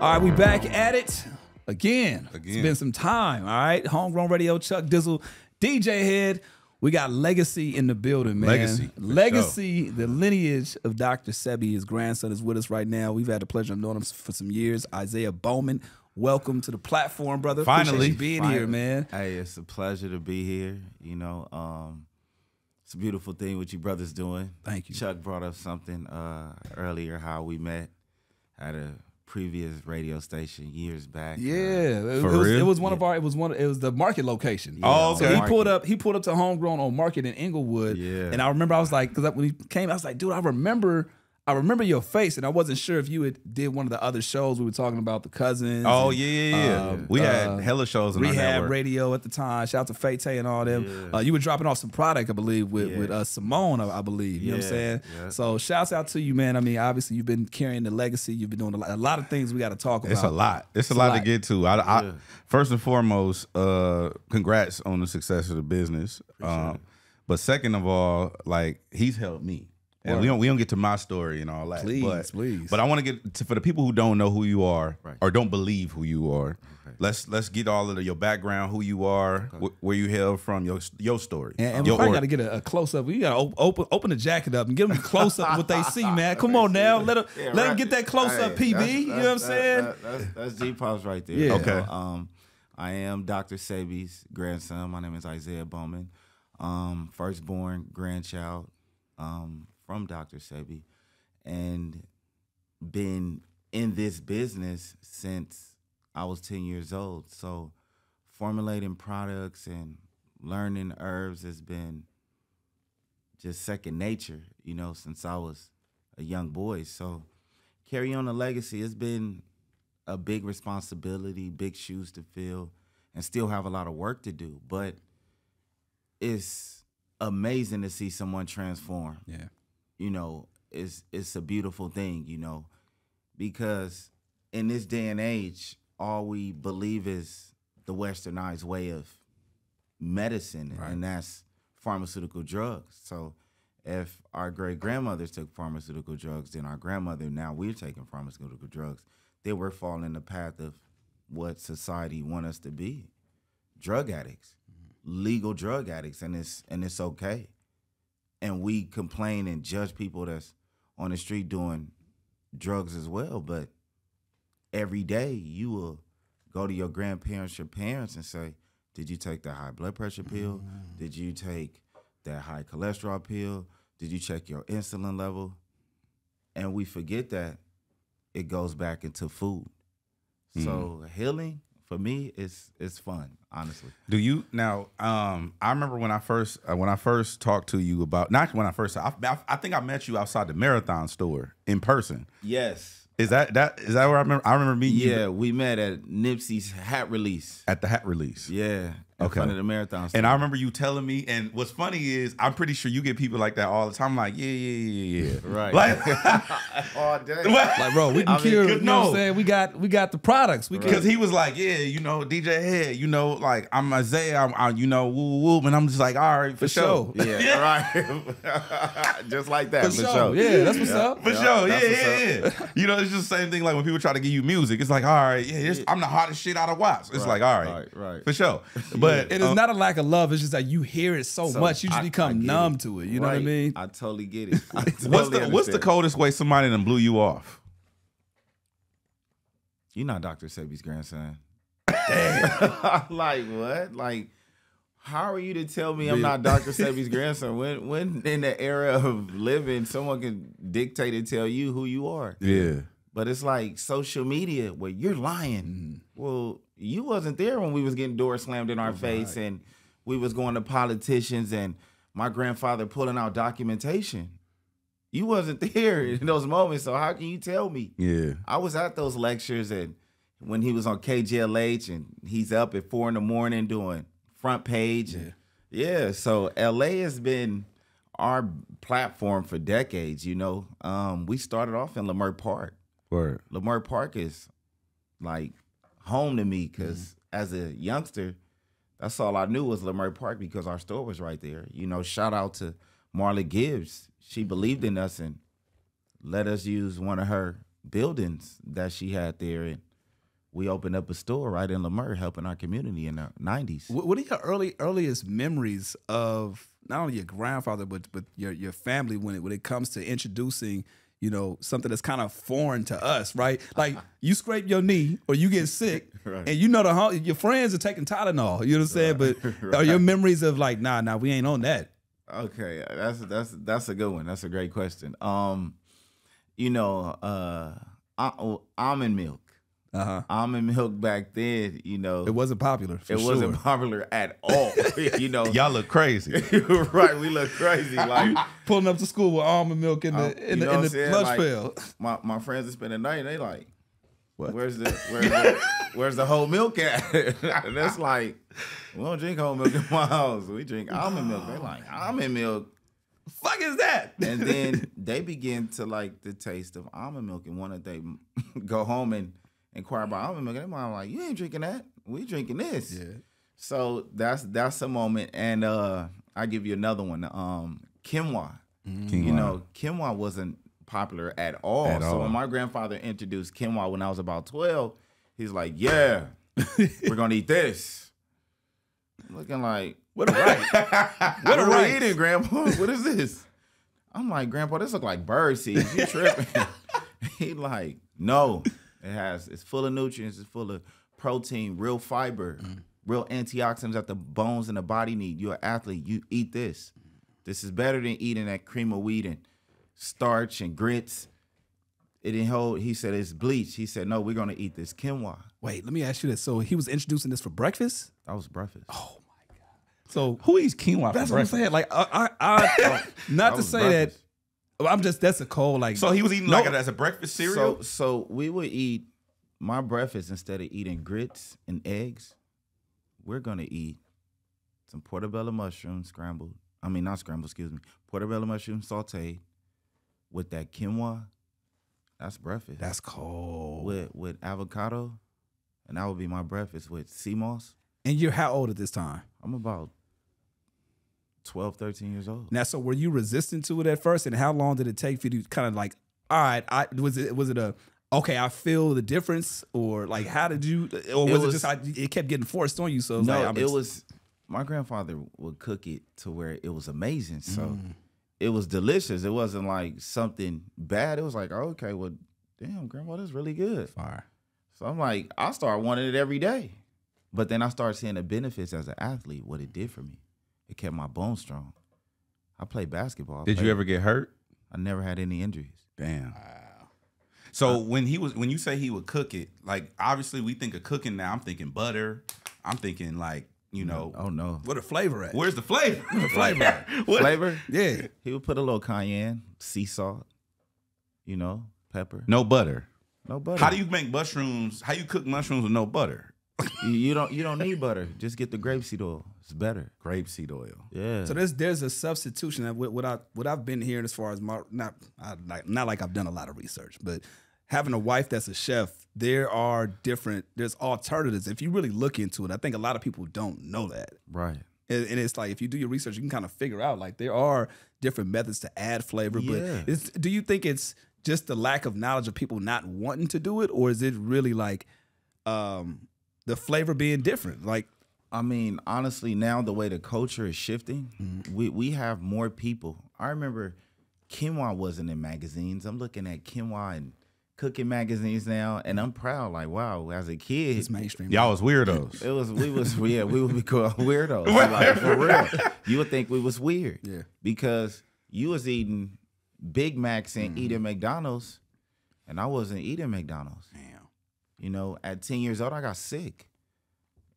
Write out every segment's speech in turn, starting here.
All right, we back at it again. Again. It's been some time. All right, homegrown radio, Chuck Dizzle, DJ Hed. We got legacy in the building, man. Legacy, legacy. The lineage of Dr. Sebi, his grandson, is with us right now. We've had the pleasure of knowing him for some years. Izeah Bowman, welcome to the platform, brother. Finally. you being here, man. Hey, it's a pleasure to be here. You know, um, it's a beautiful thing what you brothers doing. Thank you. Chuck brought up something uh, earlier how we met at a previous radio station years back. Uh, Yeah, it, For it was, real? it was one of our. It was one. It was the market location. Oh, So okay. he Market. pulled up. He pulled up to homegrown on Market in Inglewood. Yeah. And I remember I was like, because when he came, I was like, dude, I remember. I remember your face, and I wasn't sure if you had did one of the other shows we were talking about, the cousins. Oh and, yeah, yeah, yeah. um, we uh, had hella shows on our Rehab. Radio at the time. Shout out to Fate and all them. Uh, you were dropping off some product, I believe, with Yeah. with uh, Simone, I, I believe. You know what I'm saying? yeah. So shouts out to you, man. I mean, obviously you've been carrying the legacy. You've been doing a lot, a lot of things we got to talk about. It's a lot. It's, a a lot, lot. to get to. I, I, Yeah. first and foremost, uh, congrats on the success of the business. Um, but second of all, like he's helped me. And we don't we don't get to my story and all that. Please, but, please. But I want to get to for the people who don't know who you are Right. or don't believe who you are. Let's let's get all of the, your background, who you are, wh- where you hail from, your your story, And, and we your probably got to get a, a close up. You got to op- open open the jacket up and give them a close up of what they see, man. Come on now, let them Yeah, let them right. get that close up, PB. that's- you know what I'm saying? that- that's that's G Pops right there. Yeah. Okay. know, um, I am Dr. Sebi's grandson. My name is Izeah Bowman. Um, firstborn grandchild um, from Dr. Sebi, and been in this business since I was 10 years old. So formulating products and learning herbs has been just second nature, you know, since I was a young boy. So carry on the legacy. It's been a big responsibility, big shoes to fill, and still have a lot of work to do. But it's amazing to see someone transform Yeah. You know, it's it's a beautiful thing, you know, because in this day and age, all we believe is the westernized way of medicine, Right. and that's pharmaceutical drugs. So if our great grandmothers took pharmaceutical drugs, then our grandmother now we're taking pharmaceutical drugs, then we're falling the path of what society want us to be. Drug addicts. Mm-hmm. Legal drug addicts and it's and it's okay and we complain and judge people that's on the street doing drugs as well. But every day you will go to your grandparents, your parents, and say, Did you take that high blood pressure pill? Mm. Did you take that high cholesterol pill? Did you check your insulin level? And we forget that it goes back into food. So mm. healing for me it's is fun, honestly. Do you now? Um, I remember when I first uh, when I first talked to you about not when I first I, I, I think I met you outside the marathon store in person. Yes. Is that that is that where I remember? I remember meeting you Yeah, we met at Nipsey's hat release. at the hat release. Yeah. In Okay. front of the marathon. And. I remember you telling me, and what's funny is I'm pretty sure you get people like that all the time. I'm like, yeah, yeah, yeah, yeah. Right. Like, all day. Like, bro, we can I mean, cure. good- you know what I'm no. saying? We got we got the products. We can. Because he was like, yeah, you know, DJ Hed, you know, like I'm Izeah, I'm, I, you know, woo woo, woo, and I'm just like, all right, for, For sure. sure. Yeah, right. Just like that. For For, sure. sure. Yeah, that's what's up. For Yeah, sure, yeah, yeah, yeah. You know, it's just the same thing like when people try to give you music. It's like, all right, yeah, it's, I'm the hottest shit out of Watts. It's Right, like, all right, right, right. for sure. But It is um, not a lack of love. It's just that you hear it so, So, much, you just I- I become get numb it. to it. You know what I mean? I totally get it. I what's the what's the coldest way somebody then blew you off? You're not Dr. Sebi's grandson. like what? Like, how are you to tell me I'm not Dr. Sebi's grandson? When when in the era of living, someone can dictate and tell you who you are. Yeah. But it's like social media where you're lying. Well, you wasn't there when we was getting doors slammed in our face and we was going to politicians and my grandfather pulling out documentation. You wasn't there in those moments, so how can you tell me? Yeah. I was at those lectures and when he was on KJLH and he's up at four in the morning doing front page. Yeah. yeah. So LA has been our platform for decades, you know. Um, we started off in Leimert Park. Word. Leimert Park is like home to me because mm-hmm. as a youngster, that's all I knew was Leimert Park because our store was right there. You know, shout out to Marla Gibbs. She believed in us and let us use one of her buildings that she had there. And we opened up a store right in Leimert, helping our community in the '90s. What, what are your early earliest memories of not only your grandfather but but your your family when it when it comes to introducing you know something that's kind of foreign to us, right? Like you scrape your knee or you get sick, Right. and you know the your friends are taking Tylenol. You know what I'm saying? But are your memories of like, nah, nah, we ain't on that. Okay, that's that's that's a good one. That's a great question. Um, you know, uh, al- almond milk. Uh huh. Almond milk back then, you know, It wasn't popular. For it sure. wasn't popular at all. you know, Y'all look crazy. right? We look crazy. Like pulling up to school with almond milk in the Uh, in the, in the lunch Like- pail. my my friends that spend the night, they like, What? where's the where's the where's the whole milk at? and that's like, we don't drink whole milk in my house. We drink almond milk. They like almond milk. Fuck is that? and then they begin to like the taste of almond milk and want to they go home and inquire about almond milk. And mom like, you ain't drinking that. We drinking this. Yeah. So that's that's a moment. And uh I give you another one. Um, quinoa. You know, quinoa wasn't popular at all. At so all. when my grandfather introduced quinoa when I was about twelve, he's like, "Yeah, we're gonna eat this." I'm looking like, What a right. what a are we right. eating, Grandpa? What is this? I'm like, Grandpa, this look like bird seeds. You tripping? he like, no. It has. It's full of nutrients. It's full of protein, real fiber, mm-hmm. real antioxidants that the bones and the body need. You're an athlete. You eat this. Mm-hmm. This is better than eating that cream of wheat and starch and grits. It didn't hold. He said it's bleach. He said, no, we're gonna eat this quinoa. Wait, let me ask you this. So he was introducing this for breakfast? That was breakfast. Oh my god. So Who eats quinoa that's for what I'm saying. Like I, I, I not to say breakfast. that I'm just that's a cold like So he was eating No. like it as a breakfast cereal. So so we would eat my breakfast instead of eating grits and eggs. We're gonna eat some portobello mushrooms scrambled. I mean not scrambled, excuse me. Portobello mushrooms sauteed with that quinoa. That's breakfast. that's cold. with with avocado, and that would be my breakfast with sea moss. And you're how old at this time? I'm about 12, 13 years old. Now, so were you resistant to it at first, and how long did it take for you to kind of like, all right, I was it was it a okay, I feel the difference, or like how did you, or was it, was- just I, it kept getting forced on you? So it was no, like, it was my grandfather would cook it to where it was amazing. So Mm. it was delicious. It wasn't like something bad. It was like, oh, okay, well, damn, grandma, that's really good. fire. So I'm like, I start wanting it every day. But then I started seeing the benefits as an athlete, what it did for me. It kept my bones strong. I played basketball. I Did you ever get hurt? I never had any injuries. Damn. Wow. So when he was when you say he would cook it, like obviously we think of cooking now. I'm thinking butter. I'm thinking like you know Oh no. What a flavor at? where's the flavor? the flavor at? What- Flavor? Yeah. He would put a little cayenne, sea salt, you know, pepper. No butter. No butter. How do you make mushrooms? How you cook mushrooms with no butter? you, you don't you don't need butter. Just get the grapeseed oil. It's better. Grapeseed oil. Yeah. So there's there's a substitution that what, what I what I've been hearing as far as my not I, like not like I've done a lot of research, but having a wife that's a chef, there are different there's alternatives. If you really look into it, I think a lot of people don't know that. right. And, and it's like if you do your research, you can kind of figure out like there are different methods to add flavor. Yeah. But it's, do you think it's just the lack of knowledge of people not wanting to do it, or is it really like um, the flavor being different? Like I mean, honestly, now the way the culture is shifting, Mm-hmm. we we have more people. I remember quinoa wasn't in magazines. I'm looking at quinoa and cooking magazines now, and I'm proud. Like, wow, as a kid, it's mainstream. Y'all was weirdos. It was we was yeah we would be called weirdos like for real. You would think we was weird Yeah. because you was eating Big Macs and Mm-hmm. eating McDonald's, and I wasn't eating McDonald's. Damn. You know, at ten years old, I got sick,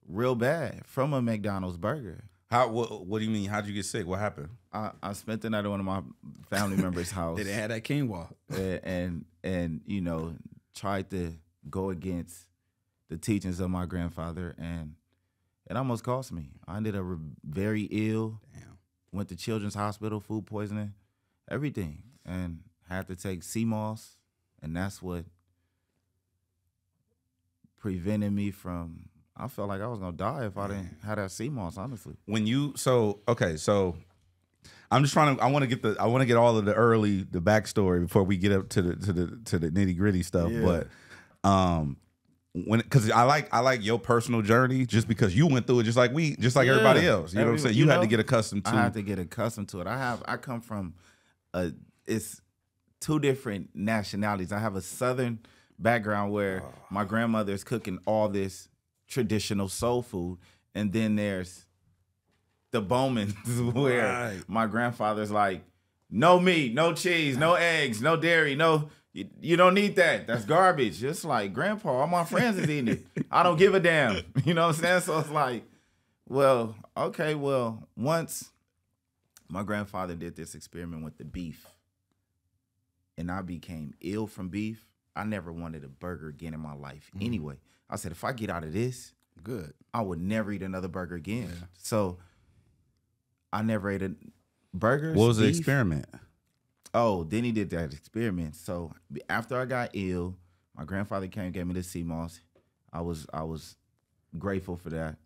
real bad from a McDonald's burger. How? What, what do you mean? How'd you get sick? What happened? I, I spent the night at one of my family members' house, They didn't have that quinoa. and, and and you know tried to go against the teachings of my grandfather, and it almost cost me. I ended up very ill. Damn. Went to Children's Hospital, food poisoning, everything, and had to take sea moss, and that's what prevented me from. I felt like I was gonna die if I didn't have that sea moss. Honestly, when you so okay so i'm just trying to i want to get the i want to get all of the early the backstory before we get up to the to the to the nitty gritty stuff Yeah. but um when because I like I like your personal journey just because you went through it just like we just like everybody else. You know what I'm saying? you You, had to get accustomed to I had to get accustomed to it. I have I come from a it's two different nationalities. I have a southern background where Oh. my grandmother is cooking all this traditional soul food, and then there's the Bowmans where Right. my grandfather's like, no meat, no cheese, no eggs, no dairy, no. You, you don't need that. That's garbage. It's like, Grandpa, all my friends is eating it. I don't give a damn. You know what I'm saying? So it's like, well, okay, well, once my grandfather did this experiment with the beef and I became ill from beef, I never wanted a burger again in my life. Mm. Anyway, I said, if I get out of this, Good. I would never eat another burger again. So I never ate a burgers. what was the experiment? Oh, then he did that experiment. So after I got ill, my grandfather came and gave me the sea moss. I was I was grateful for that.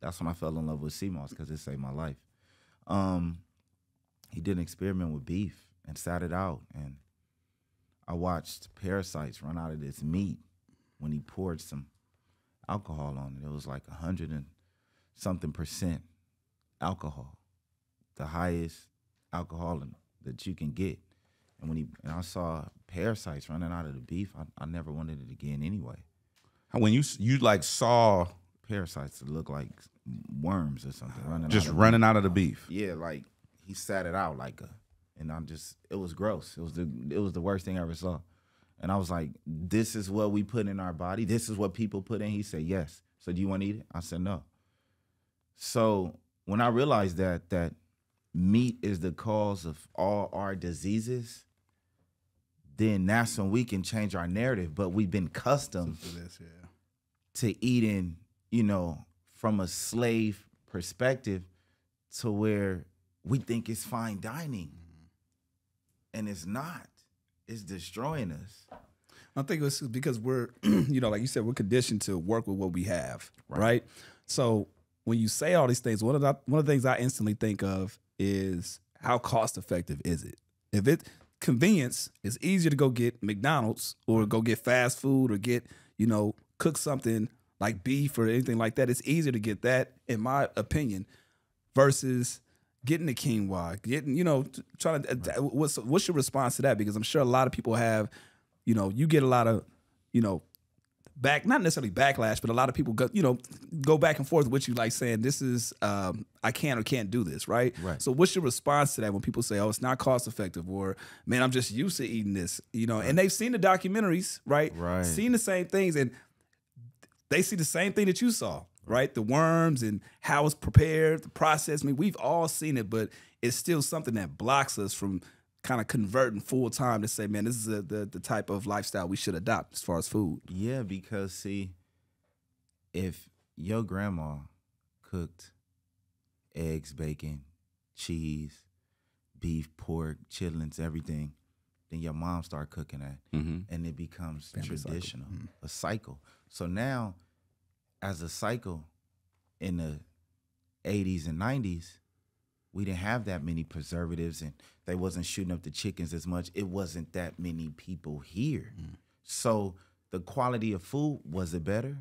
That's when I fell in love with sea moss because it saved my life. Um, he did an experiment with beef and sat it out, and I watched parasites run out of this meat when he poured some alcohol on it. It was like a hundred and something percent alcohol, the highest alcohol in- that you can get. And when he and I saw parasites running out of the beef, I, I never wanted it again anyway. When you you like saw Parasites that look like worms or something running just out running out of the beef. Yeah, like he sat it out like a, and I'm just it was gross. It was the it was the worst thing I ever saw. And I was like, this is what we put in our body. This is what people put in. He said, yes. So do you want to eat it? I said, no. So when I realized that that meat is the cause of all our diseases, then that's when we can change our narrative. But we've been accustomed this, yeah. to eating, you know, from a slave perspective to where we think it's fine dining. Mm-hmm. And it's not. It's destroying us. I think it's because we're, you know, like you said, we're conditioned to work with what we have, right? So when you say all these things, one of the one of the things I instantly think of is how cost effective is it? If it convenience, it's easier to go get McDonald's or go get fast food or get, you know, cook something like beef or anything like that. It's easier to get that, in my opinion, versus getting the quinoa, getting, you know, trying to. What's what's your response to that? Because I'm sure a lot of people have, you know, you get a lot of, you know, back not necessarily backlash, but a lot of people go, you know, go back and forth with you, like saying this is um, I can or can't do this, right? Right. So what's your response to that when people say, oh, it's not cost effective, or man, I'm just used to eating this, you know? And they've seen the documentaries, right? Right. Seen the same things, and they see the same thing that you saw, right? The worms and how it's prepared, the process. I mean, we've all seen it, but it's still something that blocks us from kind of converting full time to say, man, this is a, the the type of lifestyle we should adopt as far as food. Yeah, because see, if your grandma cooked eggs, bacon, cheese, beef, pork, chitlins, everything, then your mom start cooking that, Mm-hmm. and it becomes Family cycle. traditional, a cycle. So now, as a cycle, in the '80s and '90s, we didn't have that many preservatives, and they wasn't shooting up the chickens as much. It wasn't that many people here, mm. so the quality of food was it better?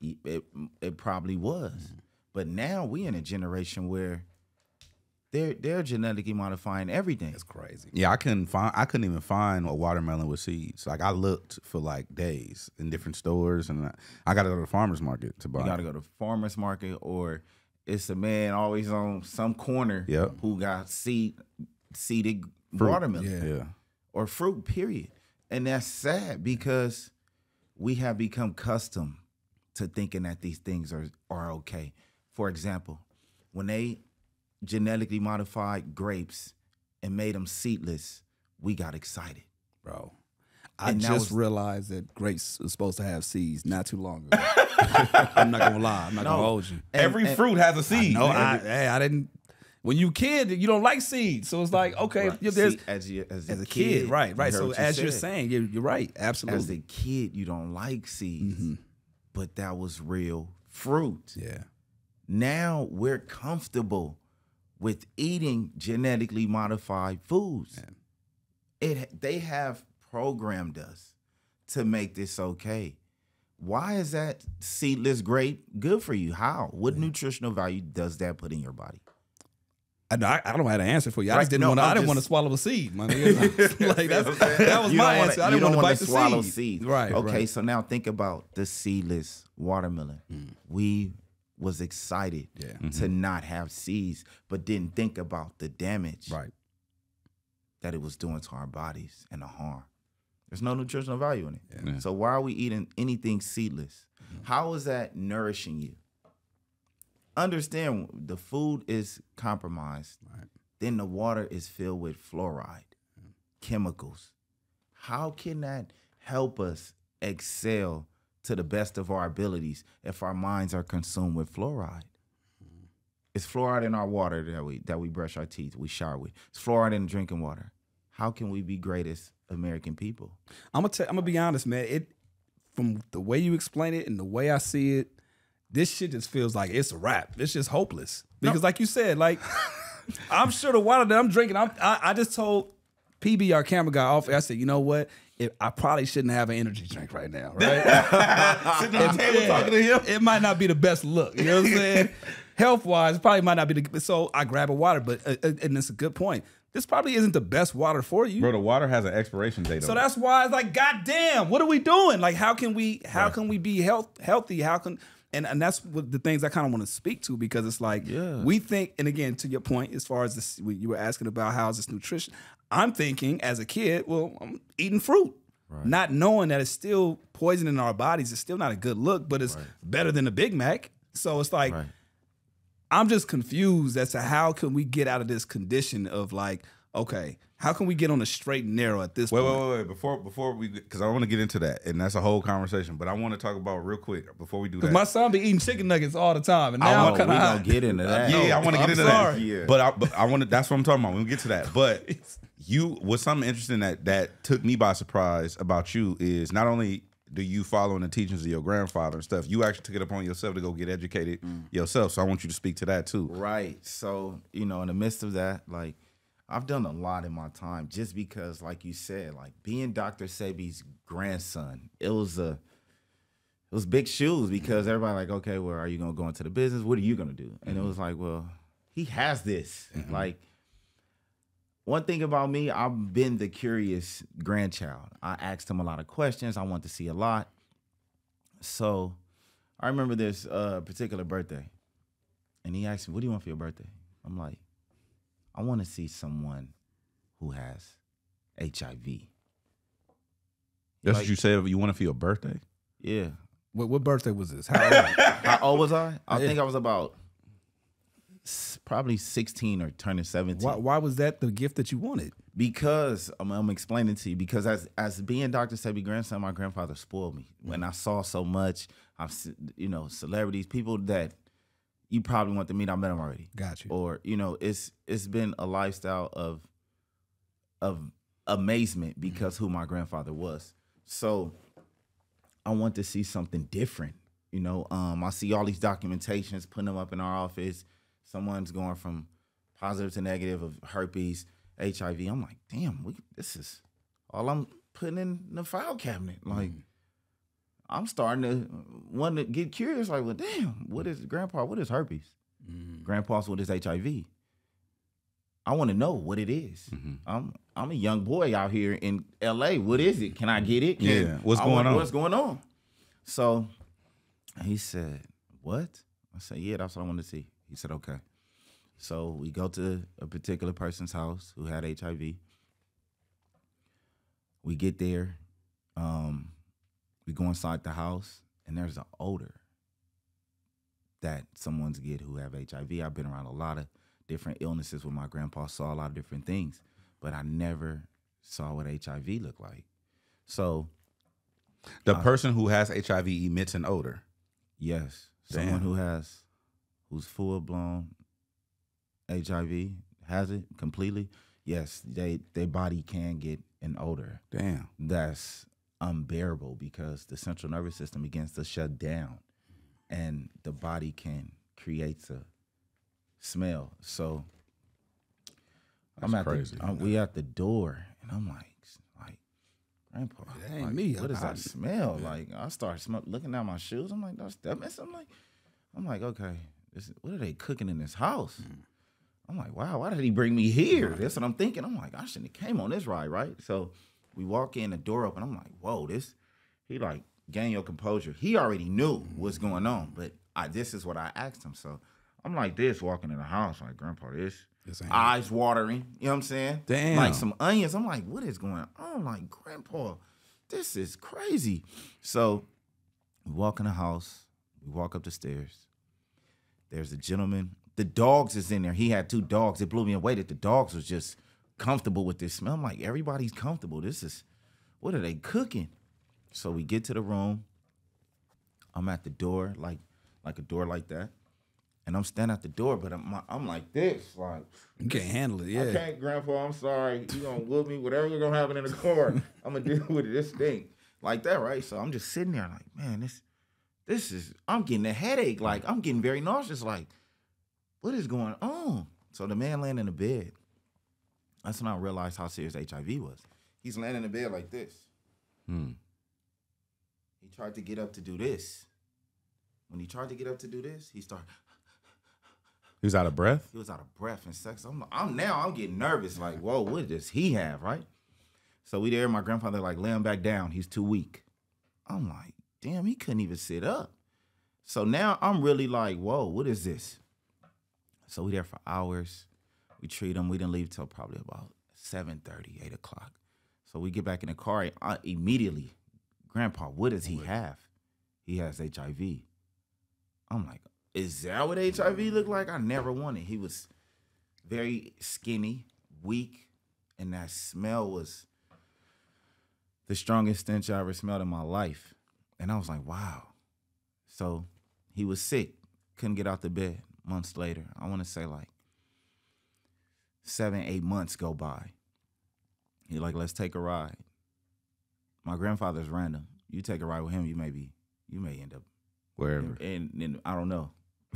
It it, it probably was, mm. but now we in a generation where they're they're genetically modifying everything. That's crazy. Yeah, I couldn't find. I couldn't even find a watermelon with seeds. Like I looked for like days in different stores, and I, I got to go to the farmers market to buy. You got to go to the farmers market, or it's a man always on some corner Yep. who got seed seeded Fruit. watermelon Yeah. Yeah, or fruit. Period, and that's sad because we have become accustomed to thinking that these things are are okay. For example, when they genetically modified grapes and made them seedless, we got excited. bro. I And just was- realized that grapes are supposed to have seeds not too long ago. I'm not gonna lie. I'm not gonna No. hold you. And- every and- fruit has a seed. No. I, hey, I didn't. When you kid, you don't like seeds, so it's like okay, Right. yeah, there's See, as you as, as a kid, right, right. So you as you're saying, you're, you're right, absolutely. as a kid, you don't like seeds, Mm-hmm. but that was real fruit. yeah, Now we're comfortable with eating genetically modified foods. It they have programmed us to make this okay. why is that seedless grape good for you? How? What nutritional value does that put in your body? I, I, I don't have an answer for you. I Right, just didn't no, want. to. I didn't want to swallow a seed, my nigga. like that was my wanna- answer. I didn't want to bite the swallow seed. seed. Right. Okay, right. so now think about the seedless watermelon. Hmm. We was excited Yeah. to mm-hmm. not have seeds, but didn't think about the damage Right. that it was doing to our bodies and the harm. There's no nutritional value in it. Yeah. So why are we eating anything seedless? Mm-hmm. How is that nourishing you? Understand the food is compromised. Right. Then the water is filled with fluoride, mm. chemicals. How can that help us excel to the best of our abilities if our minds are consumed with fluoride? Mm-hmm. It's fluoride in our water that we that we brush our teeth, we shower with. It's fluoride in drinking water. How can we be greatest American people? I'm gonna tell, I'm gonna be honest, man. It from the way you explain it and the way I see it, this shit just feels like it's a wrap. It's just hopeless because, like you said, like I'm sure the water that I'm drinking, I'm, I, I just told PB our camera guy off. I said, you know what? It, I probably shouldn't have an energy drink right now, right? Sitting on the table talking to him. it might not be the best look. You know what I'm saying? Health wise, probably might not be the. So I grab a water, but uh, uh, and it's a good point. This probably isn't the best water for you. Bro, the water has an expiration date So on it. that's why it's like, God damn, what are we doing? Like, how can we how can we be health healthy? How can and, and that's what the things I kind of want to speak to because it's like Yeah. we think, and again, to your point, as far as this, you were asking about how is this nutrition, I'm thinking as a kid, well, I'm eating fruit, not knowing that it's still poisoning our bodies. It's still not a good look, but it's better than a Big Mac. So it's like Right. I'm just confused as to how can we get out of this condition of like, okay, how can we get on a straight and narrow at this Wait, point? wait, wait, wait. Before before we because I want to get into that, and that's a whole conversation. But I want to talk about real quick before we do that. My son be eating chicken nuggets all the time, and I now want- I'm we kind gonna get into that. yeah, I want to get I'm into sorry. that. Yeah. But I, but I want to. That's what I'm talking about. When we get to that, but you was something interesting that that took me by surprise about you is not only do you follow in the teachings of your grandfather and stuff, you actually took it upon yourself to go get educated mm. yourself. So I want you to speak to that too. Right. So, you know, in the midst of that, like I've done a lot in my time just because, like you said, like being Dr. Sebi's grandson, it was a it was big shoes because mm-hmm. everybody like, okay, well, are you gonna go into the business? What are you gonna do? And it mm-hmm. was like, well, he has this. Mm-hmm. Like one thing about me, I've been the curious grandchild. I asked him a lot of questions. I want to see a lot. So I remember this uh, particular birthday. And he asked me, What do you want for your birthday? I'm like, I want to see someone who has HIV. That's Like- what you said. You want to for your birthday? Yeah. what, what birthday was this? How old? How old was I? I Yeah. think I was about probably 16 or turning 17. why, why was that the gift that you wanted? Because I'm, I'm explaining to you. Because as as being Dr. Sebi grandson, my grandfather spoiled me. When mm. I saw so much, I've you know celebrities, people that you probably want to meet. I met him already. Got you. or you know it's it's been a lifestyle of of amazement because who my grandfather was so i want to see something different you know um i see all these documentations putting them up in our office someone's going from positive to negative of herpes hiv i'm like damn we, this is all i'm putting in the file cabinet like i'm starting to want to get curious like well damn what is grandpa what is herpes grandpa's what is HIV. I want to know what it is. I'm I'm a young boy out here in LA. What is it? Can I get it? Can- Yeah. What's I going on? What's going on? So he said, "What?" I said, "Yeah, that's what I want to see." He said, "Okay." So we go to a particular person's house who had HIV. We get there. Um, we go inside the house, and there's an odor that someone's get who have HIV. I've been around a lot of different illnesses with my grandpa, saw a lot of different things, but I never saw what HIV looked like. So The person who has HIV emits an odor. yes, Damn. someone who has who's full blown HIV has it completely. Yes, they their body can get an odor Damn. that's unbearable because the central nervous system begins to shut down and the body can create a smell. So I'm at crazy. the I'm, we at the door and I'm like like Grandpa, That ain't like, me. What does I- that smell? Like I start smell, looking at my shoes. I'm like, that's that mess. I'm like, I'm like, okay, this, what are they cooking in this house? Mm. I'm like, wow, why did he bring me here? That's what I'm thinking. I'm like, I shouldn't have came on this ride, right? So we walk in, the door open. I'm like, whoa, this. He like, gain your composure. He already knew what's going on, but I this is what I asked him. So I'm like this, walking in the house, like, Grandpa, this. This Eyes watering, you know what I'm saying? Damn. Like some onions. I'm like, what is going on? Like, Grandpa, this is crazy. So we walk in the house, we walk up the stairs. There's a gentleman. The dogs is in there. He had two dogs. It blew me away that the dogs was just comfortable with this smell. I'm like, everybody's comfortable. This is what are they cooking? So we get to the room. I'm at the door, like like a door like that. And I'm standing at the door, but I'm I'm like this, like You can't handle it. Yeah, I can't, Grandpa. I'm sorry. You gonna whoop me? Whatever's gonna happen in the car, I'm gonna deal with it. This thing, like that, right? So I'm just sitting there, like, man, this, this is. I'm getting a headache. Like I'm getting very nauseous. Like, what is going on? So the man laying in the bed. That's when I realized how serious HIV was. He's laying in the bed like this. Hmm. He tried to get up to do this. When he tried to get up to do this, he started. He was out of breath. He was out of breath and sex. I'm, I'm now I'm getting nervous. Like, whoa, what does he have, right? So we there. My grandfather like lay him back down. He's too weak. I'm like, damn, he couldn't even sit up. So now I'm really like, whoa, what is this? So we there for hours. We treat him. We didn't leave till probably about 7:30, 8 o'clock. So we get back in the car I, uh, immediately. Grandpa, what does he have? He has HIV. I'm like, is that what HIV looked like? I never wanted. He was very skinny, weak, and that smell was the strongest stench I ever smelled in my life. And I was like, wow. So he was sick, couldn't get out the bed. Months later, I want to say like seven, eight months go by. He like, let's take a ride. My grandfather's random. You take a ride with him, you may be, you may end up Wherever. and, and I don't know.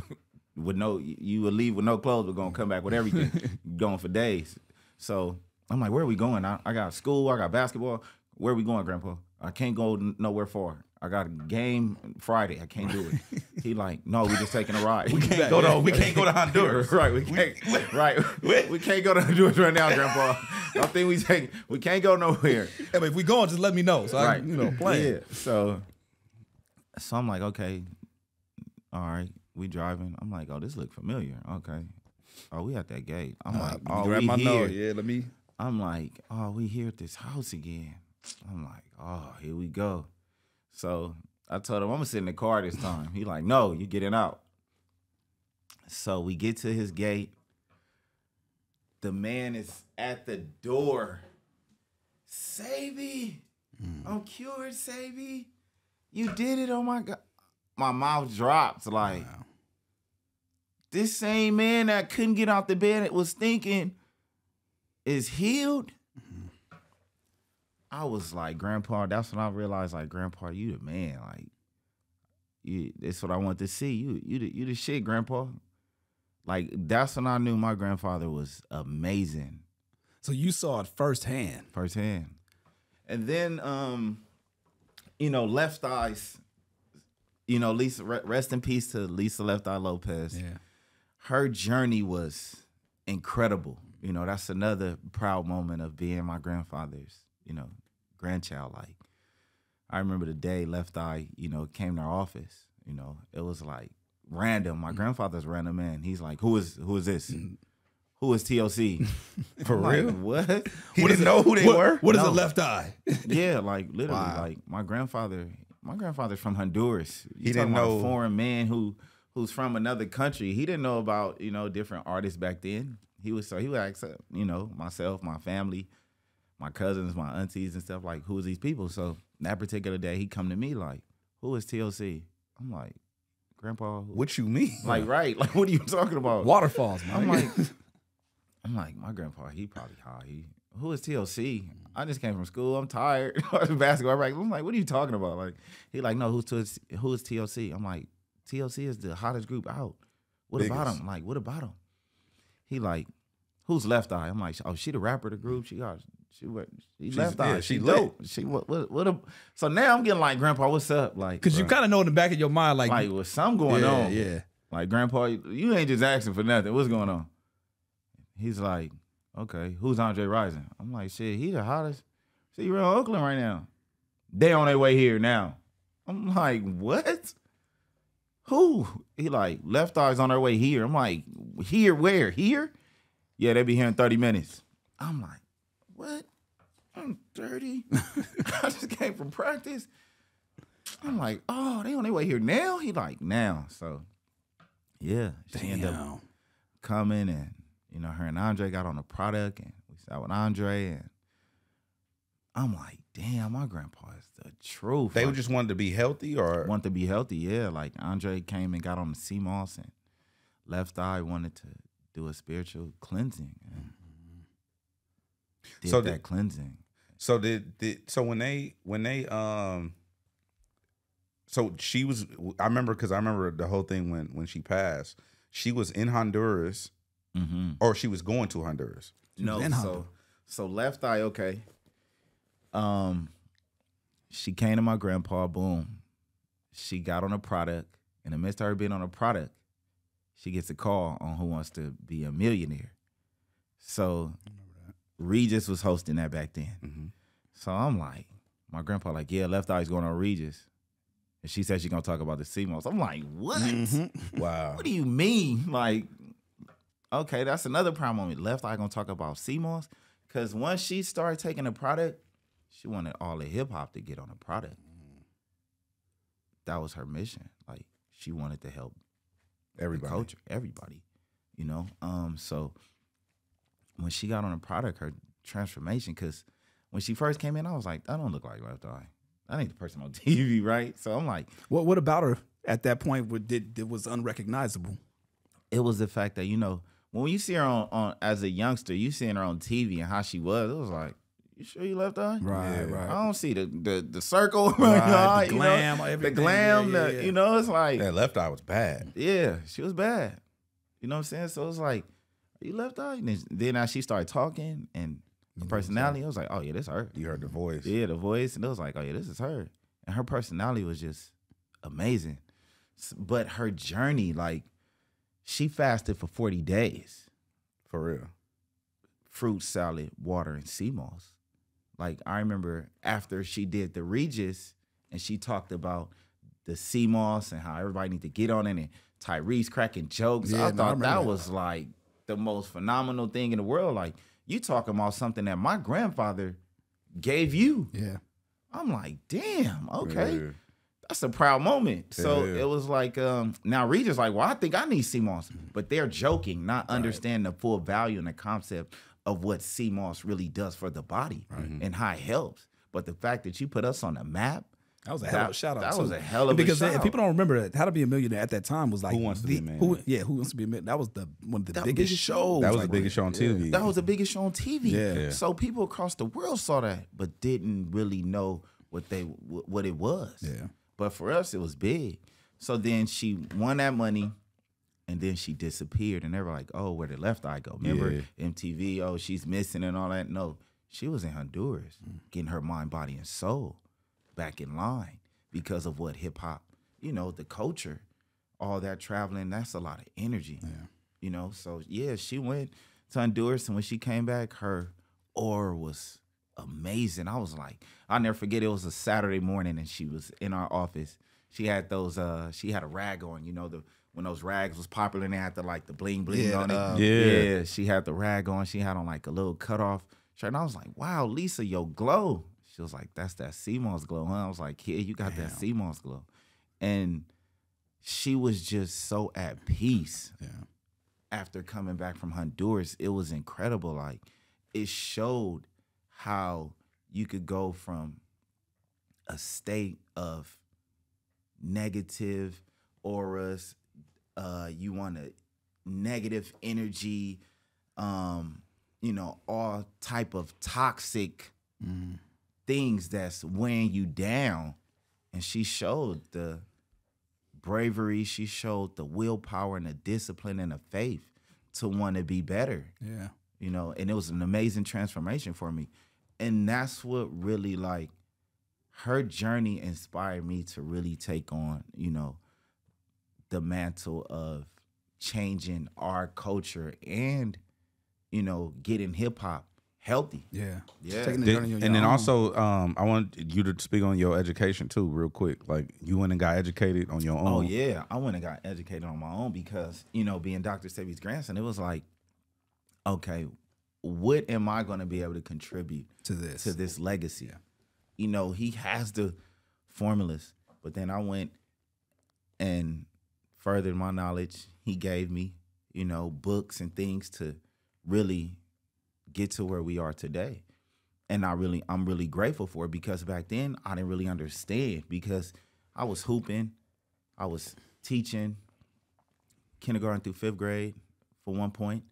with no, you would leave with no clothes, but gonna come back with everything, going for days. So I'm like, where are we going? I, I got school, I got basketball. Where are we going, Grandpa? I can't go nowhere far. I got a game Friday. I can't do it. he like, no, we just taking a ride. We can't go to we can't go to Honduras. right, we can't. right, we can't go to Honduras right now, Grandpa. I think we take. We can't go nowhere. I mean, if we going, just let me know. So I, Right. can, you know, plan. Yeah. So, so I'm like, okay, all right, we driving. I'm like, oh, this look familiar. Okay. Oh, we at that gate. I'm Uh, like, oh, grab we my here. nose. Yeah, let me. I'm like, oh, we here at this house again. I'm like, oh, here we go. So I told him I'm gonna sit in the car this time. He like, no, you getting out. So we get to his gate. The man is at the door. Sebi, mm. I'm cured, Sebi. You did it. Oh my god. My mouth drops like Wow. this same man that couldn't get out the bed that was thinking is healed. I was like, Grandpa, that's when I realized, like, Grandpa, you the man. Like, you that's what I want to see. You you the you the shit, Grandpa. Like, that's when I knew my grandfather was amazing So you saw it firsthand. firsthand. And then um, you know, left eyes, you know, Lisa rest in peace to Lisa Left Eye Lopez. Yeah. her journey was incredible. You know, that's another proud moment of being my grandfather's, you know, grandchild. Like, I remember the day Left Eye, you know, came to our office. You know, it was like random. My grandfather's a random man. He's like, "Who is who is this? Who is TLC?" For like, real? what? He didn't know who they what, were. What is No. a left eye? yeah, like literally, Wow. like my grandfather. My grandfather's from Honduras. You He didn't know- a foreign man who who's from another country. He didn't know about you know different artists back then. He was so he would ask uh, you know myself, my family, my cousins, my aunties and stuff like who's these people. So that particular day, he come to me like, who is TLC? I'm like, Grandpa. who-" What you mean? Like right? Like what are you talking about? Waterfalls, man. I'm like, I'm like, my grandpa, he probably high. He, who is TLC? I just came from school. I'm tired. Basketball. Right? I'm like, what are you talking about? Like, he like, no, who's TLC? who is TLC? I'm like, TLC is the hottest group out. What about him? Like, what about him? He like, who's Left Eye? I'm like, oh, she the rapper of the group. She got She what? She She's- left yeah, eye. she She lit. dope. She what? What? what a, so now I'm getting like, Grandpa, what's up? Like, Because you kind of know in the back of your mind, like, like, what's something going yeah, on? yeah. Like, Grandpa, you, you ain't just asking for nothing. What's going on? He's like, okay, who's Andre Rison? I'm like, shit, he the hottest. See, you're in Oakland right now. They on their way here now. I'm like, what? Who? He like, left eye's on their way here. I'm like, here, where? Here? Yeah, they be here in 30 minutes. I'm like, what? I'm 30. I just came from practice. I'm like, oh, they on their way here now? He like, now. So, yeah, she ended up coming and, you know, her and Andre got on the product and we sat with Andre and I'm like, damn, my grandpa is the truth. They Like, just wanted to be healthy, or want to be healthy, yeah. Like Andre came and got on the sea moss and left eye wanted to do a spiritual cleansing. And did So that did- cleansing. so did, did so when they when they um. So she was. I remember because I remember the whole thing when when she passed. She was in Honduras, Mm-hmm. or she was going to Honduras. No, in so so left eye, okay. Um, she came to my grandpa. Boom, she got on a product. In the midst of her being on a product, she gets a call on who wants to be a millionaire. So Regis was hosting that back then. Mhm. So I'm like, my grandpa like, yeah, left eye's going on Regis. And she said she's gonna talk about the sea moss. I'm like, what? Wow. What do you mean? Like, okay, that's another problem with me. Left eye gonna talk about sea moss. Cause once she started taking the product, she wanted all the hip hop to get on the product. That was her mission. Like she wanted to help Everybody. the culture, everybody. You know? Um, so when she got on the product, her transformation, because when she first came in, I was like, I don't look like left eye. I ain't the person on TV, right? So I'm like, What What about her at that point? What did that was unrecognizable? it was the fact that you know when you see her on, on as a youngster, you seeing her on TV and how she was. It was like, you sure you left eye? Right, Yeah. right. I don't see the the, the circle, Right, right? the you know, glam, the glam. Yeah, the- yeah, yeah. You know, it's like, That left eye was bad. yeah, she was bad. You know what I'm saying? So it's like, are you left eye? And then, as she started talking and her mm-hmm. personality, I was like, oh yeah, this her. You heard the voice. Yeah, the voice, and it was like, oh yeah, this is her. And her personality was just amazing. But her journey, like, she fasted for 40 days. For real. Fruit, salad, water, and sea moss. Like, I remember after she did the Regis and she talked about the sea moss and how everybody need to get on it and Tyrese cracking jokes. Yeah, I no, I thought remember that that. was like the most phenomenal thing in the world. Like, you talking about something that my grandfather gave you. Yeah. I'm like, damn, okay. Yeah. That's a proud moment. So Yeah. it was like, um, now Regis like, well, I think I need sea moss. But they're joking, not understanding the full value and the concept of what sea moss really does for the body and how it helps. But the fact that you put us on the map, That was a hell of a shout out. that too. was a hell of a because shout if out. people don't remember that, How to Be a Millionaire at that time was like Who Wants to Be a Millionaire? Who, yeah, Who Wants to Be a Millionaire? That was the one of the That biggest shows. That was like, the biggest show on TV. that was the biggest show on TV. Mm-hmm. Yeah. Yeah. So people across the world saw that, but didn't really know what they what it was. Yeah. But for us, it was big. So then she won that money, and then she disappeared, and they were like, "Oh, where did Left Eye go?" Remember Yeah. MTV? Oh, she's missing and all that. No, she was in Honduras, mm. getting her mind, body, and soul back in line because of what hip hop, you know, the culture, all that traveling. That's a lot of energy. Yeah. You know, so yeah, she went to Honduras, and when she came back, her aura was amazing. I was like, I'll never forget. It was a Saturday morning, and she was in our office. She had those. uh She had a rag on. You know, the when those rags was popular, and they had the like the bling bling Yeah, on it. uh, Yeah. yeah. She had the rag on. She had on like a little cutoff shirt, and I was like, Wow, Lisa, yo, glow. She was like, That's that sea moss glow, huh? I was like, Yeah, you got that sea moss glow, and she was just so at peace Yeah. after coming back from Honduras, it was incredible. Like it showed how you could go from a state of negative auras, uh, you want a negative energy, um, you know, all type of toxic Mm. Things that's weighing you down. And she showed the bravery, she showed the willpower and the discipline and the faith to want to be better, Yeah. you know, and it was an amazing transformation for me. and that's what really like her journey inspired me to really take on, you know, the mantle of changing our culture and, you know, getting hip hop healthy. Yeah. Yeah. Taking the journey on and then own. also, um, I want you to speak on your education too, real quick. Like you went and got educated on your own. Oh yeah, I went and got educated on my own because you know, being Dr. Sebi's grandson, it was like, okay, what am I going to be able to contribute to this. to this legacy? You know, he has the formulas, but then I went and furthered my knowledge. He gave me, you know, books and things to really get to where we are today. And I really I'm really grateful for it because back then I didn't really understand because I was hooping, I was teaching kindergarten through fifth grade for one point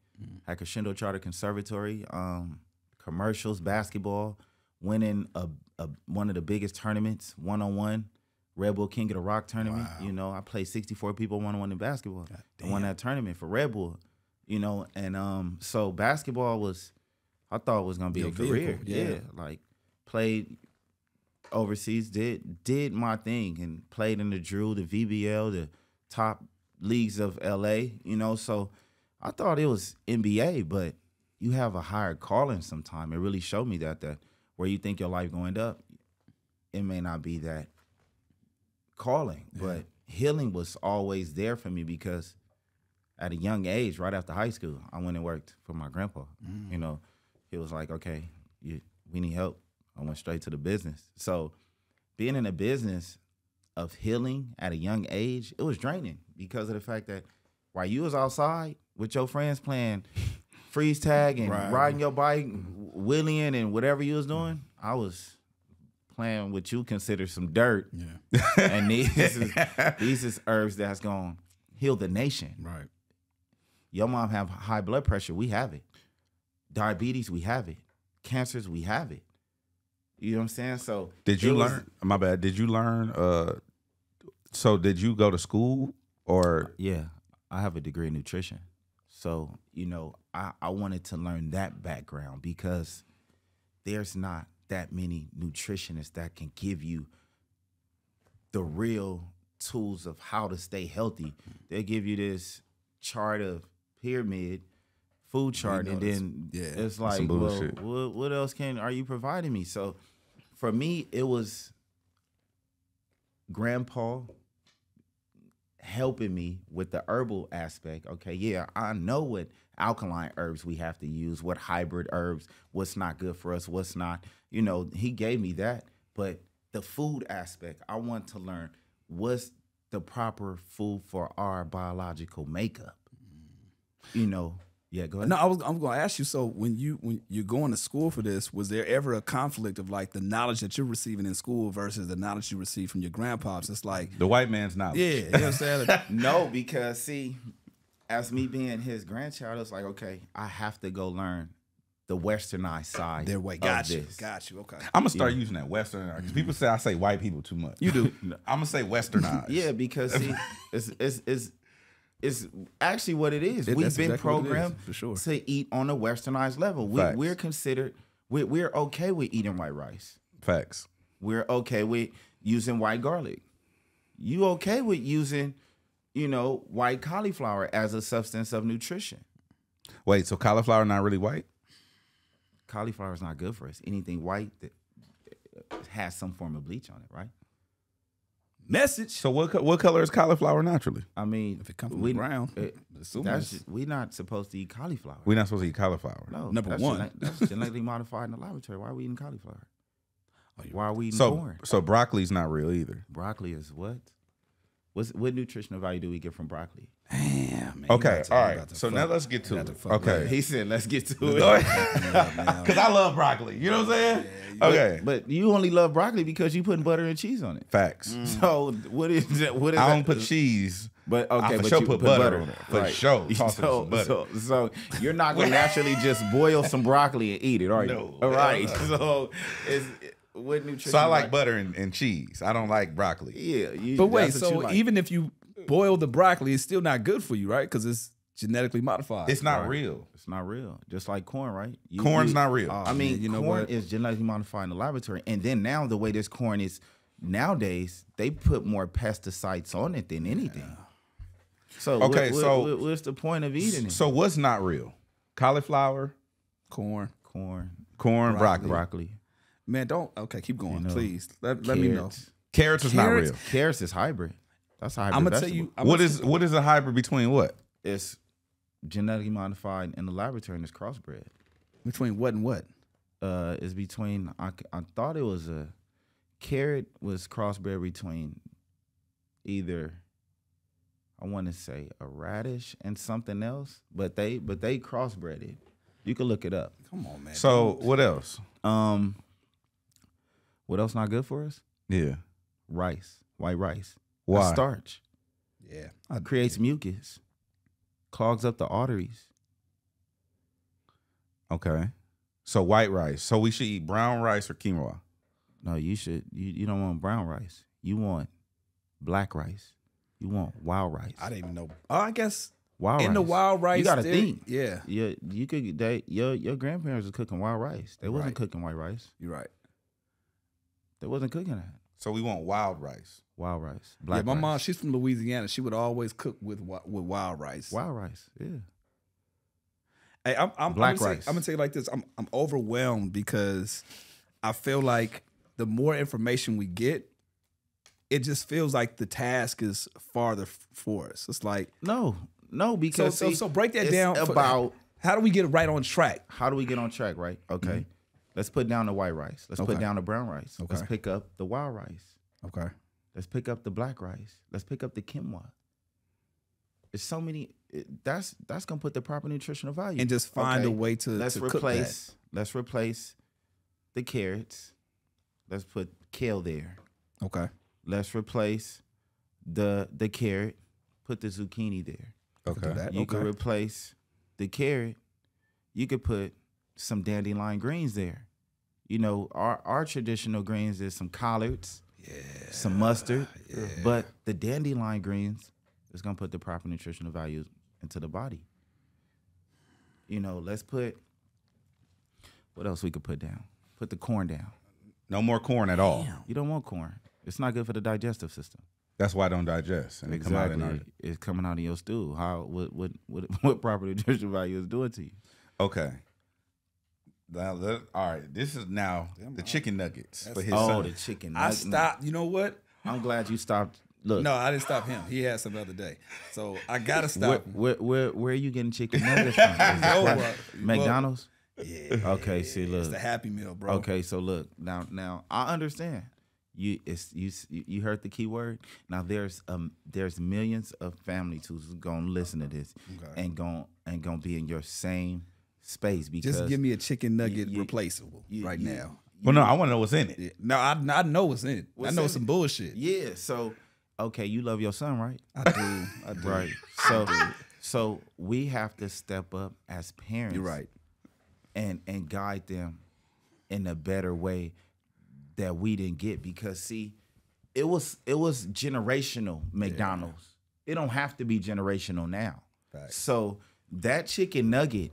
at Crescendo Charter Conservatory, um, commercials, basketball, winning a, a one of the biggest tournaments, one on one, Red Bull King of the Rock tournament. You know, I played 64 people one on one in basketball. I won that tournament for Red Bull. You know, and um, so basketball was, I thought it was gonna be Your a career. yeah. yeah, like played overseas, did did my thing, and played in the Drew, the VBL, the top leagues of LA. You know, so I thought it was NBA, but you have a higher calling. Sometime it really showed me that that where you think your life going up, it may not be that calling, but healing was always there for me because at a young age, right after high school, I went and worked for my grandpa. Mm. You know, he was like, "Okay, you, we need help." I went straight to the business. So, being in a business of healing at a young age, it was draining because of the fact that while you was outside with your friends playing freeze tag and Right. riding your bike, wheeling and whatever you was doing, I was playing what you consider some dirt. Yeah. And these is, these is herbs that's going to heal the nation. Right. Your mom have high blood pressure, we have it. Diabetes, we have it. Cancers, we have it. You know what I'm saying? So Did you was- learn? My bad. Did you learn? Uh, so did you go to school or? Yeah, I have a degree in nutrition. So, you know, I, I wanted to learn that background because there's not that many nutritionists that can give you the real tools of how to stay healthy. They give you this chart of pyramid, food chart, and then yeah, it's like, well, what, what else can are you providing me? So for me, it was grandpa helping me with the herbal aspect. Okay, yeah, I know what alkaline herbs we have to use, what hybrid herbs, what's not good for us, what's not. You know, he gave me that, but the food aspect, I want to learn what's the proper food for our biological makeup. You know, yeah, go ahead. No, I was I'm going to ask you. So when you when you're going to school for this, was there ever a conflict of like the knowledge that you're receiving in school versus the knowledge you receive from your grandpops? It's like, The white man's knowledge. yeah, you know what I'm saying? No, because see, as me being his grandchild, it's like, okay, I have to go learn the westernized side. Their way. of Got you. this. Got you. Okay. I'm gonna start using that westernized because mm-hmm. people say I say white people too much. You do. I'm gonna say Westernized. Yeah, because see, it's it's it's it's actually what it is. It- We've been exactly is, programmed for sure. to eat on a westernized level. We, we're considered we're, we're okay with eating white rice. Facts. We're okay with using white garlic. You okay with using, you know, white cauliflower as a substance of nutrition? Wait, so cauliflower not really white? Cauliflower is not good for us. Anything white that has some form of bleach on it, right? Message. So what co- what color is cauliflower naturally? I mean, If it comes from we, the ground, uh, assume that's it's- just, we're not supposed to eat cauliflower. We're not supposed to eat cauliflower. no, Number that's one. gene- that's genetically modified in the laboratory. Why are we eating cauliflower? Why are we eating So corn? so broccoli's not real either. Broccoli is what? What's, what nutritional value do we get from broccoli? Damn, man. Okay, You all about to- right. So fuck- now let's get to it. to Okay. with He said, "Let's get to it." Because I love broccoli. You know what I'm saying? okay. But you only love broccoli because you putting butter and cheese on it. Facts. Mm. So what is that? What is I don't put cheese. But I okay, for but sure you put put, butter butter, on it. For sure. So, butter. so, so you're not gonna naturally just boil some broccoli and eat it, are you? No, All right. hell So, is what nutrition? So I like butter and, and cheese. I don't like broccoli. Yeah. You, But wait, that's what you so like. even if you boil the broccoli, it's still not good for you, right? Because it's genetically modified. It's not Right. real. It's not real. Just like corn, right? You- Corn's you- not real. Oh, I mean, you know corn what? is genetically modified in the laboratory, and then now the way this corn is nowadays, they put more pesticides on it than anything. So Okay, what- what- so- what- what's the point of eating it? So what's not real? Cauliflower, corn. corn, corn, broccoli. broccoli, Man, don't. Okay, keep going, know, please. Let, let me know. carrots. Carrots is Carrots- not real. Carrots is hybrid. That's a hybrid I'm gonna tell vegetable. you. I'm What gonna is what is a hybrid between what? It's genetically modified in the laboratory and it's crossbred. between what and what? uh is between I, c- I thought it was a carrot was crossbred between either I want to say a radish and something else, but they but they crossbred it. You can look it up. Come on, man. So what else? Um what else not good for us? Yeah. Rice, white rice. Why? That's starch. yeah, I, Creates mucus. Clogs up the arteries. Okay. So white rice. So we should eat brown rice or quinoa. No, you should you, you don't want brown rice. You want black rice. You want wild rice. I didn't even know. Oh, I guess Wild in the wild rice, You gotta there- think. Yeah, Yeah, you could. They your your grandparents was cooking wild rice. They wasn't Right. cooking white rice. you're right. They wasn't cooking that So we want wild rice. wild rice. Black yeah, my rice. mom, she's from Louisiana. She would always cook with with wild rice. wild rice. Yeah. Hey, I'm, I'm, Black I'm gonna rice. Say, I'm gonna tell you like this. I'm I'm overwhelmed because I feel like the more information we get, it just feels like the task is farther for us. It's like No, no, because so, see, so break that it's down for- about how do we get it right on track? how do we get on track, right? Okay. Mm-hmm. Let's put down the white rice. Let's Okay. put down the brown rice. Let's pick up the wild rice. Okay. Let's pick up the black rice. Let's pick up the quinoa. There's so many. It, that's that's gonna put the proper nutritional value. And just find a way to, let's to replace let's replace the carrots let's put kale there. Okay. let's replace the the carrot put the zucchini there Okay. you okay. could replace the carrot you could put some dandelion greens there. You know our our traditional greens is some collards yeah, some mustard but the dandelion greens is going to put the proper nutritional values into the body. You know let's put what else we could put down? Put the corn down. No more corn at all. you don't want corn. It's not good for the digestive system. That's why I don't digest. And they come out in our it's coming out of your stool. How what what what, what proper nutritional value is doing to you? Okay. Now, all right. This is now the chicken nuggets for his oh son. the chicken I stopped. You know what? i'm glad you stopped look No, I didn't stop him. He had some the other day, so I gotta where, stop. him. where, where, where are you getting chicken nuggets from? Is it Yo, McDonald's? Yeah. Okay, see, look. It's the Happy Meal, bro. Okay, so look now. Now I understand. You it's you you heard the key word. Now there's um there's millions of families who's gonna listen to this Okay. and gon' and gonna be in your same space because Just give me a chicken nugget you- replaceable you- right you- now. well, no, I want to know what's in it. Yeah. No, I, I know what's in it. What's I know in some it? bullshit. yeah. So okay, you love your son, right? I do. I do. Right. So so we have to step up as parents. You're right. and and guide them in a better way that we didn't get because see it was it was generational McDonald's. It don't have to be generational now. Facts. So that chicken nugget and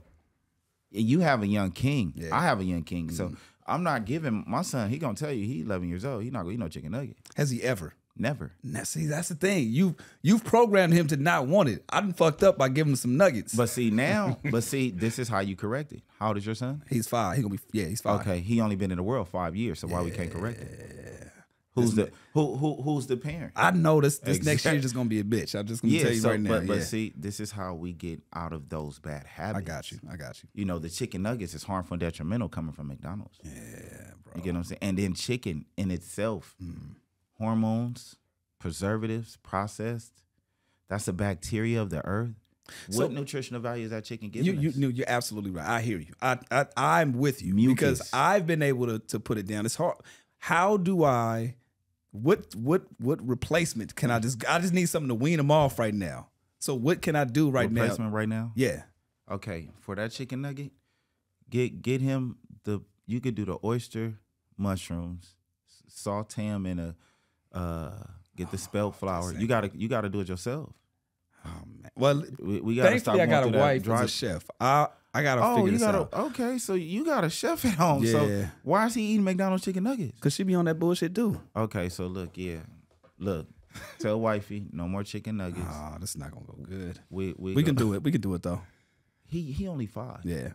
you have a young king. Yeah. I have a young king. So mm-hmm. I'm not giving my son, he gonna tell you he 11 years old. He not gonna eat no chicken nugget. Has he ever? Never. Now, see, that's the thing. You you've programmed him to not want it. I done fucked up by giving him some nuggets. But see now, but see, this is how you correct it. How old is your son? he's five. He gonna be yeah. He's five. Okay, he only been in the world five years, so why we can't correct it? Who's the who who who's the parent? I know this this next Exact- year just gonna be a bitch. I'm just gonna tell you so, right now. but but yeah. see, this is how we get out of those bad habits. I got you. I got you. You know, the chicken nuggets is harmful and detrimental coming from McDonald's. Yeah, bro. You get what I'm saying? And then chicken in itself, Mm. hormones, preservatives, processed. That's a bacteria of the earth. So- what nutritional value is that chicken giving You, you, you're absolutely right. I hear you. I, I I'm with you Mucus. because I've been able to to put it down. It's hard. How do I? What what what replacement can I just? I just need something to wean them off right now. So what can I do right now? Replacement right now? Yeah. Okay, for that chicken nugget, get get him the you could do the oyster mushrooms, saute them in a uh get the spelt flour. You gotta you gotta do it yourself. Oh man. Well, We, we gotta stop thankfully, I going got a wife as a chef. I I gotta Oh, figure you this got out a okay. So you got a chef at home. Yeah. So why is he eating McDonald's chicken nuggets? because she be on that bullshit too. Okay, so look, yeah, look, tell wifey no more chicken nuggets. Oh, that's not gonna go good. we we, We go- can do it. We can do it though. He he only five. Yeah.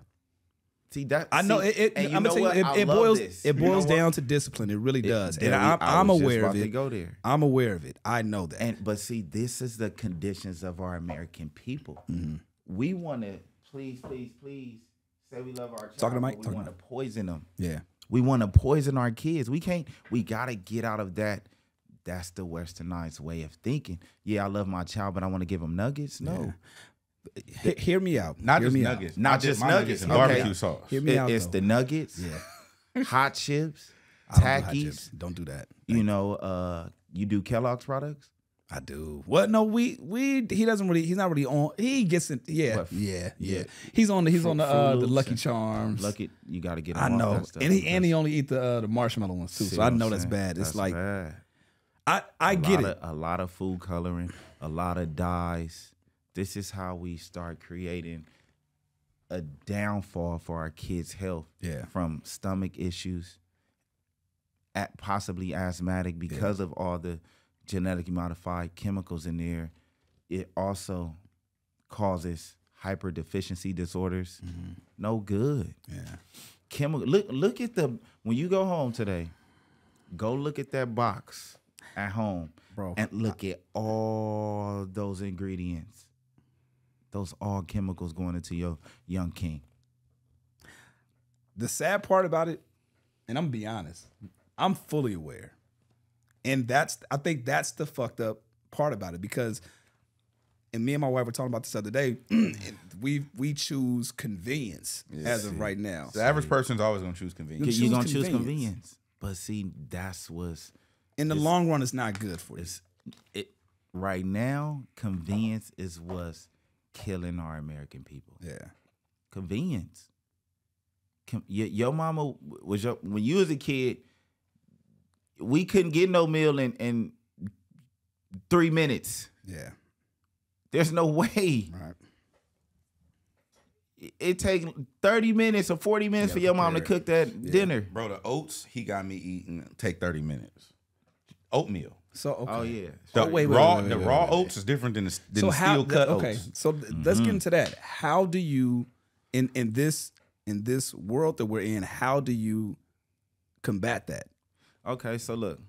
See that I know see, it. it I'm gonna tell you, I it, it love boils. this. It You know boils what? down to discipline. It really does, It- and there I'm, I I'm aware of about to it. Go there. I'm aware of it. I know that. And but see, this is the conditions of our American people. Mm-hmm. We want to please, please, please say we love our child. Talking to Mike? We want to poison them. yeah. We want to poison our kids. We can't. We gotta get out of that. That's the westernized way of thinking. Yeah, I love my child, but I want to give him nuggets. No, He- hear me out. Not Hear just me out. nuggets. Not Not just just nuggets. nuggets and Okay. barbecue sauce. Hear me It- out. it's though. the nuggets, yeah. hot chips, I don't do hot Takis. chips. Don't do that. You know, uh, you do Kellogg's products. I do. What? no, we we he doesn't really. He's not really on. He gets it. Yeah, What? yeah, yeah. Yeah. He's on the. He's on the uh, the Lucky Charms. Lucky, you got to get. I know, and he and he only eat the uh, the marshmallow ones too. see So I know that's bad. It's That's like bad. I I a get it. Of, a lot of food coloring, a lot of dyes. This is how we start creating a downfall for our kids' health. Yeah. From stomach issues, at possibly asthmatic because of all the genetically modified chemicals in there. It also causes hyper deficiency disorders. Mm-hmm. No good Yeah. chemical. Look, look at the when you go home today. Go look at that box at home, Bro. and look at all those ingredients. Those all chemicals going into your young king. the sad part about it, and I'm gonna be honest, I'm fully aware. And that's I think that's the fucked up part about it because and me and my wife were talking about this other day. we we choose convenience as of right now. The average person's always gonna choose convenience. You You're gonna choose convenience. convenience, but see, that's what's In the long run, it's not good for you. it right now. Convenience is what's killing our American people. Yeah. convenience. Com- your, your mama was your when you was a kid. We couldn't get no meal in in three minutes. Yeah. There's no way. Right. It, it take thirty minutes or forty minutes Yeah, for your mom to cook that dinner. Bro, the oats he got me eating take thirty minutes. Oatmeal. So okay. Oh yeah. The Oh, wait, wait, raw wait, wait, the wait, raw wait, wait. oats is different than the, than so the how steel cut okay oats. so th- let's get mm-hmm. into that how do you in in this in this world that we're in how do you combat that Okay, so look.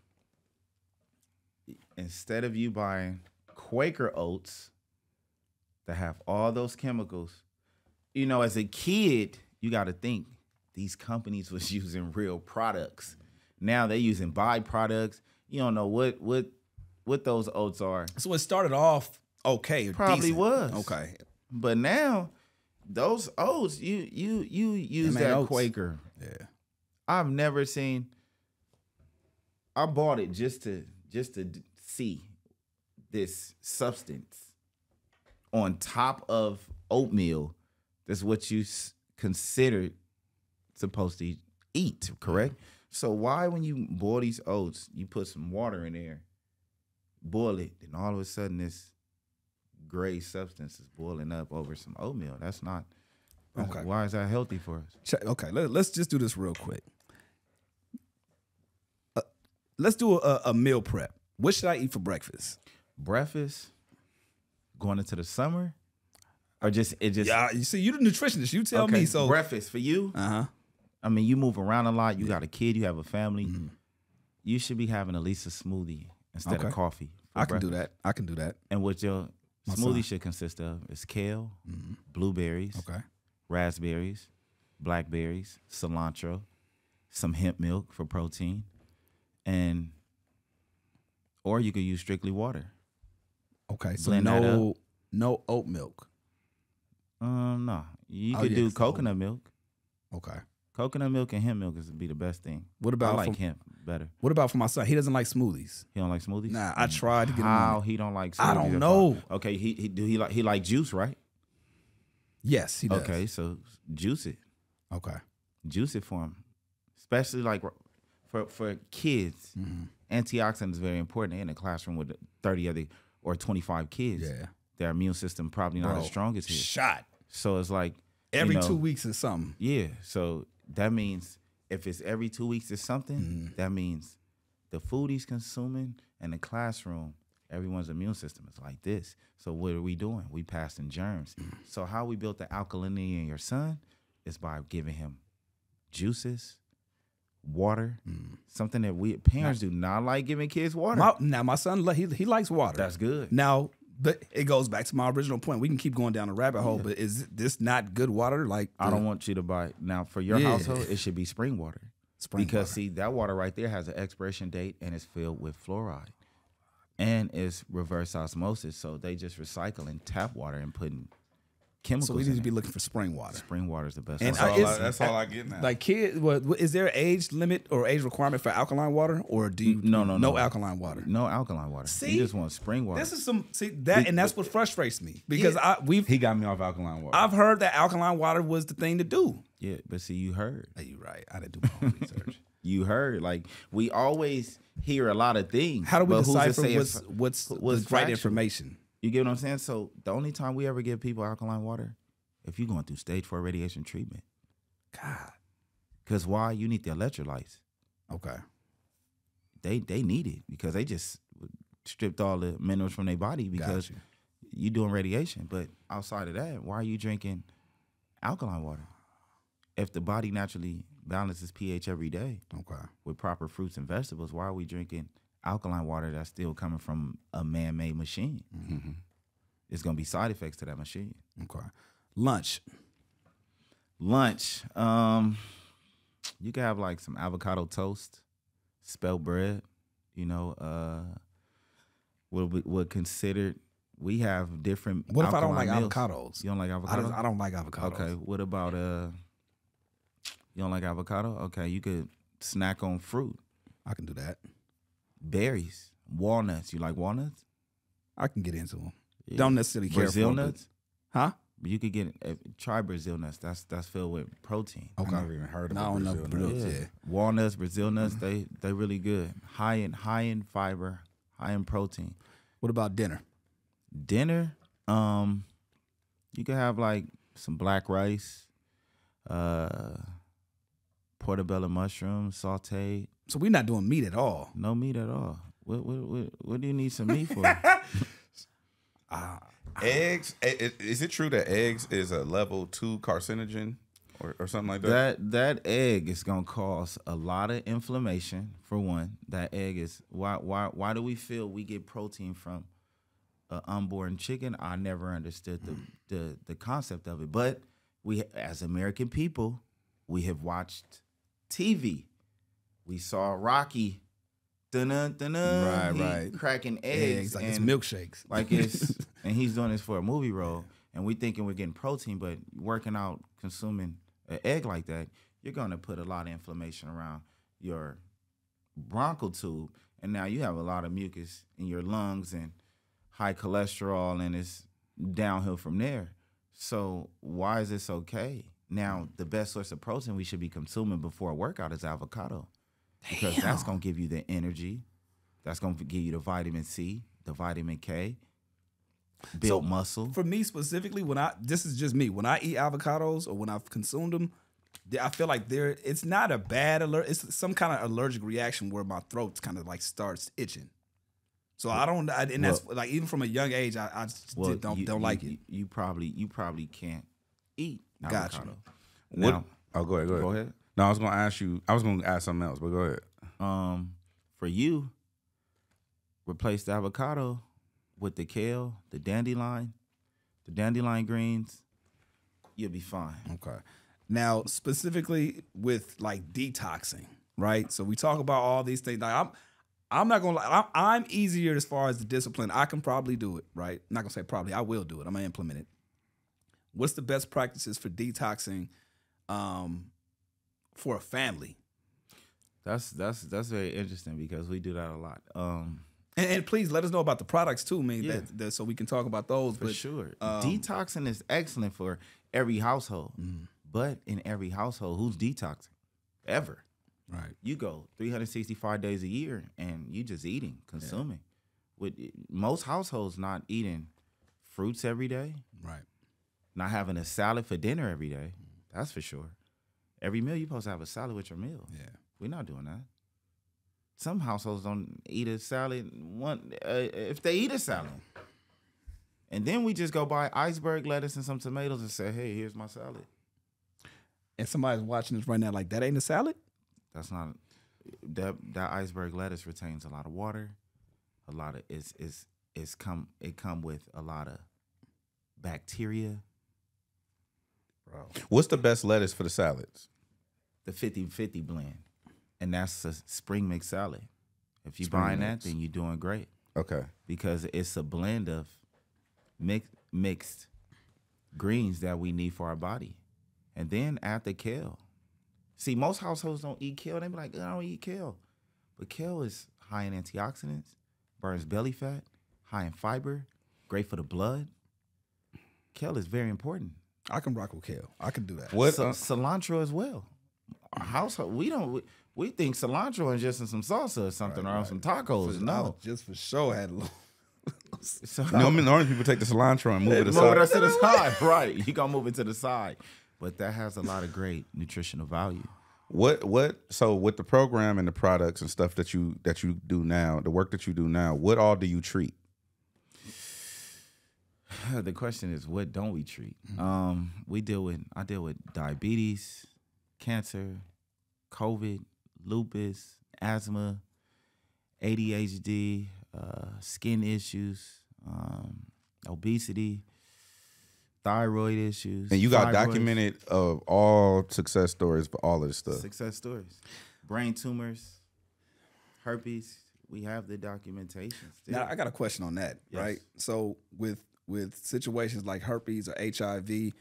Instead of you buying Quaker oats that have all those chemicals, you know, as a kid, you got to think these companies was using real products. Now they're using byproducts. You don't know what what what those oats are. so it started off okay Probably decent. was. okay But now those oats, you you you use that oats. Quaker. yeah I've never seen. I bought it just to just to see this substance on top of oatmeal. That's what you s- considered supposed to eat, correct? So why, when you boil these oats, you put some water in there, boil it, and all of a sudden this gray substance is boiling up over some oatmeal? That's not. Okay. Why is that healthy for us? Okay let, us just do this real quick let's do a, a meal prep. What should i eat for breakfast? Breakfast? Going into the summer? Or just it just yeah you see you the nutritionist. You tell okay, me so breakfast for you? Uh-huh. I mean you move around a lot. You got a kid you have a family. Mm-hmm. you should be having at least a smoothie instead Okay. of coffee i can do that. I can do that. And what your My smoothie son. Should consist of is kale blueberries okay. raspberries blackberries cilantro some hemp milk for protein and or you could use strictly water okay so Blend no no oat milk um no you Oh, could yeah, do coconut milk okay Coconut milk and hemp milk is be the best thing. What about I like from- hemp better. What about for my son? He doesn't like smoothies. He don't like smoothies. Nah, I tried to get How he don't like? smoothies. I don't know. Okay, he, he do he like he like juice, right? Yes, he does. Okay, so juice it, Okay. juice it for him, especially like for for kids. Mm-hmm. Antioxidant is very important. In a classroom with thirty other or twenty five kids. Yeah. their immune system probably not Bro, as strong as his. Shot So it's like you every know, two weeks or something. Yeah. So that means if it's every two weeks or something, Mm-hmm. that means the food he's consuming and the classroom, everyone's immune system is like this. So what are we doing? We passing germs. Mm. So how we built the alkalinity in your son is by giving him juices, water, something that we parents do not like giving kids water. Mm. My, now my son, he he likes water. That's good. Now, but it goes back to my original point. We can keep going down a rabbit hole, but is this not good water? Like I don't want you to buy now for your Yeah. household. It should be spring water. spring because water. see that water right there has an expiration date and it's filled with fluoride and it's reverse osmosis so they just recycle recycling tap water and putting chemicals So we need to it. be looking for spring water. spring water is the best And That's, all, I, that's all I get now. Like kids, what, what- is there an age limit or age requirement for alkaline water, or do you No, no, no no. alkaline water? no alkaline water See? you just want spring water This is some see that, and that's what frustrates me because I we've he got me off alkaline water. I've heard that alkaline water was the thing to do. yeah but see you heard Hey, you right. I didn't do my own research. you heard like we always hear a lot of things How do we who's decipher what's what's, what's the right factual? information? You get what I'm saying? So the only time we ever give people alkaline water, if you're going through stage four radiation treatment. God. Cause why? You need the electrolytes. Okay. They they need it because they just stripped all the minerals from their body because you're doing radiation. But outside of that, why are you drinking alkaline water? If the body naturally balances pH every day Okay. with proper fruits and vegetables, why are we drinking alkaline water that's still coming from a man-made machine? Mm-hmm. It's gonna be side effects to that machine. Okay. Lunch. Lunch. Um, you can have like some avocado toast, spelt bread. You know, uh, what we what considered. We have different. What if I don't like meals. avocados? You don't like I avocado? don't, I don't like avocados. Okay. What about uh? You don't like avocado? Okay, you could snack on fruit, I can do that. Berries, walnuts. You like walnuts? I can get into them. Yeah. Don't necessarily care Brazil for 'em, but- nuts. Huh? You could get uh, try Brazil nuts. That's that's filled with protein. I Okay. never even heard of No, I Brazil nut. Brazil. Yeah. Yeah. Walnuts, Brazil nuts, they they really good. High in high in fiber, high in protein. What about dinner? Dinner, um, you could have like some black rice, uh, portobello mushrooms, sauteed. So we're not doing meat at all. No meat at all. What what what, what do you need some meat for? Ah. Eggs. i- i- Is it true that eggs is a level two carcinogen or, or something like that? that that egg is gonna cause a lot of inflammation. For one, that egg is why why why do we feel we get protein from an unborn chicken? I never understood the the the concept of it, but we as American people, we have watched TV. We saw Rocky, dun dun Right, he right. cracking Eggs, eggs, like it's and- milkshakes. like it's and he's doing this for a movie role. And we thinking we're getting protein but working out consuming an egg like that you're going to put a lot of inflammation around your bronchial tube. And now you have a lot of mucus in your lungs and high cholesterol and it's downhill from there. So why is this okay? Now the best source of protein we should be consuming before a workout is avocado because that's going to give you the energy that's going to give you the vitamin c the vitamin k build So, muscle For me specifically, when I this is just me. When I eat avocados or when I've consumed them, I feel like there it's not a bad alert. It's some kind of allergic reaction where my throat kind of like starts itching. So I don't, I, and that's like even from a young age, I, I just well, don't you- don't like you, it. you probably you probably can't eat Gotcha. avocado What- now oh, go ahead. Go ahead. go ahead No, I was gonna ask you. I was gonna ask something else, but go ahead. um for you replace the avocado with the kale the dandelion the dandelion greens you'll be fine Okay. Now, specifically with like detoxing, right? So we talk about all these things. Like I'm, I'm not gonna lie. I'm, I'm easier as far as the discipline. I can probably do it, right? I'm not gonna say probably. I will do it. I'm gonna implement it. What's the best practices for detoxing, um, for a family? that's that's that's very interesting because we do that a lot um And, and please let us know about the products too, man. Yeah. That, that, so we can talk about those. For but sure. um, detoxing is excellent for every household. Mm-hmm. But in every household, who's detoxing? Ever. right. You go 365 days a year and you just eating, consuming. With most households not eating fruits every day, Right. not having a salad for dinner every day. That's for sure. Every meal you're supposed to have a salad with your meal. Yeah. We're not doing that. Some households don't eat a salad. One, uh, if they eat a salad, and then we just go buy iceberg lettuce and some tomatoes and say, "Hey, here's my salad." And somebody's watching this right now, like that ain't a salad. That's not that that iceberg lettuce retains a lot of water, a lot of it's it's it's come it come with a lot of bacteria. What's the best lettuce for the salads? The 50-50 blend, and that's a spring mix salad. If you Spring buying mix. that, then you're doing great Okay. because it's a blend of mix, mixed greens that we need for our body, and then add the kale. See, most households don't eat kale. They be like, I don't eat kale. But kale is high in antioxidants, burns belly fat, high in fiber, great for the blood. Kale is very important. I can rock with kale. I can do that. What? Ci- uh, cilantro as well. Our household, we don't. We, we think cilantro is just in some salsa or something or on some tacos. For- I no. just for sure had a little. So, you know, I mean, normally people take the cilantro and move it aside. move aside. it to the side, right? You gonna move it to the side, but that has a lot of great nutritional value. What what so with the program and the products and stuff that you that you do now, the work that you do now, what all do you treat? The question is, what don't we treat? Um, we deal with I deal with diabetes, cancer, COVID, lupus, asthma, ADHD, uh, skin issues, um, obesity, thyroid issues. And you got fibroids. documented of all success stories for all of this stuff. success stories, brain tumors, herpes. We have the documentation. Still. Now I got a question on that, Yes. right? So with with situations like herpes or HIV,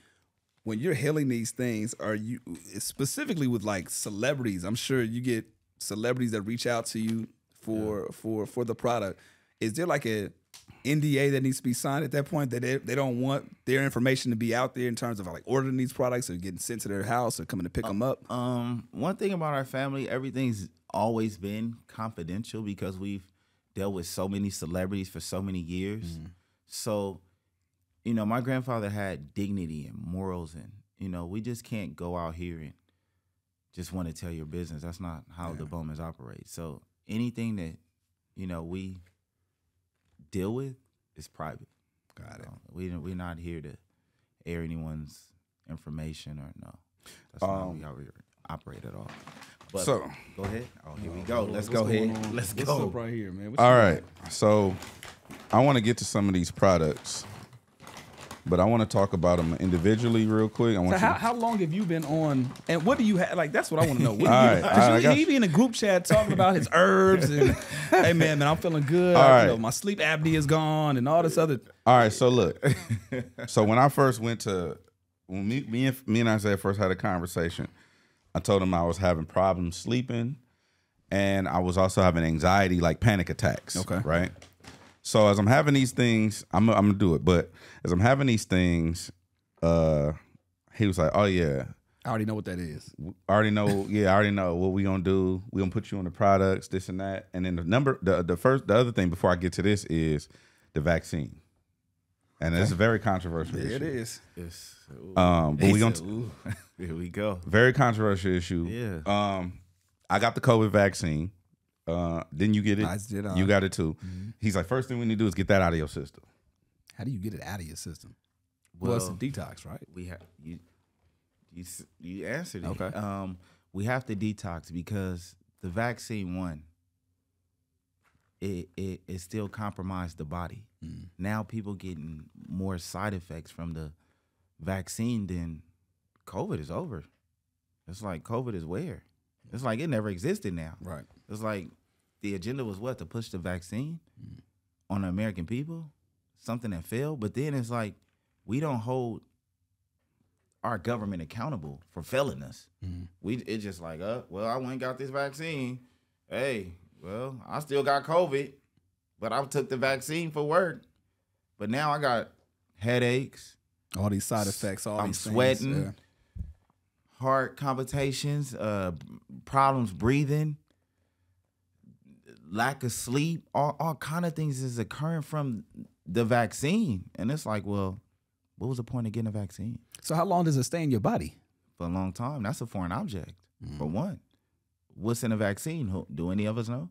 when you're healing these things, are you specifically with like celebrities? I'm sure you get celebrities that reach out to you for for for the product. Is there like a NDA that needs to be signed at that point that they, they don't want their information to be out there in terms of like ordering these products or getting sent to their house or coming to pick them up? Um, one thing about our family, everything's always been confidential because we've dealt with so many celebrities for so many years. So, you know, my grandfather had dignity and morals, and you know, we just can't go out here and just want to tell your business. That's not how the Bowmans operate. So, anything that you know we deal with is private. Got it. So we we're not here to air anyone's information or no. That's not um, how we operate at all. But So- go ahead. Oh, here we uh, go. Let's go ahead. Let's What's go. up right here, man? What All you. So I want to get to some of these products, but I want to talk about them individually real quick. I want So how, to- how long have you been on? And what do you have? Like that's what I want to know. What do All you, right, right, you- got he be in a group chat talking about his herbs and hey man, man, I'm feeling good. All You know, my sleep apnea is gone and all this other. All right, so look. so when I first went to when me me and me and Izeah first had a conversation, I told him I was having problems sleeping and I was also having anxiety, like panic attacks. Okay. Right. So as I'm having these things, I'm I'm gonna do it. But as I'm having these things, uh, he was like, "Oh yeah, I already know what that is. I already know. Yeah, I already know what we gonna do. We gonna put you on the products, this and that. And then the number, the the first, the other thing before I get to this is the vaccine, and it's a very controversial issue. it is. Yes. Um, but He we gonna said. Here we go. very controversial issue. Yeah. Um, I got the COVID vaccine. Uh, didn't you get it? I did, uh, you got it too. He's like, first thing we need to do is get that out of your system. How do you get it out of your system? Well, it's a detox, right? we have you you you answered it. Okay. Um, we have to detox because the vaccine one it it, it still compromised the body. Now people getting more side effects from the vaccine than COVID is over. It's like COVID is where? It's like it never existed now. Right. It's like the agenda was what to push the vaccine on the American people, something that failed. But then it's like we don't hold our government accountable for failing us. We it's just like, uh, well, I went and got this vaccine. Hey, well, I still got COVID, but I took the vaccine for work. But now I got headaches, All these side effects, all I'm these things, sweating. yeah. heart complications, uh, problems breathing, lack of sleep, all, all kind of things is occurring from the vaccine, and it's like, well, what was the point of getting a vaccine So how long does it stay in your body? for a long time? That's a foreign object. For Mm. one, what's in a vaccine? Do any of us know?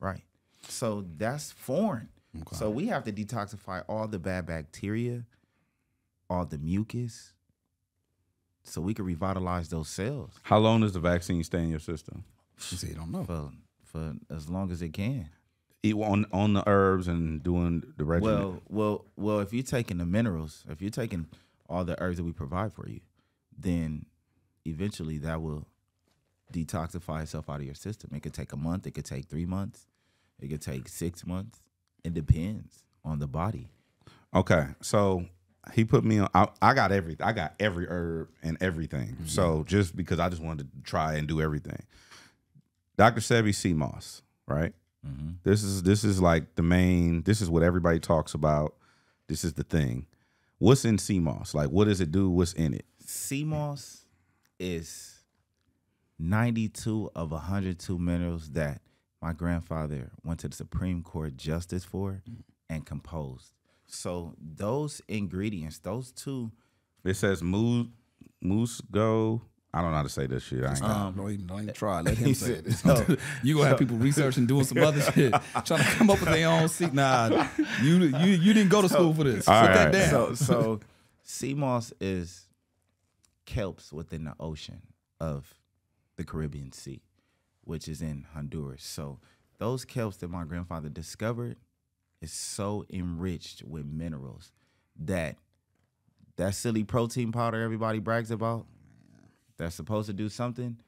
Right. So that's foreign. Okay. So we have to detoxify all the bad bacteria, all the mucus, so we can revitalize those cells How long does the vaccine stay in your system? You say you don't know. for for as long as it can. Eat on on the herbs and doing the regimen. Well, well, well. If you're taking the minerals, if you're taking all the herbs that we provide for you, then eventually that will detoxify itself out of your system. It could take a month. It could take three months. It could take six months. It depends on the body. Okay, so he put me on. I, I got every. I got every herb and everything. Mm-hmm. So just because I just wanted to try and do everything. Dr. Sebi sea moss, right? Mm-hmm. This is this is like the main. This is what everybody talks about. This is the thing. What's in sea moss? Like, what does it do? What's in it? Sea moss is 92 of 102 minerals that my grandfather went to the Supreme Court justice for and composed. So those ingredients, those two, It says moose moose go. I don't know how to say this shit. I ain't Stop. Um, don't even don't even try. Let him he say it. said- you gonna have people researching, doing some other shit, trying to come up with their own seat. Nah, you you you didn't go to school for this. Put All that right. down. so so moss is kelps within the ocean of the Caribbean Sea, which is in Honduras. So those kelps that my grandfather discovered is so enriched with minerals that that silly protein powder everybody brags about that's supposed to do something.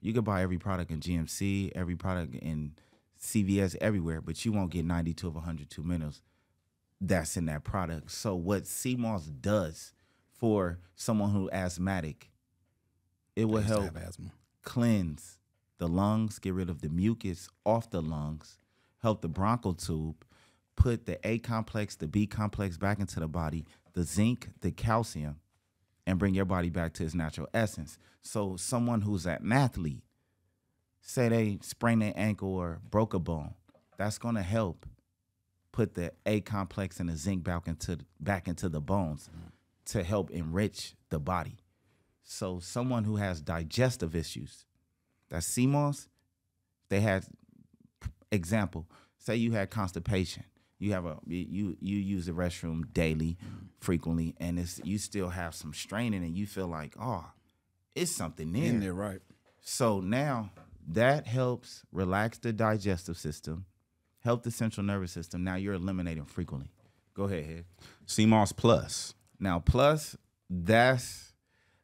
You can buy every product in GNC, every product in CVS, everywhere, but you won't get 92 of 102 minerals that's in that product. So what sea moss does for someone who asthmatic, it will I used to help cleanse the lungs, get rid of the mucus off the lungs, help the bronchial tube, put the A complex, the B complex back into the body, the zinc, the calcium, and bring your body back to its natural essence. So someone who's an athlete, say they sprained their ankle or broke a bone, that's gonna help put the A complex and the zinc back into back into the bones to help enrich the body. So someone who has digestive issues, that's sea moss, they had example, say you had constipation. You have a you you use the restroom daily, mm-hmm. frequently, and it's you still have some straining, and. You feel like, oh, it's something there. in there, right? So now that helps relax the digestive system, help the central nervous system. Now you're eliminating frequently. Go ahead, head. Sea moss Plus. Now, plus that's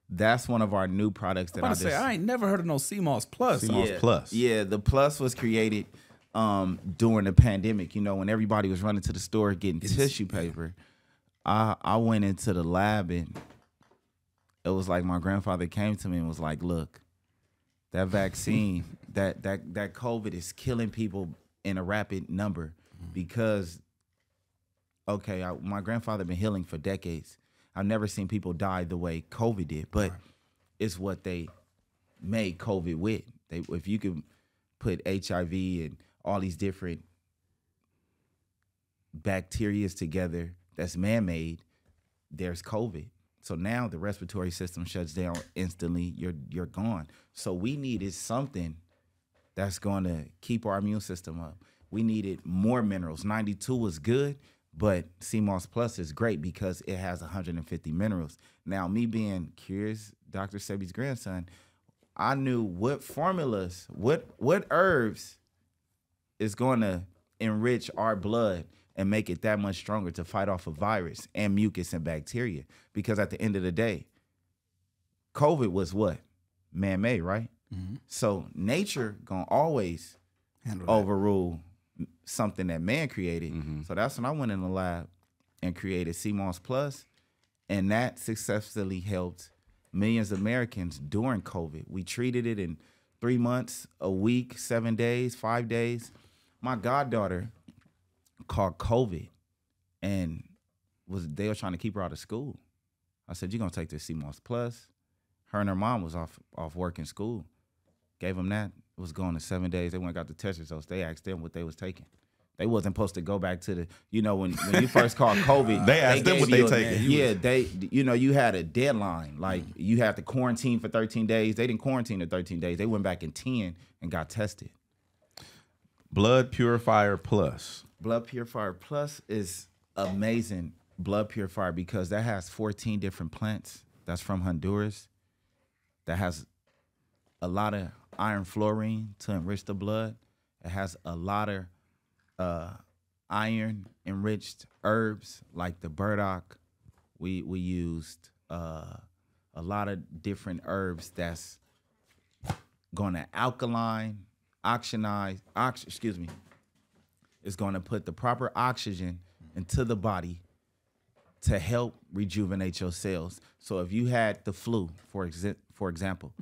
that's one of our new products that I'm I about to just say I ain't never heard of no sea moss Plus. sea moss yeah, Plus. Yeah, the plus was created um, during the pandemic. You know, when everybody was running to the store getting tissue paper, I I went into the lab and it was like my grandfather came to me and was like, "Look, that vaccine, that that that COVID is killing people in a rapid number because okay, I, my grandfather been healing for decades. I've never seen people die the way COVID did, but it's what they made COVID with. They if you could put HIV and all these different bacterias together that's man-made, there's COVID. So now the respiratory system shuts down instantly. You're you're gone. So we needed something that's going to keep our immune system up. We needed more minerals. 92 was good, but sea moss Plus is great because it has 150 minerals. Now, me being curious, Dr. Sebi's grandson, I knew what formulas, what what herbs is going to enrich our blood and make it that much stronger to fight off a virus and mucus and bacteria. Because at the end of the day, COVID was what? Man-made, right? Mm-hmm. So nature gonna always Handle that. overrule something that man created. Mm-hmm. So that's when I went in the lab and created sea moss Plus, and that successfully helped millions of Americans during COVID. We treated it in three months, a week, seven days, five days. My goddaughter caught COVID and was they were trying to keep her out of school. I said, You're gonna take this sea moss Plus. Her and her mom was off off work in school. Gave them that. It was going in seven days. They went and got the test results. They asked them what they was taking. They wasn't supposed to go back to the, you know, when, when you first called COVID. They asked them what they taking. Yeah, they, you know, you had a deadline. Mm-hmm. Like you had to quarantine for 13 days. They didn't quarantine for 13 days. They went back in 10 and got tested. Blood Purifier Plus. Blood Purifier Plus is amazing blood purifier because that has 14 different plants that's from Honduras that has a lot of iron fluorine to enrich the blood. It has a lot of uh, iron enriched herbs like the burdock. We we used uh, a lot of different herbs that's going to alkaline, oxynize, ox, excuse me, is going to put the proper oxygen into the body to help rejuvenate your cells. So if you had the flu, for exa- for example,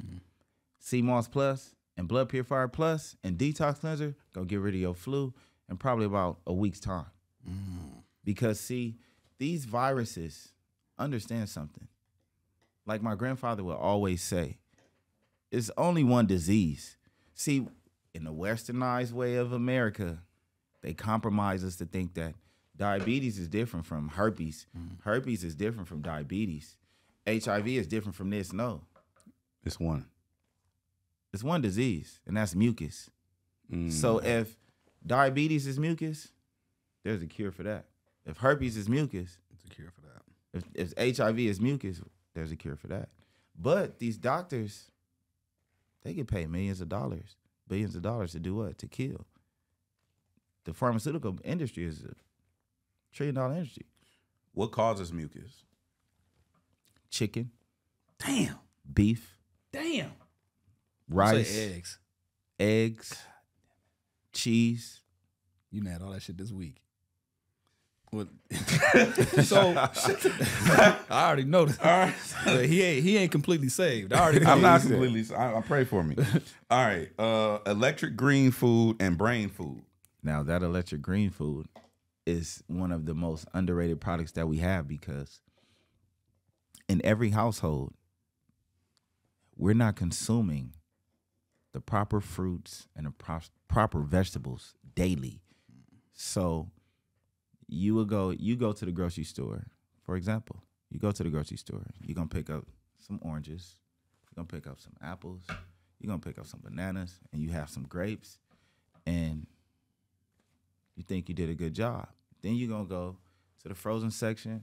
Sea Moss Plus and Blood Purifier Plus and Detox Cleanser gonna get rid of your flu in probably about a week's time. Because see, these viruses understand something. Like my grandfather would always say, it's only one disease. See, in the westernized way of America, they compromise us to think that diabetes is different from herpes. Mm-hmm. Herpes is different from diabetes. HIV is different from this. No, It's one. it's one disease, and that's mucus. Mm. So if diabetes is mucus, there's a cure for that. If herpes is mucus, It's a cure for that. if, if HIV is mucus, there's a cure for that. But these doctors, they get paid millions of dollars, billions of dollars to do what? To kill. The pharmaceutical industry is a trillion dollar industry. What causes mucus? Chicken, Damn. beef, Damn. rice, Say eggs. eggs, cheese. You had all that shit this week. What? so I already know this. But he ain't he ain't completely saved. I already. I'm not this. completely. I, I pray for me. All right. Uh, electric green food and brain food. Now that electric green food is one of the most underrated products that we have because in every household we're not consuming the proper fruits and the pro- proper vegetables daily. So you will go you go to the grocery store, for example. You go to the grocery store, you're to pick up some oranges, you're to pick up some apples, you're to pick up some bananas and you have some grapes and you think you did a good job. Then you're gonna go to the frozen section.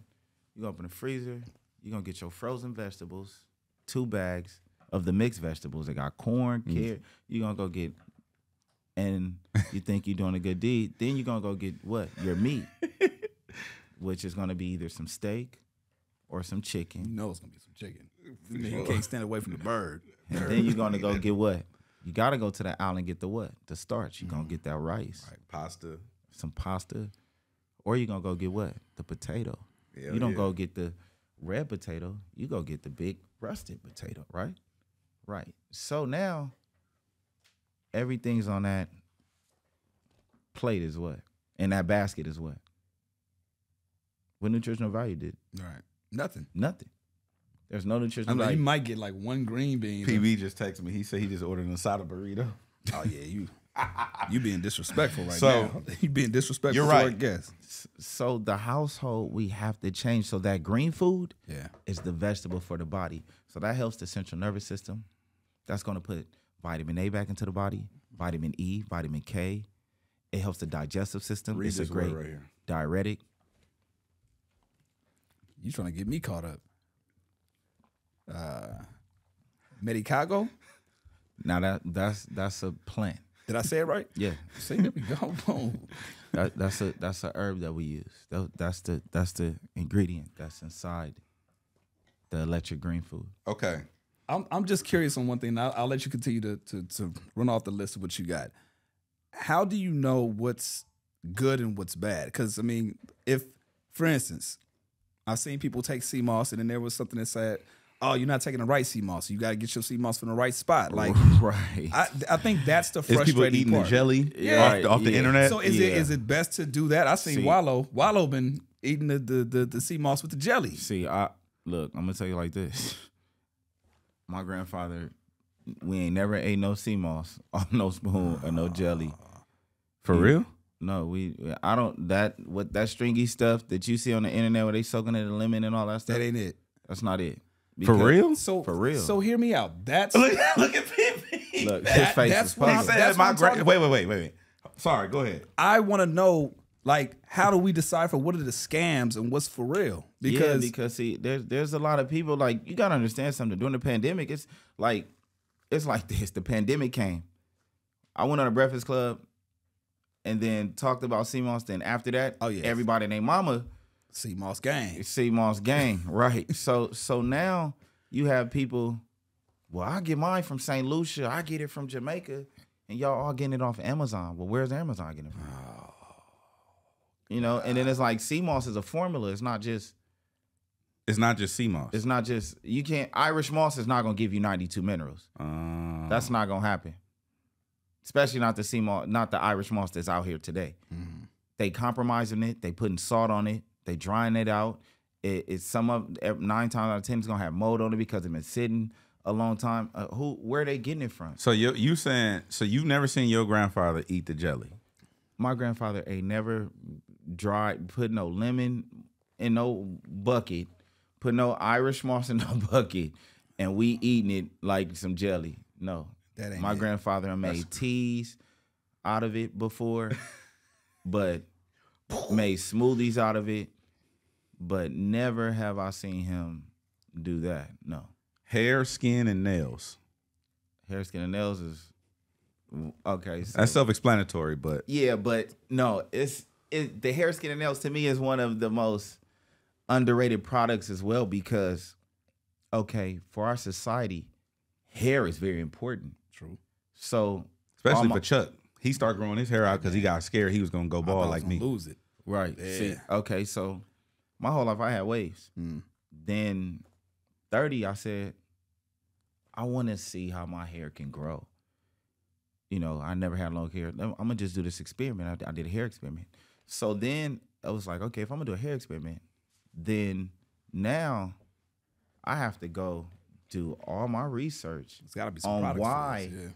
You go open the freezer. You're gonna get your frozen vegetables, two bags of the mixed vegetables. They got corn, mm. carrot. You're gonna go get, and you think you're doing a good deed. Then you're gonna go get what? Your meat, which is gonna be either some steak or some chicken. You chicken. know it's gonna be some chicken. You can't stand away from the bird. And then you're gonna go get what? You gotta go to the aisle and get the what? The starch. You're gonna get that rice. Pasta. some pasta, or you're gonna go get what? The potato. Hell you don't yeah. go get the red potato. You go get the big rusted potato, right? Right. So now everything's on that plate is what? And that basket is what? What nutritional value did? All right. Nothing. Nothing. There's no nutritional I'm like, value. you might get like one green bean. PB just texted me. He said he just ordered an asada burrito. Oh yeah, you you being disrespectful right So, now. you being disrespectful you're to our right. guests. so the household we have to change. So that green food Yeah. is the vegetable for the body. So that helps the central nervous system. That's going to put vitamin A back into the body, vitamin E, vitamin K. It helps the digestive system. Read it's a great right here. diuretic. You trying to get me caught up. Uh Medicago? Now that that's that's a plant. Did I say it right? Yeah, See, there we go. Boom. that, that's a that's a herb that we use. That, that's the that's the ingredient that's inside the electric green food. Okay. I'm I'm just curious on one thing. I'll, I'll let you continue to, to to run off the list of what you got. How do you know what's good and what's bad? Because I mean, if for instance, I've seen people take sea moss and then there was something that said, "Oh, you're not taking the right sea moss. You got to get your sea moss from the right spot." Like, right. I I think that's the Is people frustrating eating the jelly Yeah. off, Right, off the yeah. internet? So is it Yeah. is it best to do that? I seen See- Wallo Wallo been eating the the the, the sea moss with the jelly. See, I look. I'm gonna tell you like this. My grandfather, we ain't never ate no sea moss on no spoon or no jelly. For He- real? No, we. I don't. That what that stringy stuff that you see on the internet where they soaking it in lemon and all that stuff. That ain't it. That's not it. For real? So For real. So hear me out. That's look, look at Pimpy. Look, That- his face that's is what I'm puzzled. saying. That's my what I'm gra- talking wait, wait, wait, wait, wait. Sorry, go ahead. I want to know. Like, how do we decipher what are the scams and what's for real? Because yeah, because see, there's there's a lot of people like you gotta understand something. During the pandemic, it's like it's like this. The pandemic came. I went on a Breakfast Club, and then talked about sea moss. Then after that, Oh, yeah, everybody named Mama Moss Gang. Sea moss gang, right? So so now you have people. Well, I get mine from St. Lucia. I get it from Jamaica, and y'all all getting it off Amazon. Well, where's Amazon getting it from? Oh, You know, and then it's like sea moss is a formula. It's not just. It's not just sea moss. It's not just you can't Irish moss is not gonna give you 92 minerals. Uh, That's not gonna happen. Especially not the sea moss, not the Irish moss that's out here today. They compromising it, they putting salt on it, they drying it out. It, it's some of nine times out of ten it's gonna have mold on it because it's been sitting a long time. Uh, who where they getting it from? so you you saying so you've never seen your grandfather eat the jelly? My grandfather ain't never dried, put no lemon in no bucket, put no Irish moss in no bucket, and we eating it like some jelly. No, That ain't my it. grandfather done made teas out of it before, but made smoothies out of it, but never have I seen him do that. No, Hair, skin, and nails. hair, skin, and nails is okay. So. That's self-explanatory, but Yeah, but no, it's it, the hair, skin, and nails to me is one of the most underrated products as well because, okay, for our society, hair is very important. True. So, especially my- for Chuck, he started growing his hair out because he got scared he was gonna go I thought I bald like me. Lose it. right, see, Yeah. okay, so my whole life I had waves. Mm. Then, thirty, I said, I want to see how my hair can grow. You know, I never had long hair. I'm gonna just do this experiment. I, I did a hair experiment. So then I was like, okay, if I'm gonna do a hair experiment, then now I have to go do all my research. It's got to be some On why? this, yeah.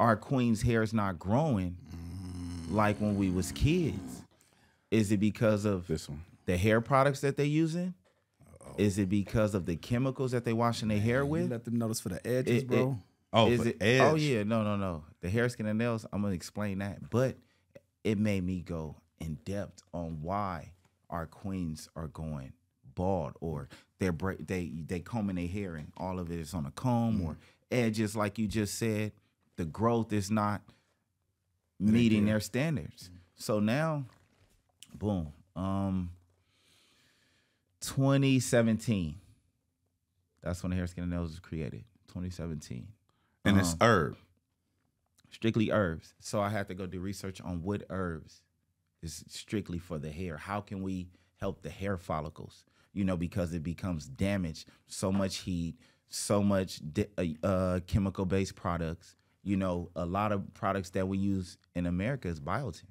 Our queen's hair is not growing mm. like when we was kids. Is it because of This one. the hair products that they're using? Is it because of the chemicals that they washing their hair You with? let them notice for the edges, It- bro. Oh, is it? Oh, edge. Oh yeah, no, no, no. The hair, skin, and nails. I'm gonna explain that, but it made me go in depth on why our queens are going bald or they're bra- they they combing their hair and all of it is on a comb or edges, like you just said. The growth is not meeting their standards. So now, boom. Um, 2017. That's when the hair, skin, and nails was created. 2017 and it's Um, herb. Strictly herbs. So I had to go do research on what herbs is strictly for the hair. How can we help the hair follicles? You know, because it becomes damaged, so much heat, so much uh, uh, chemical based products. You know, a lot of products that we use in America is biotin.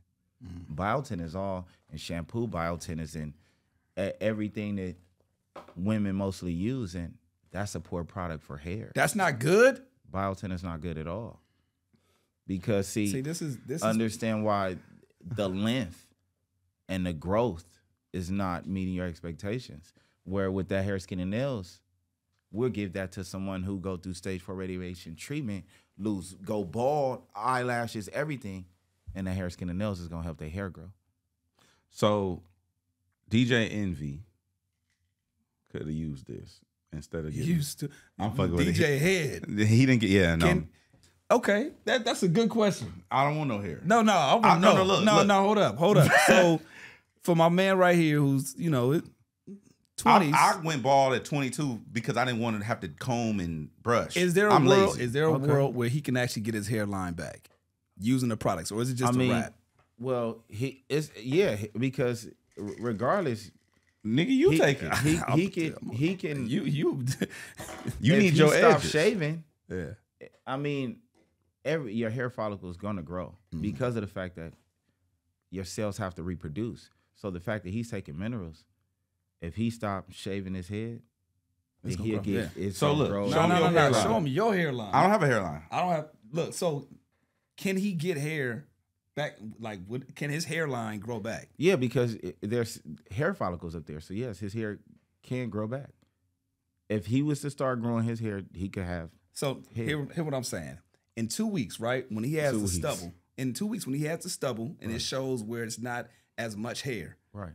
Biotin is all in shampoo. Biotin is in everything that women mostly use, and that's a poor product for hair. That's not good. Biotin is not good at all. Because see, See, this is this is understand why the length and the growth is not meeting your expectations. Where with that hair, skin, and nails, we'll give that to someone who go through stage four radiation treatment, lose, go bald, eyelashes, everything, and the hair, skin, and nails is gonna help their hair grow. So DJ Envy could have used this instead of getting. used to. I'm fucking with it. DJ Hed. He didn't get. Yeah, no. Can, okay, that that's a good question. I don't want no hair. No, no, I, I- no, no, no, no, look, no, look. no. Hold up, hold up. so, for my man right here, who's you know twenties, I, I went bald at 22 because I didn't want to have to comb and brush. is there a I'm world? lazy. Is there a Okay. world where he can actually get his hairline back using the products, or is it just I a mean, wrap? well, he is yeah, because regardless, Nigga, you he, take it. He, he can he can You you you need you your stop edges. shaving. yeah. I mean, every your hair follicle is gonna grow Mm-hmm. because of the fact that your cells have to reproduce. So the fact that he's taking minerals, if he stopped shaving his head, It's then he'll grow, get it's So gonna look, grow. show No, me no, your no, no. hairline. Show me your hairline. I don't have a hairline. I don't have. Look, so can he get hair back? Like, would, can his hairline grow back? Yeah, because it, there's hair follicles up there. So yes, his hair can grow back. If he was to start growing his hair, he could have. So Hair. here, here what I'm saying. In two weeks, right, when he has Two the weeks. stubble, in two weeks when he has the stubble, and it shows where it's not as much hair, Right.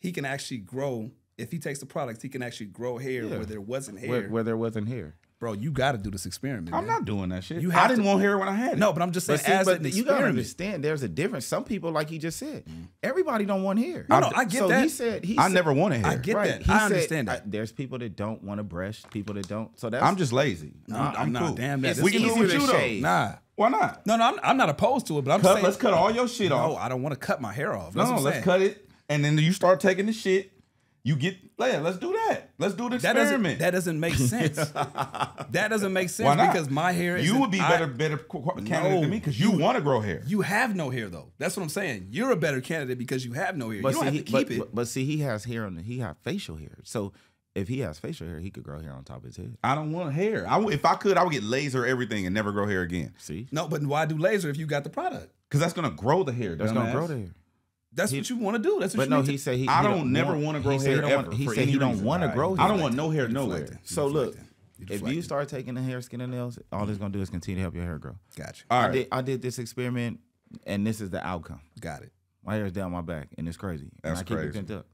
he can actually grow. If he takes the products, he can actually grow hair Yeah. where there wasn't hair. Where, where there wasn't hair. Bro, you got to do this experiment. I'm man. not doing that shit. You I didn't to- want hair when I had it. No, but I'm just saying, But, see, as but an you gotta understand, there's a difference. Some people, like he just said, mm-hmm. everybody don't want hair. No, no, I get so that. He said he. I said- never wanted hair. I get right. that. He I said, understand that. there's people that don't want to brush, people that don't. So that's I'm just lazy. Nah, I'm, I'm cool. damn that. It's we can do it with to you though. Nah. Why not? No, no, I'm, I'm not opposed to it, but I'm Cut, saying, let's cut all your shit no, off. I don't want to cut my hair off. No, That's no, let's cut it, and then you start taking the shit. You get, yeah, let's do that. Let's do the That doesn't, experiment. that doesn't make sense. that doesn't make sense Why not? because my hair. you isn't- would be I- better, better qu- qu- candidate No, than me because you, want to grow hair. You have no hair though. That's what I'm saying. You're a better candidate because you have no hair. But you don't see, have he, to keep but, it. But, but see, he has hair on. He has facial hair. So if he has facial hair, he could grow hair on top of his head. I don't want hair. I w if I could, I would get laser everything and never grow hair again. See, no, but why do laser if you got the product? Because that's gonna grow the hair. that's gonna grow the hair. That's what you want to do. That's what But you no, need he to- said he. I he don't never want- wanna grow hair he want- ever He said he don't want to grow. I don't want no hair nowhere. So look, if you start taking the hair, skin, and nails, all it's gonna do is continue to help your hair grow. Gotcha. All I did. I did this experiment, and this is the outcome. Got it. My hair is down my back, and it's crazy. and That's I keep crazy. it pinned up.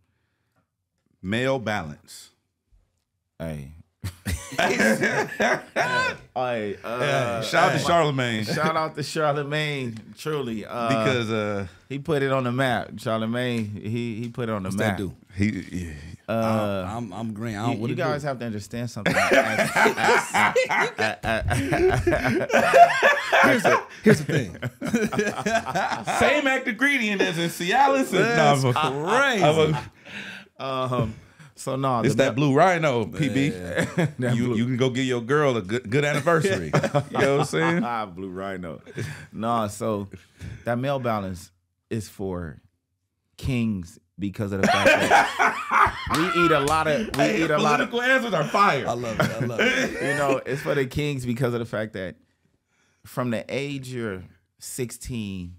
Male balance. Hey. Hey. Uh, Shout out to Charlemagne Shout out to Charlemagne, truly. Uh, because uh, he put it on the map. Charlemagne, he he put it on the What's map. that do? he. yeah. Uh, I'm, I'm green. I you, don't. what you it do? guys have to understand something. Here's the, here's the thing. Same active ingredient as in Cialis. and- That's no, I'm a- crazy. I'm a- um, so no, it's the that blue rhino, PB. That you blue- you can go get your girl a good good anniversary. you know what I'm saying? Ah, blue rhino. no, so that male balance is for kings because of the fact that we eat a lot of we Hey, eat a lot of political answers are fire. I love it. I love it. you know, it's for the kings because of the fact that from the age you're 16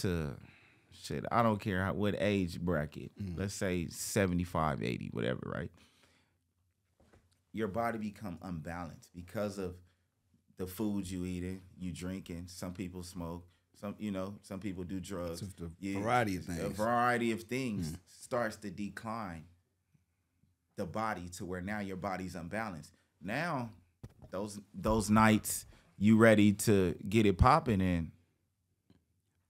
to shit, I don't care how, what age bracket, mm. let's say 75, 80, whatever, right? Your body become unbalanced because of the foods you eating, you drinking. Some people smoke. Some, you know, some people do drugs. It's a variety of A things. variety of things mm. starts to decline the body to where now your body's unbalanced. Now, those those nights you ready to get it popping in.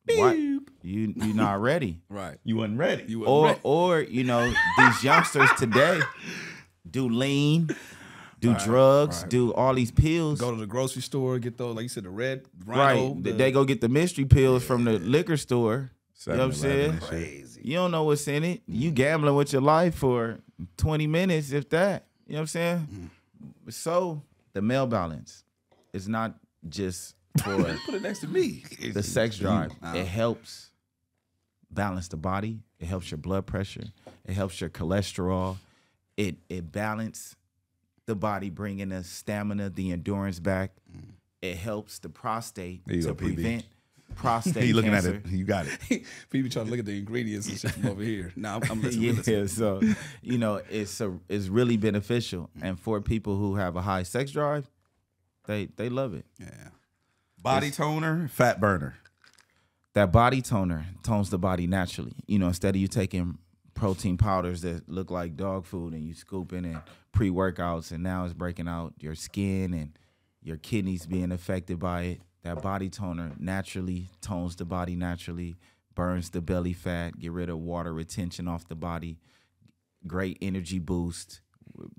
What? You you not ready. Right. You wasn't ready. You or right. or you know, these youngsters today do lean, do drugs, right. do all these pills. go to the grocery store, get those, like you said, the red right. the- they go get the mystery pills from the liquor store. You know what I'm saying? crazy. You don't know what's in it. You gambling with your life for 20 minutes, if that. You know what I'm saying? Mm. So the male balance is not just for Put it next to me. the sex drive. Uh, It helps balance the body. It helps your blood pressure. It helps your cholesterol. It it balance the body, bringing the stamina, the endurance back. It helps the prostate There you to go, PB. prevent prostate He looking cancer. at it. You got it. People trying to look at the ingredients and shit from over here. Nah, I'm, I'm listening. I'm listening. yeah, so you know, it's a, it's really beneficial, and for people who have a high sex drive, they they love it. Yeah. Body toner, fat burner. That body toner tones the body naturally. You know, instead of you taking protein powders that look like dog food and you scooping and pre workouts, and now it's breaking out your skin and your kidneys being affected by it. That body toner naturally tones the body naturally, burns the belly fat, get rid of water retention off the body, great energy boost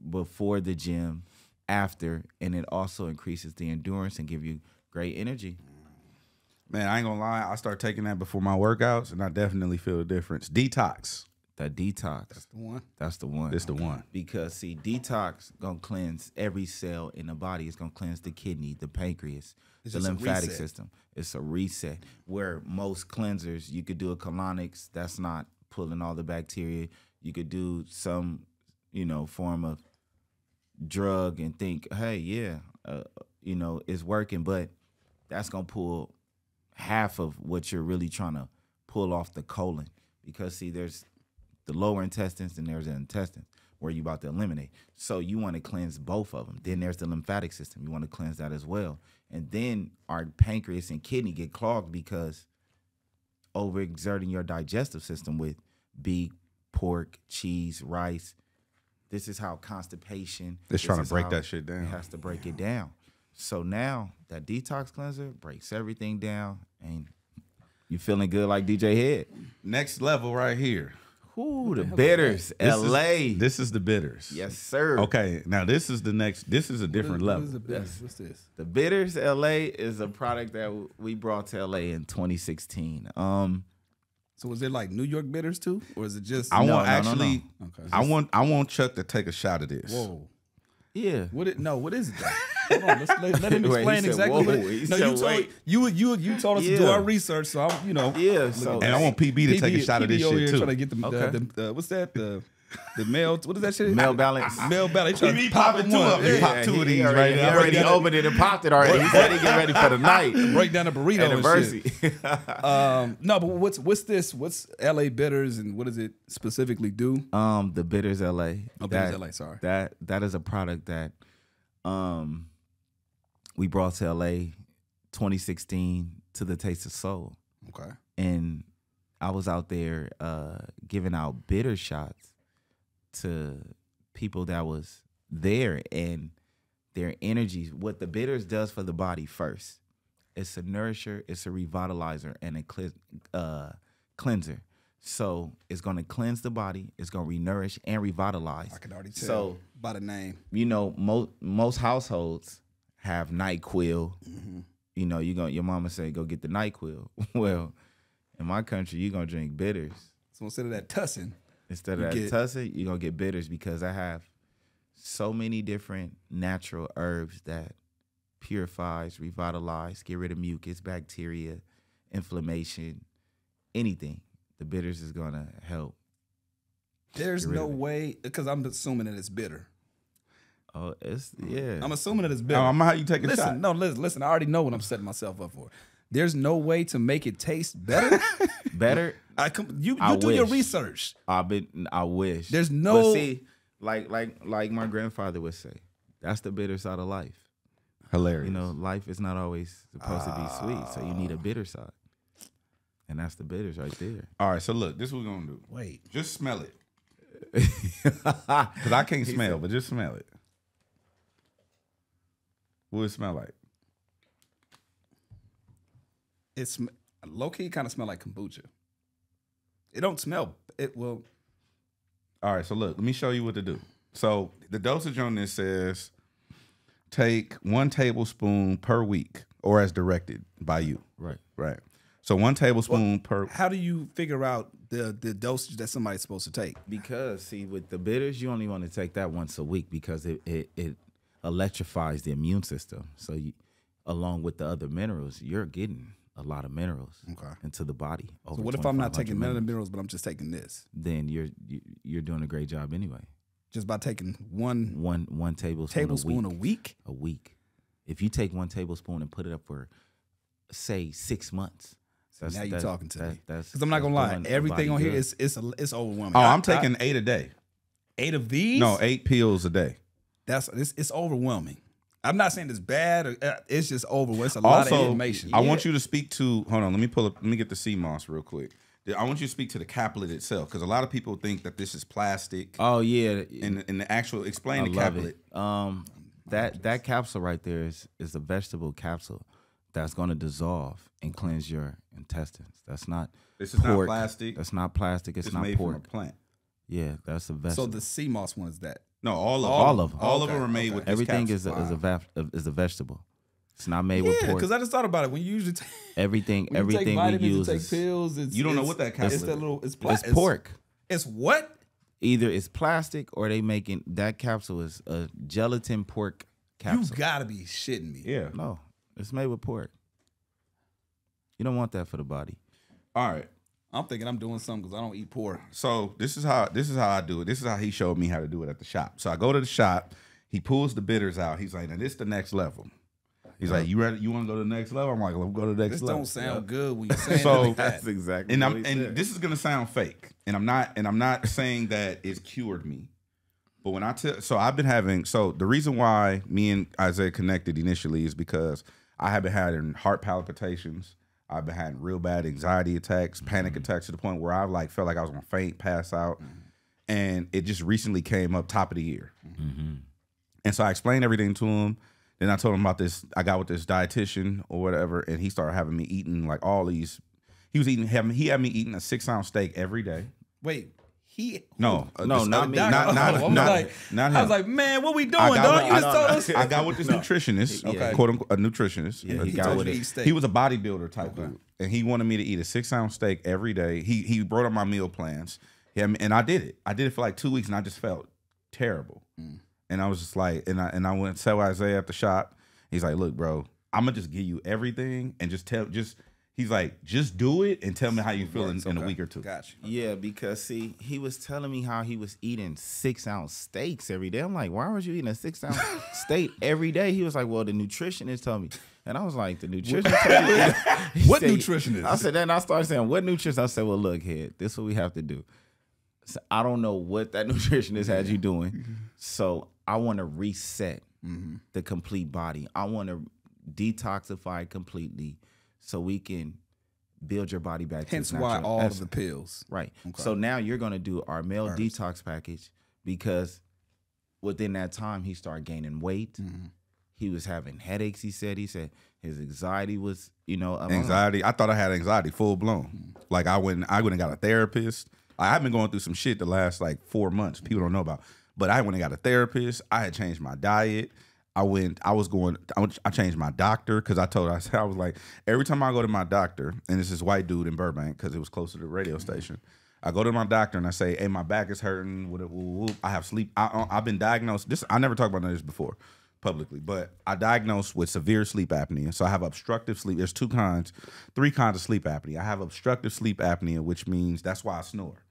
before the gym, after, and it also increases the endurance and give you great energy. Man, I ain't gonna lie. I start taking that before my workouts, and I definitely feel the difference. Detox. The detox. That's the one. That's the one. It's the one. Because see, detox gonna cleanse every cell in the body. It's gonna cleanse the kidney, the pancreas, It's the lymphatic system. It's a reset. Where most cleansers, you could do a colonics. That's not pulling all the bacteria. You could do some, you know, form of drug and think, hey, yeah, uh, you know, it's working, but that's gonna pull half of what you're really trying to pull off the colon. Because see, there's the lower intestines and there's the intestines where you're about to eliminate. So you want to cleanse both of them. Then there's the lymphatic system. You want to cleanse that as well. And then our pancreas and kidney get clogged because overexerting your digestive system with beef, pork, cheese, rice. This is how constipation. It's trying to break that shit down. It has to break it down. So now that detox cleanser breaks everything down, and you feeling good like DJ Hed. Next level right here. Ooh, the bitters, This LA. Is, this is the bitters. yes, sir. Okay, now this is the next. This is a different What level. is the best? What's this? The bitters, LA is a product that we brought to LA in 2016. Um, So is it like New York bitters too, or is it just? I No, want no, no, actually. no. Okay. I want. I want Chuck to take a shot of this. Whoa. Yeah. What it? No. What is it? Hold on. Let's let, let him Wait, explain said, exactly. whoa. what it, no, said, you told you you you told us to do our research, so I'm you know. Yeah, so And I want PB to take a PB shot of this PB over shit here too. Trying to get the, Okay. the, the, what's that the the mail what is that shit? Male balance. Mail balance. He trying PB to pop popping two one. of them. He popped two of these already, right He already opened it and popped it already. He said he get ready for the night. Break down the burrito and, Anniversary. shit. Um, no, but what's what's this? What's LA bitters and what does it specifically do? um, the bitters LA. Oh, Bitters LA, sorry. That that is a product that um we brought to LA 2016 to the Taste of Soul. Okay. and I was out there uh, giving out bitter shots to people that was there, and their energies. What the bitters does for the body first, it's a nourisher, it's a revitalizer, and a cle- uh, cleanser. So it's going to cleanse the body, it's going to renourish and revitalize. I can already tell So by the name. you know, most most households have Nyquil. Mm-hmm. You know, you go your mama say go get the Nyquil. well, in my country, you're gonna drink bitters So instead of that tussin, instead of get- tussin. You're gonna get bitters because I have so many different natural herbs that purifies, revitalize, get rid of mucus, bacteria, inflammation, anything. The bitters is gonna help. there's no way because I'm assuming that it's bitter. Oh, it's yeah. I'm assuming that it's bitter. I'm gonna have you take a listen, shot. no, listen, listen. I already know what I'm setting myself up for. There's no way to make it taste better. Better. I com- you you I do your research. I been I wish. There's But no- see, like like like my grandfather would say, that's the bitter side of life. Hilarious. You know, life is not always supposed to be sweet, so you need a ah. bitter side, and that's the bitters right there. All right. So look, this is what we're gonna do. Wait, Just smell it, cause I can't smell, but just smell it. What does it smell like? it's low key kind of smell like kombucha. It don't smell. It will. All right, so look, let me show you what to do. So the dosage on this says take one tablespoon per week or as directed by you. Right. Right. So one tablespoon per How do you figure out the the dosage that somebody's supposed to take? Because see, with the bitters, you only want to take that once a week because it it, it electrifies the immune system. So you, along with the other minerals, you're getting a lot of minerals Okay. into the body. So what if I'm not taking none of the minerals, but I'm just taking this? Then you're you, you're doing a great job anyway. Just by taking one One one tablespoon, tablespoon a a week. week. a week. If you take one tablespoon and put it up for, say, six months. That's, now you're that- talking to that- me. That's Because I'm not gonna lie, everything on here good. is it's a, it's overwhelming. Oh, I- I'm I- taking eight a day. eight of these. No, eight pills a day. that's it's, it's overwhelming. I'm not saying it's bad. Or, uh, it's just overwhelming. It's a lot of Also, information. I want you to speak to. Hold on, let me pull up. Let me get the sea moss real quick. I want you to speak to the caplet itself because a lot of people think that this is plastic. Oh yeah, and, and the actual explain I the love caplet. it. Um, that that capsule right there is is a vegetable capsule that's going to dissolve and cleanse your intestines. That's not This is not plastic. That's not plastic. It's, It's not made pork. from a plant. Yeah, that's a vegetable. so the sea moss one is that. No, all of All them. of 'em. All of them are made okay. with Everything capsule. is a, is a va- is a vegetable. It's not made with Yeah, pork. because I just thought about it. When you usually take, everything when you take everything we vitamins, use you take is pills. It's, You don't know it's- what that It's capsule that is. little. It's, pla- it's pork. It's what? Either it's plastic or they making that capsule is a gelatin pork capsule. You capsule. gotta be shitting me. Yeah. no, it's made with pork. You don't want that for the body. All right. I'm thinking I'm doing something because I don't eat pork. So this is how this is how I do it. This is how he showed me how to do it at the shop. So I go to the shop. He pulls the bitters out. He's like, "Now this the next level. He's like, "You ready? You want to go to the next level?" I'm like, "Let's go to the next This level." don't sound good when you say So- like that. That's exactly. and what I'm he and said. this is gonna sound fake, and I'm not and I'm not saying that it's cured me, but when I tell, so I've been having, so the reason why me and Izeah connected initially is because I have been having heart palpitations. I've been having real bad anxiety attacks, panic mm-hmm. attacks to the point where I like felt like I was gonna faint, pass out, mm-hmm. and it just recently came up top of the year. Mm-hmm. And so I explained everything to him. Then I told him about this. I got with this dietitian or whatever, and he started having me eating like all these. He was eating having he had me eating a six ounce steak every day. Wait, he No, uh, No, not me. not Doctor- not, I'm not, like, not him. I was like, man, what we doing, I got dog? with- You I just told us. I got with this nutritionist, Okay. quote unquote, a nutritionist. Yeah, he He got with it. he was a bodybuilder type dude, and he wanted me to eat a six ounce steak every day. He he wrote up my meal plans. Yeah, and I did it. I did it for like two weeks, and I just felt terrible. And I was just like, and I and I went to tell Izeah at the shop. He's like, look, bro, I'm gonna just give you everything and just tell, just he's like, just do it and tell me how you feel in, in a week or two. Got you. Yeah, because see, he was telling me how he was eating six ounce steaks every day. I'm like, why was you eating a six ounce steak every day? He was like, well, the nutritionist told me. And I was like, the nutritionist told me. What said- nutritionist? I said, then I started saying, what nutritionist? I said, well, look, head, this is what we have to do. So I don't know what that nutritionist had you doing. So I want to reset mm-hmm. the complete body. I want to detoxify completely so we can build your body back to Hence its why natural all of the pills. Right. Okay. So now you're gonna do our male detox package because within that time he started gaining weight. Mm-hmm. He was having headaches. He said. He said his anxiety was, you know, I'm Anxiety. I thought I had anxiety full blown. Like I went, I went and got a therapist. I've been going through some shit the last like four months. People don't know about, but I went and got a therapist. I had changed my diet. I went. I was going. I, I changed my doctor because I told. I said I was like every time I go to my doctor, and it's this white dude in Burbank because it was close to the radio mm-hmm. station. I go to my doctor and I say, "Hey, my back is hurting. I have sleep. I, uh, I've been diagnosed. This I never talked about this before publicly, but I diagnosed with severe sleep apnea. So I have obstructive sleep. There's two kinds, three kinds of sleep apnea. I have obstructive sleep apnea, which means that's why I snore.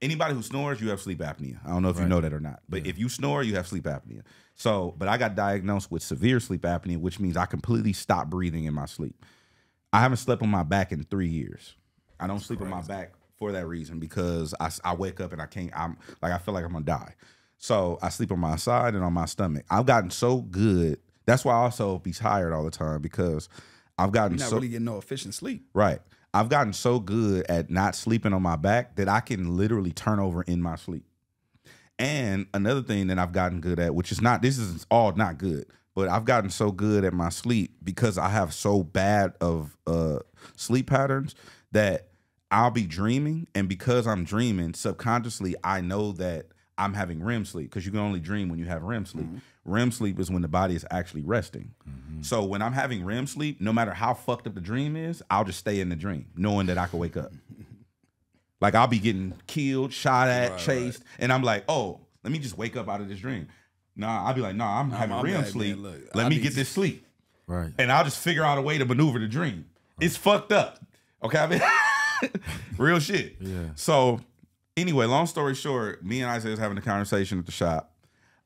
Anybody who snores, you have sleep apnea. I don't know if you know that or not, but if you snore, you have sleep apnea. So, but I got diagnosed with severe sleep apnea, which means I completely stop breathing in my sleep. I haven't slept on my back in three years. I don't sleep on my back for that reason because I, I wake up and I can't. I'm like I feel like I'm gonna die. So I sleep on my side and on my stomach. I've gotten so good. That's why I also be tired all the time because I've gotten You're not so really getting no efficient sleep. right. I've gotten so good at not sleeping on my back that I can literally turn over in my sleep. And another thing that I've gotten good at, which is not this is all not good, but I've gotten so good at my sleep because I have so bad of uh sleep patterns that I'll be dreaming and because I'm dreaming subconsciously I know that I'm having REM sleep because you can only dream when you have REM sleep. REM sleep is when the body is actually resting. Mm-hmm. So when I'm having REM sleep, no matter how fucked up the dream is, I'll just stay in the dream, knowing that I can wake up. Like I'll be getting killed, shot at, chased, and I'm like, oh, let me just wake up out of this dream. Nah, I'll be like, nah, I'm having I'm REM man, sleep. look, let I me get to- this sleep, Right. and I'll just figure out a way to maneuver the dream. It's fucked up. Okay, I mean, real shit. Yeah. So anyway, long story short, me and Isaiah was having a conversation at the shop.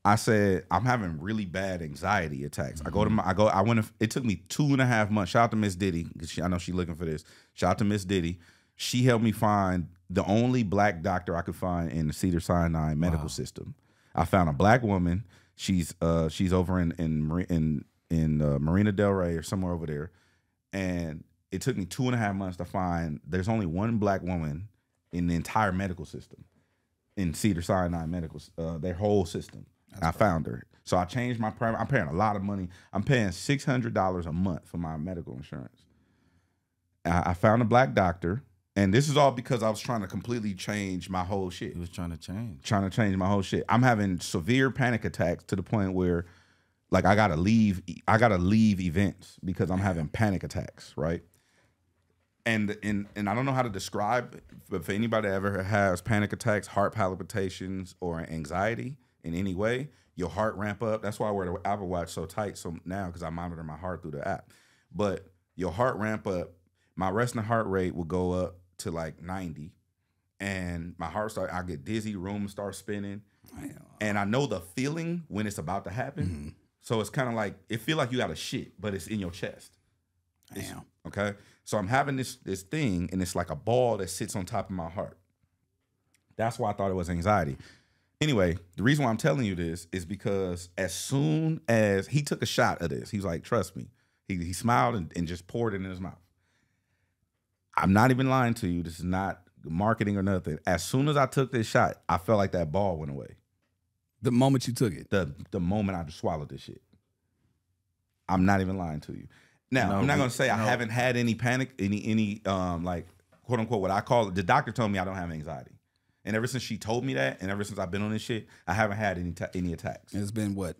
I said I'm having really bad anxiety attacks. I go to my, I go, I went. It took me two and a half months. Shout out to Miss Diddy because she, I know she's looking for this. Shout out to Miss Diddy. She helped me find the only black doctor I could find in the Cedar Sinai medical system. I found a black woman. She's uh she's over in in in in uh, Marina Del Rey or somewhere over there, and it took me two and a half months to find. There's only one black woman in the entire medical system in Cedar Sinai Medical, uh, their whole system. I found her. So I changed my private. I'm paying a lot of money. I'm paying six hundred dollars a month for my medical insurance. I, I found a black doctor, and this is all because I was trying to completely change my whole shit He was trying to change. trying to change my whole shit. I'm having severe panic attacks to the point where like I gotta leave I gotta leave events because I'm having panic attacks, right? And and and I don't know how to describe it, but for anybody that ever has panic attacks, heart palpitations, or anxiety in any way, your heart ramp up. That's why I wear the Apple Watch so tight so now because I monitor my heart through the app. But your heart ramp up, my resting heart rate will go up to like 90 and my heart start I get dizzy, room start spinning. And I know the feeling when it's about to happen. Mm-hmm. So it's kind of like it feel like you got a shit, but it's in your chest. Damn. Okay. So I'm having this this thing, and it's like a ball that sits on top of my heart. That's why I thought it was anxiety. Anyway, the reason why I'm telling you this is because as soon as he took a shot of this, he was like, "Trust me." He he smiled and, and just poured it in his mouth. I'm not even lying to you. This is not marketing or nothing. As soon as I took this shot, I felt like that ball went away. The moment you took it. The the moment I just swallowed this shit. I'm not even lying to you. Now, No, I'm not we- gonna say I haven't had any panic, any any um like quote unquote what I call it. The doctor told me I don't have anxiety. And ever since she told me that, and ever since I've been on this shit, I haven't had any ta- any attacks. And it's been what?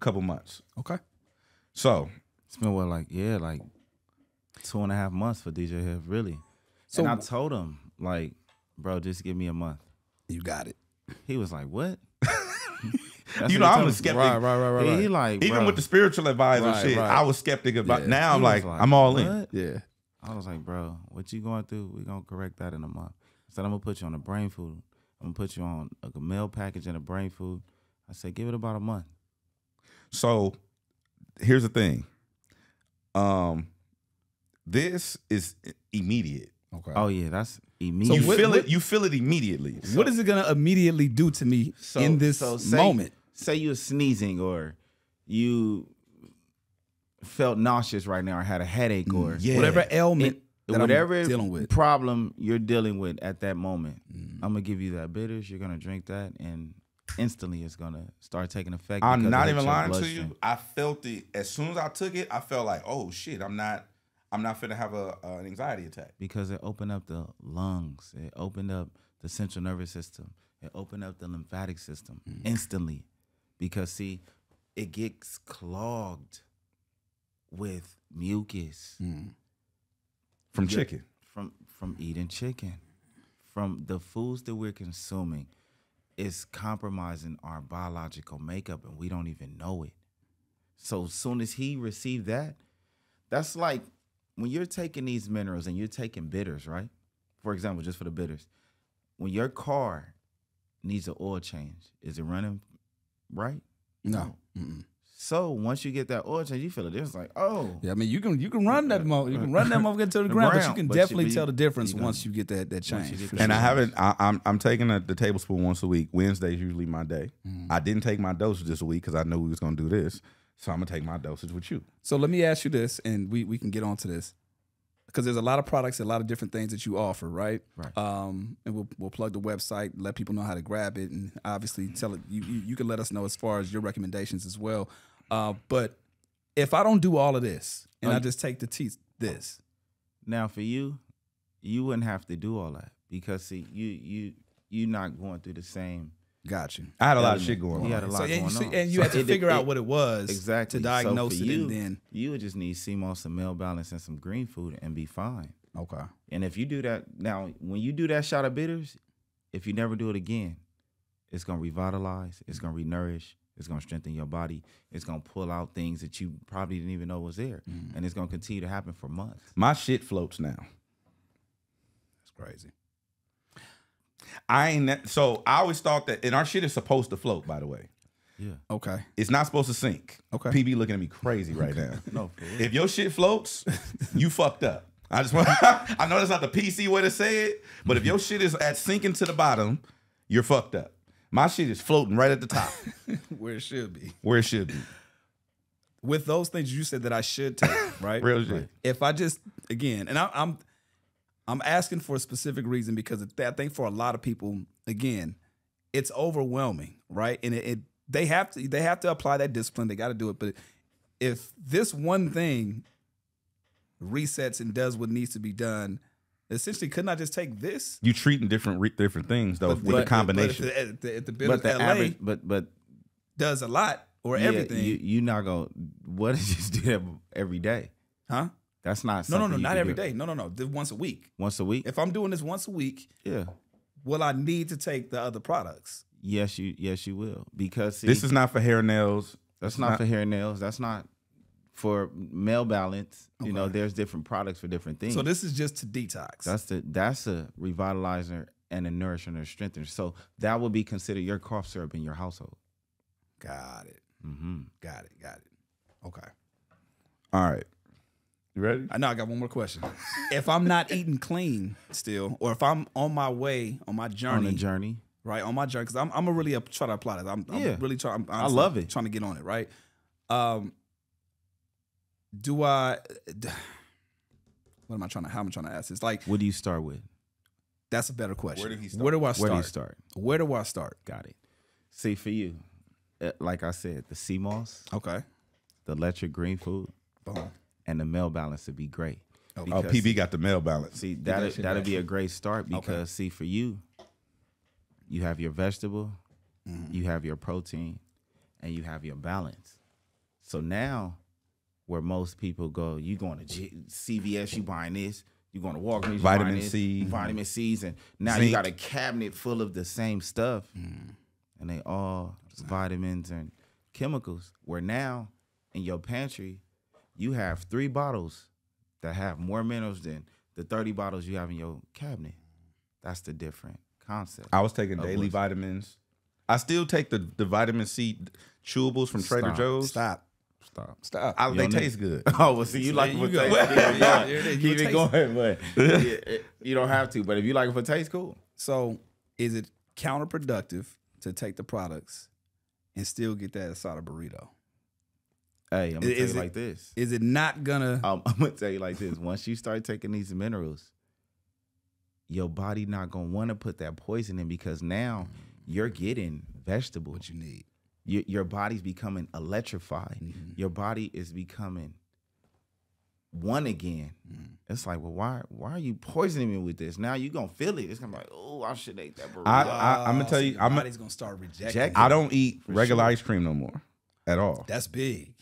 couple months. Okay. So It's been what, like, yeah, like two and a half months for DJ Hed, really. So- and I told him, like, bro, just give me a month. You got it. He was like, what? you know I'm a skeptic. Right, right, right, right. He, he like, Even bro. with the spiritual advisor Right, shit, right. I was skeptic about. Yeah. Now I'm like, like, I'm all in. Yeah. I was like, bro, what you going through? We gonna correct that in a month. I said, I'm gonna put you on a brain food. I'm gonna put you on a meal package and a brain food. I said, give it about a month. So here's the thing. Um, this is immediate. Okay. Oh yeah, that's you immediate. what- feel what- it. You feel it immediately. what is it gonna immediately do to me So- in this so say- moment? say you're sneezing or you felt nauseous right now or had a headache or yeah. Whatever ailment it- that whatever I'm dealing with. problem you're dealing with at that moment, Mm. I'm gonna give you that bitters. You're gonna drink that, and instantly it's gonna start taking effect. I'm not even lying to bloodstream. you. I felt it as soon as I took it. I felt like, oh shit, I'm not. I'm not finna have a uh, an anxiety attack. because it opened up the lungs. It opened up the central nervous system. It opened up the lymphatic system Mm. instantly. Because see, it gets clogged with mucus From Yeah. chicken. from from eating chicken. From the foods that we're consuming is compromising our biological makeup and we don't even know it. So as soon as he received that, that's like when you're taking these minerals and you're taking bitters, right? For example, just for the bitters, when your car needs an oil change, is it running right? No. Mm-mm. So once you get that oil change, you feel it. It's like, oh, Yeah, I mean you can you can run that mo you can run that motherfucker to the, The ground, but you can but definitely but you- tell the difference you gonna- once you get that that change. get for that And I haven't. I, I'm I'm taking a, the tablespoon once a week. Wednesday's usually my day. Mm. I didn't take my dosage this week because I knew we was gonna do this. So I'm gonna take my dosage with you. So let me ask you this, and we, we can get on to this. Because there's a lot of products, a lot of different things that you offer, right? Right. Um, and we'll we'll plug the website, let people know how to grab it, and obviously tell it. You you, you can let us know as far as your recommendations as well. Uh, but if I don't do all of this and Oh, I just take the teeth, this Now for you, you wouldn't have to do all that because see, you you you're not going through the same. Got you. I had a lot of shit going on. You on. had a lot so, and, you going see, on. and you So had to it- figure out it- what it was exactly to diagnose so for it, you, and then you would just need sea moss and male balance and some green food and be fine. okay, And if you do that now, when you do that shot of bitters, if you never do it again, it's gonna revitalize, it's gonna renourish, it's gonna strengthen your body, it's gonna pull out things that you probably didn't even know was there, Mm. and it's gonna continue to happen for months. My shit floats now. that's crazy. I ain't ne- so I always thought that and our shit is supposed to float, by the way. Yeah. Okay, It's not supposed to sink. Okay. PB looking at me crazy right now. No, for if your shit floats, you fucked up. I just want I know that's not the PC way to say it, but if your shit is at sinking to the bottom, you're fucked up. My shit is floating right at the top where it should be. where it should be. With those things you said that I should take, right? Real shit. if I just again, and I, I'm I'm asking for a specific reason because I think for a lot of people, again, it's overwhelming, right? And it, it they have to they have to apply that discipline. They got to do it. But if this one thing resets and does what needs to be done, essentially, couldn't I just take this? You treating different re- different things though with but- a combination. But if the, if the, if the but the LA average, but but does a lot or yeah, everything, you you not gonna what is just do every day? huh? That's not No, no, no, not can every do. day. No, no, no. The- Once a week. Once a week. If I'm doing this once a week, yeah. will I need to take the other products? Yes, you yes you will because see, this is not for hair and nails. That's not, not- for hair and nails. That's not for male balance. You know, there's different products for different things. So this is just to detox. that's the that's a revitalizer and a nourishing or strengthener. So that would be considered your cough syrup in your household. got it. Mm-hmm. Got it. Got it. Okay. All right. You ready? I know I got one more question. if I'm not eating clean still, or if I'm on my way on my journey, On journey, the journey. right on my journey, because I'm I'm gonna really up, try to apply this. I'm, I'm Yeah. really trying. I love it. Trying to get on it. Right. Um. Do I? What am I trying to? How am I trying to ask this? Like What do you start with? that's a better question. Where did he start? Where do I start? Where do you start? Where do I start? Got it. See, for you, uh, like I said, the sea moss, Okay. the electric green food, Boom. And the male balance would be great. Oh, Oh, PB got the male balance. See, that that shit that'd back. be a great start because see, for you, you have your vegetable, Mm-hmm. you have your protein, and you have your balance. So now, where most people go, you going to G- CVS, you buying this. You going to Walgreens, you Vitamin buying this, C. vitamin C's, and now Zinc. you got a cabinet full of the same stuff, Mm. and they all vitamins and chemicals. Where now, in your pantry, you have three bottles that have more minerals than the 30 bottles you have in your cabinet. That's the different concept. I was taking daily what's- vitamins. I still take the, the vitamin C chewables from Trader Stop. Joe's. Stop. Stop. Stop. I, they don't need- taste good. Oh, well, see, you like it you for go. taste. Yeah, Keep it yeah, going. there it is. Keep it taste- going, but it- it- you don't have to. But if you like it for taste, cool. So is it counterproductive to take the products and still get that asada burrito? Hey, I'm gonna Is tell you it- like this. Is it not gonna? Um, I'm gonna tell you like this. Once you start taking these minerals, your body not gonna want to put that poison in because now you're getting vegetables. what you need? your, your body's becoming electrified. Mm-hmm. Your body is becoming one again. Mm. It's like, well, why why are you poisoning me with this? Now you're gonna feel it. It's gonna be like, oh, I should eat that burrito. I, I'm gonna tell so you, I'm. body's gonna start rejecting. Reject- I don't eat regular sure. ice cream no more, at all. That's big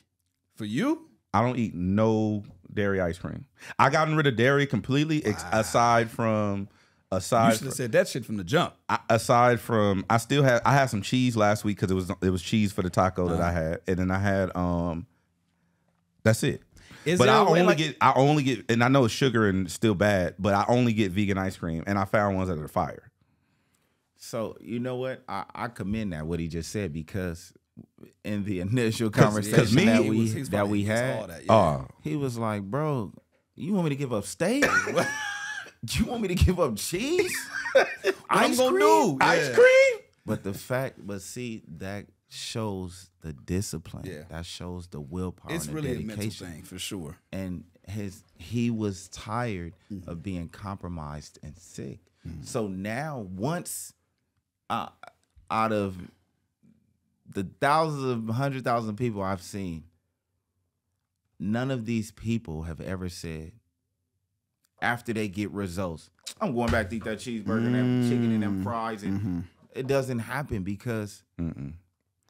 for you. I don't eat no dairy ice cream. I gotten rid of dairy completely, ex- aside from aside. You should from, have said that shit from the jump. I- aside from I still had I had some cheese last week because it was it was cheese for the taco that I Uh-huh. had, and then I had um. That's it. Is but I I only like- get I only get and I know it's sugar and still bad, but I only get vegan ice cream, and I found ones that are fire. so you know what? I, I commend that what he just said because in the initial conversation me- that we was- that funny. we He was all had, that, yeah. Oh, he was like, bro, you want me to give up steak? you want me to give up cheese? I'm Ice gonna cream? do? ice cream. But the fact, but see, that shows the discipline. Yeah. That shows the willpower. It's really a dedication. mental thing for sure. And his he was tired Mm-hmm. of being compromised and sick. So now, once uh, out of the thousands of hundred thousand people I've seen, none of these people have ever said after they get results, I'm going back to eat that cheeseburger and that chicken and Mm. them fries, and Mm-hmm. it doesn't happen because Mm-mm.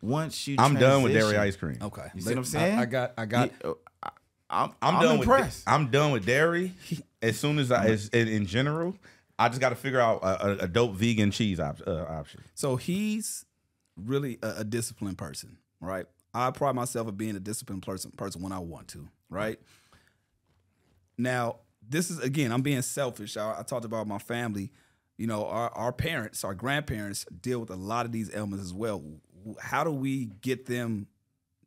once you I'm done with dairy ice cream. Okay, You see what I'm saying? I, I got. I got. Yeah, uh, I- I'm, I'm, I'm, done impressed. with I'm done with dairy. As soon as I, as, in, in general, I just got to figure out a, a, a dope vegan cheese op, uh, option. So he's really a, a disciplined person, right? I pride myself of being a disciplined person person when I want to, right? Now, this is again, I'm being selfish. I, I talked about my family. You know, our, our parents, our grandparents deal with a lot of these ailments as well. How do we get them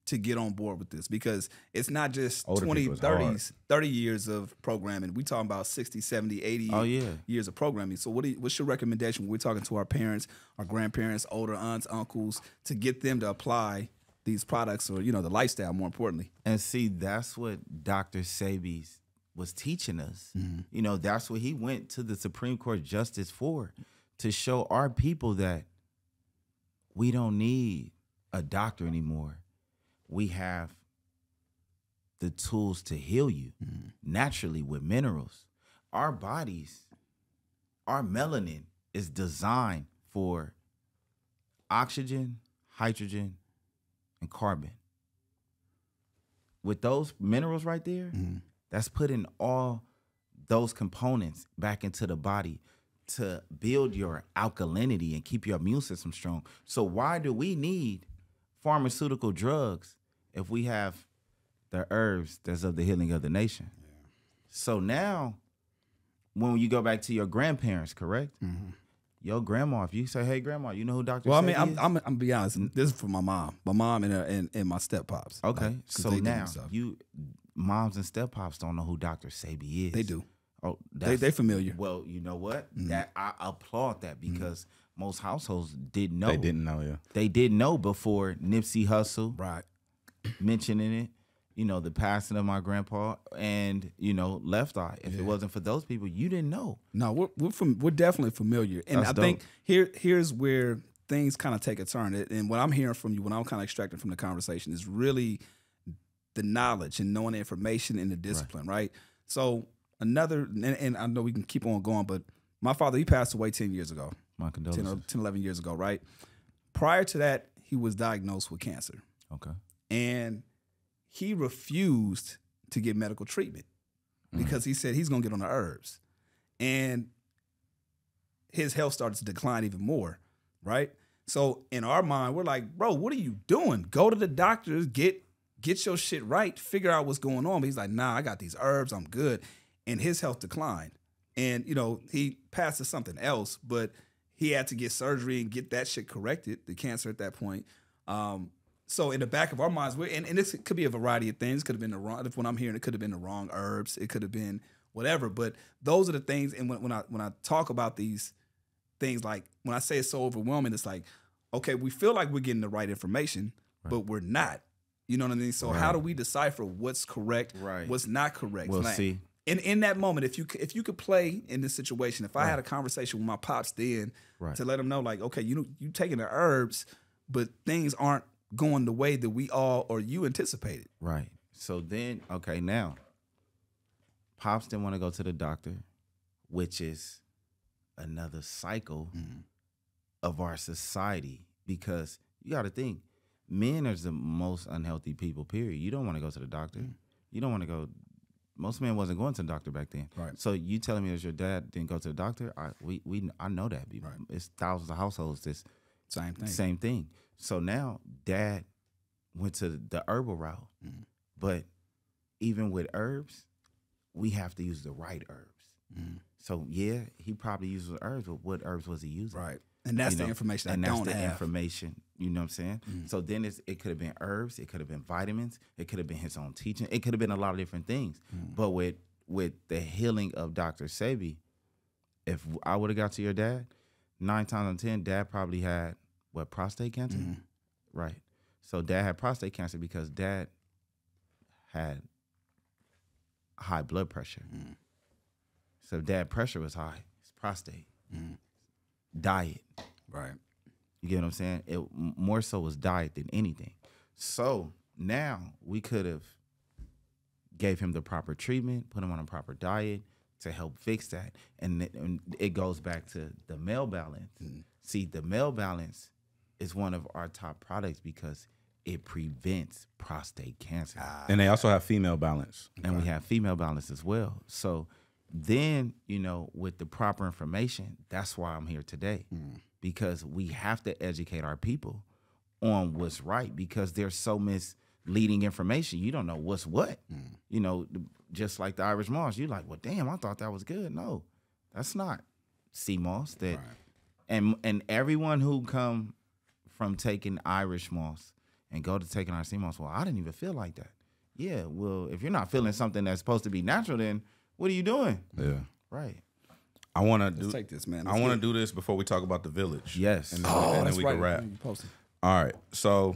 to get on board with this? Because it's not just Older 20, 30s, 30 years of programming. We talking about 60, 70, 80 Oh, yeah. years of programming. So what you, what's your recommendation when we're talking to our parents, our grandparents, older aunts, uncles to get them to apply these products or you know the lifestyle more importantly? And see, that's what Dr. Sebi's was teaching us. Mm-hmm. You know, that's what he went to the Supreme Court justice for to show our people that we don't need a doctor anymore. We have the tools to heal you Mm-hmm. naturally with minerals. Our bodies, our melanin is designed for oxygen, hydrogen, and carbon. With those minerals right there, that's putting all those components back into the body to build your alkalinity and keep your immune system strong. So why do we need pharmaceutical drugs if we have the herbs that's of the healing of the nation? So now when you go back to your grandparents, correct? Your grandma, if you say, "Hey, grandma," you know who Doctor. Well, I mean, I'm. I'm, I'm gonna be honest. This is for my mom, my mom and uh, and, and my step pops. okay. Like, 'cause so now you, moms and step pops don't know who Doctor Sebi is. they do. Oh, They that's- they familiar. Well, you know what? Mm-hmm. That I applaud that because most households didn't know. They didn't know, yeah. They didn't know before Nipsey Hussle Right. Mentioning it. You know, the passing of my grandpa and you know Left Eye. If it wasn't for those people, you didn't know. No, we're we're, from, we're definitely familiar, and That's I think here here's where things kind of take a turn. And what I'm hearing from you, what I'm kind of extracting from the conversation, is really the knowledge and knowing the information and the discipline, right? So another, and, and I know we can keep on going, but my father he passed away ten years ago, My 10, condolences. or 10 11 years ago, right? Prior to that, he was diagnosed with cancer, Okay. And he refused to get medical treatment because he said he's gonna get on the herbs, and his health started to decline even more, right? So in our mind, we're like, bro, what are you doing? Go to the doctors, get get your shit right, figure out what's going on. But he's like, nah, I got these herbs, I'm good. And his health declined. And you know, he passed to something else, but he had to get surgery and get that shit corrected, the cancer at that point. Um, so in the back of our minds, we're and, and this could be a variety of things. Could have been the wrong. If when I'm hearing, it could have been the wrong herbs. It could have been whatever. But those are the things. And when, when I when I talk about these things, like when I say it's so overwhelming, it's like, okay, we feel like we're getting the right information, but we're not. You know what I mean? So how do we decipher what's correct, Right. what's not correct? Well, Like, see. in in that moment, if you if you could play in this situation, if I had a conversation with my pops then Right. to let him know, like, okay, you know, you taking the herbs, but things aren't going the way that we all or you anticipated. Right. So then, okay, now, pops didn't want to go to the doctor, which is another cycle mm-hmm. of our society because you got to think men are the most unhealthy people. Period. You don't want to go to the doctor. Mm. You don't want to go. Most men wasn't going to the doctor back then. Right. So you telling me that your dad didn't go to the doctor? I we we I know that. Right. It's thousands of households that's Same thing. same thing. So now dad went to the herbal route. Mm-hmm. But even with herbs, we have to use the right herbs. So yeah, he probably uses herbs, but what herbs was he using? Right. And that's You the know, information I and don't that's the have. information. You know what I'm saying? Mm-hmm. So then it's, it could have been herbs, it could have been vitamins, it could have been his own teaching, it could have been a lot of different things. Mm-hmm. But with with the healing of Dr. Sebi, if I would have got to your dad, nine times out of ten, dad probably had what prostate cancer, Mm-hmm. right? So dad had prostate cancer because dad had high blood pressure. Mm-hmm. So dad pressure was high. It's prostate. Mm-hmm. Diet. Right. You get what I'm saying? It more so was diet than anything. So now we could have gave him the proper treatment, put him on a proper diet to help fix that, and it, and it goes back to the male balance. See, the male balance is one of our top products because it prevents prostate cancer ah. And they also have female balance. and we have female balance as well. So then, you know, with the proper information, that's why I'm here today. Hmm. Because we have to educate our people on what's right because there's so misleading information. You don't know what's what. Hmm. You know, just like the Irish moss, you're like, well, damn, I thought that was good. No, that's not sea moss. That and and everyone who come from taking Irish moss and go to taking our sea moss, well, I didn't even feel like that. Yeah, well, if you're not feeling something that's supposed to be natural, then what are you doing? Yeah. Right. I want to do. take this, man. I Let's want to do this before we talk about the village. Yes. and then, Oh, and then that's we right. can wrap. All right, so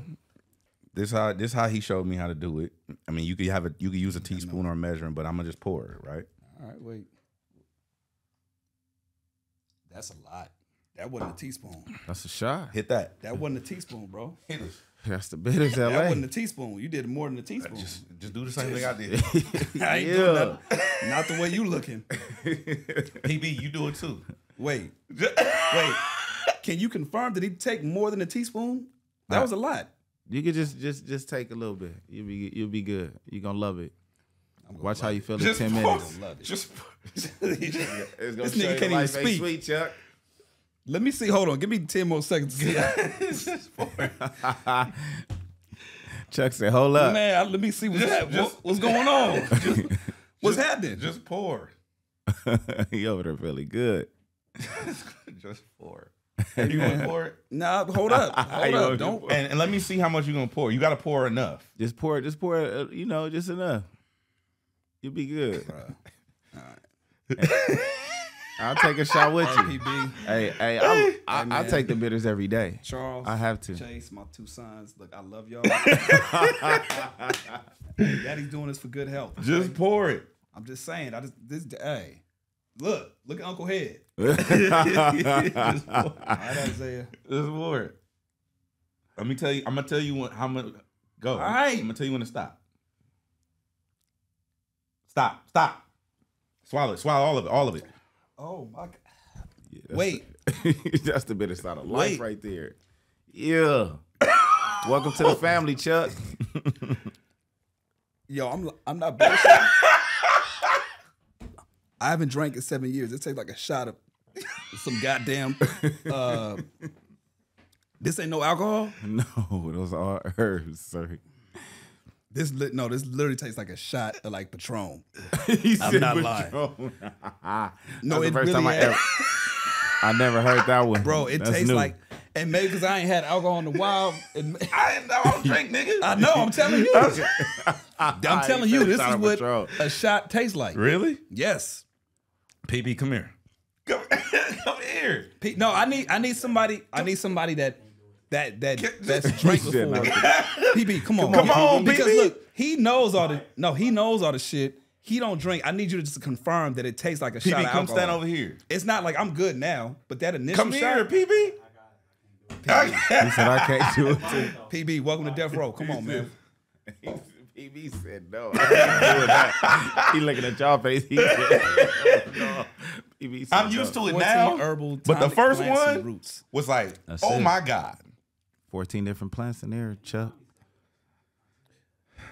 this how this how he showed me how to do it. I mean, you could have a you could use a teaspoon or a measuring, but I'm gonna just pour it, right? All right, wait. That's a lot. That wasn't a teaspoon. That's a shot. Hit that. That wasn't a teaspoon, bro. Hit it. That's the bitters That wasn't a teaspoon. You did more than a teaspoon. Just just do the same thing I did. I ain't Yeah. doing that. Not the way you looking. PB, you do it too. Wait, wait. Can you confirm did he take more than a teaspoon? That was a lot. You could just just just take a little bit. You'll be you'll be good. You're gonna love it. Watch how you feel in Just ten pour. minutes. Love it. Just It's This nigga can't even speak. sweet, Chuck. Let me see. Hold on. Give me ten more seconds. To see. Chuck said, "Hold up." Man, let me see what's, Just- just- what's going on. what's happening? just pour. he over there feeling good. Just pour. it. You gonna pour it? Nah, hold up, hold up. Don't. And, and let me see how much you're gonna pour. You gotta pour enough. Just pour, just pour, uh, you know, just enough. You'll be good. I'll take a shot with you. PB, Hey, hey, I'm, I, I take the bitters every day. Charles, I have to. Chase, my two sons. Look, I love y'all. Daddy's doing this for good health. Just pour it. I'm just saying. I just this. Hey, look, look at Uncle Hed. Just pour it. All right, Izeah. Just pour it. Let me tell you. I'm gonna tell you when, how much. Go. All right. I'm gonna tell you when to stop. Stop. Stop. Swallow it. Swallow all of it. All of it. Oh my God. That's Wait. the- that's the bitter side of life Wait. right there. Yeah. Welcome to the family, Chuck. Yo, I'm I'm not bullshitting. I haven't drank in seven years. It tastes like a shot of some goddamn. Uh, this ain't no alcohol. No, those are herbs, sir. This li- no, this literally tastes like a shot of like Patron. I'm not Patron. No, That's it the first really time I ever. I never heard that one, bro. It That's tastes new. like, and maybe because I ain't had alcohol in a while. It, I know I don't drink, nigga. I know. I'm telling you. I'm telling you, this is what Patron. a shot tastes like. Really? Yes. PB, come here. Come, come here. P- No, I need I need somebody. I need somebody that that that Get- that's drank before. no. PB, come on, Come on, because PB. look, he knows all the no, he knows all the shit. He don't drink. I need you to just confirm that it tastes like a shot PB, come alcohol. stand over here. It's not like I'm good now, but that initial Come shot, here, PB. He said I can't do it. Too. PB, welcome to death row. Come on, man. PB said no. I can't do that. He looking at y'all face. He said oh, no. PB said I'm used no. to it now. herbal, but the first one roots. was like, That's oh it. my God. 14 different plants in there, Chuck.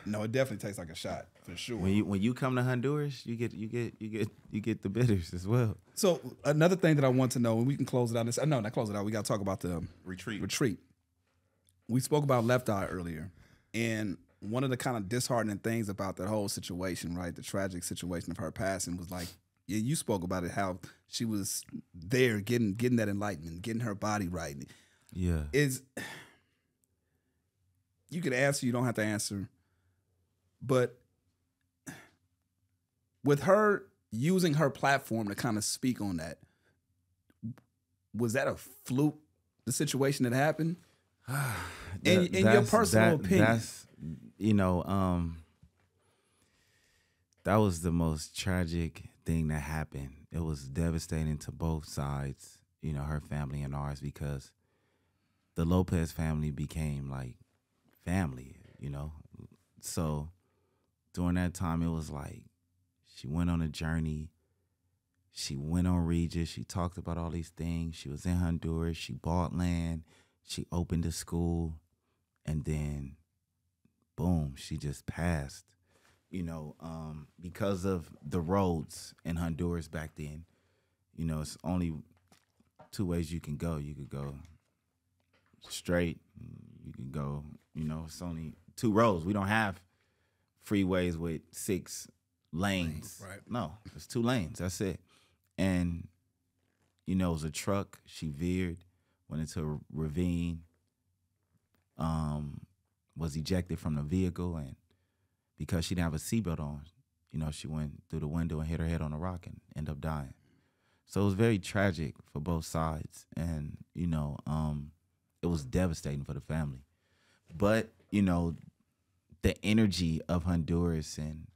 No, it definitely tastes like a shot for sure. When you when you come to Honduras, you get you get you get you get the bitters as well. so another thing that I want to know, and we can close it out. This, uh, no, not close it out. We got to talk about the um, Retreat. retreat. We spoke about left eye earlier, and one of the kind of disheartening things about that whole situation, right, the tragic situation of her passing, was like, yeah, you spoke about it, how she was there getting getting that enlightenment, getting her body right. Yeah. Is you could answer, you don't have to answer, but with her using her platform to kind of speak on that, was that a fluke? The situation that happened. In- in your personal opinion. That's you know, um that was the most tragic thing that happened. It was devastating to both sides, you know, her family and ours because the Lopes family became like family, you know. So during that time it was like she went on a journey. She went on Regis. She talked about all these things. She was in Honduras. She bought land. She opened a school. And then, boom, she just passed. You know, um, because of the roads in Honduras back then, you know, it's only two ways you can go. You could go straight. You could go, you know, it's only two roads. We don't have freeways with six lanes. right. No, it's two lanes. That's it. And you know, it was a truck. She veered, went into a ravine. Um, was ejected from the vehicle, and because she didn't have a seatbelt on, you know, she went through the window and hit her head on a rock and ended up dying. So it was very tragic for both sides, and you know, um, it was devastating for the family. But you know, the energy of Honduras and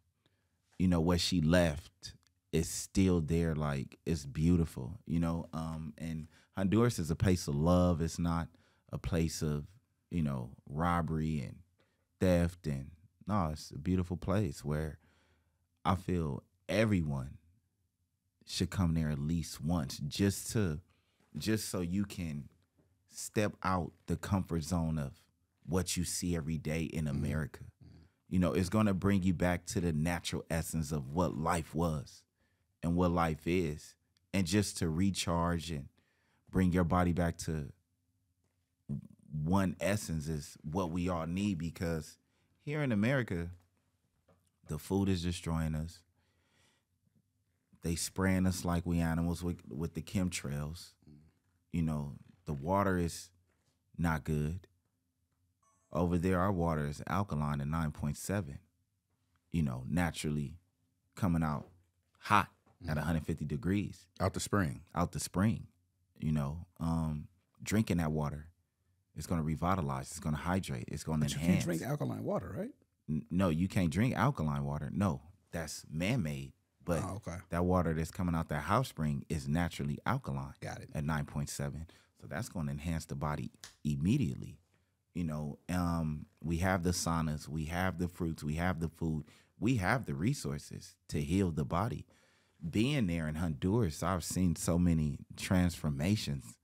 you know what she left is still there. Like it's beautiful, you know. Um, and Honduras is a place of love. It's not a place of you know robbery and theft and no. It's a beautiful place where I feel everyone should come there at least once just to just so you can step out the comfort zone of what you see every day in mm-hmm. America. Mm-hmm. You know, it's going to bring you back to the natural essence of what life was and what life is. And just to recharge and bring your body back to one essence is what we all need because here in America, the food is destroying us. they spraying us like we animals with with the chemtrails. Mm. You know, the water is not good. Over there, our water is alkaline at nine point seven. You know, naturally coming out hot at 150 degrees Out the spring. out the spring. You know, um, drinking that water is going to revitalize. It's going to hydrate. It's going to But you can't drink alkaline water, right? N- no, you can't drink alkaline water. No, that's man made. But Oh, okay. that water that's coming out that house spring is naturally alkaline. Got it. At 9.7. So that's going to enhance the body immediately. You know, um, we have the saunas, we have the fruits, we have the food, we have the resources to heal the body. Being there in Honduras, I've seen so many transformations,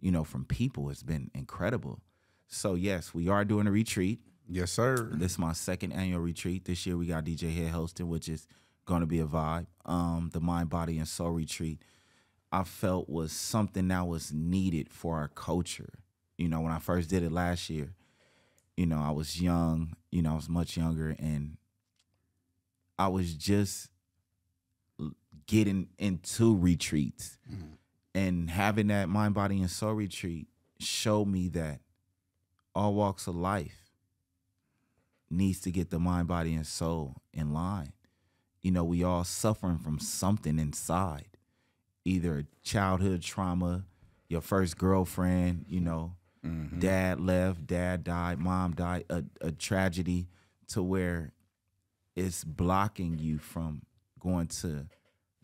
you know, from people. It's been incredible. So, yes, we are doing a retreat. Yes, sir. This is my second annual retreat. This year we got DJ Hed hosting, which is going to be a vibe. Um, the Mind, Body, and Soul retreat. I felt was something that was needed for our culture. You know, when I first did it last year, you know, I was young. You know, I was much younger, and I was just getting into retreats, mm-hmm. and having that Mind, Body, and Soul retreat showed me that all walks of life needs to get the mind, body, and soul in line. You know, we all suffering from something inside, either childhood trauma, your first girlfriend, you know, dad left, dad died, mom died, a, a tragedy to where it's blocking you from going to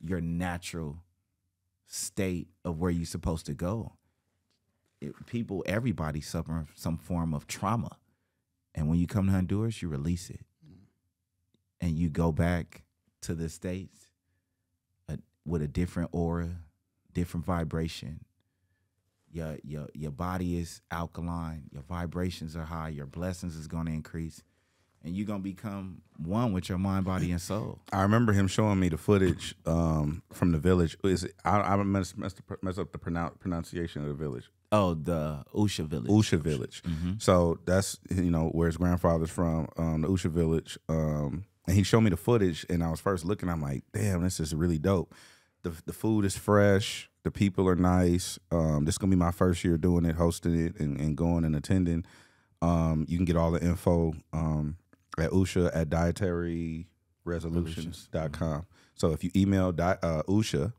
your natural state of where you're supposed to go. It, people, everybody suffering some form of trauma. And when you come to Honduras, you release it. And you go back to the States uh, with a different aura, different vibration. Your, your, your body is alkaline, your vibrations are high, your blessings is going to increase. And you're going to become one with your mind, body, and soul. I remember him showing me the footage um, from the village. Is it, I, I messed, messed, messed up the pronoun- pronunciation of the village. Oh, the Usha village. Usha Village. So that's you know where his grandfather's from, um, the Usha Village. Um, and he showed me the footage, and I was first looking. I'm like, damn, this is really dope. The the food is fresh. The people are nice. Um, this is gonna be my first year doing it, hosting it, and, and going and attending. Um, you can get all the info um, at Usha at dietaryresolutions.com. So if you email di- uh, Usha,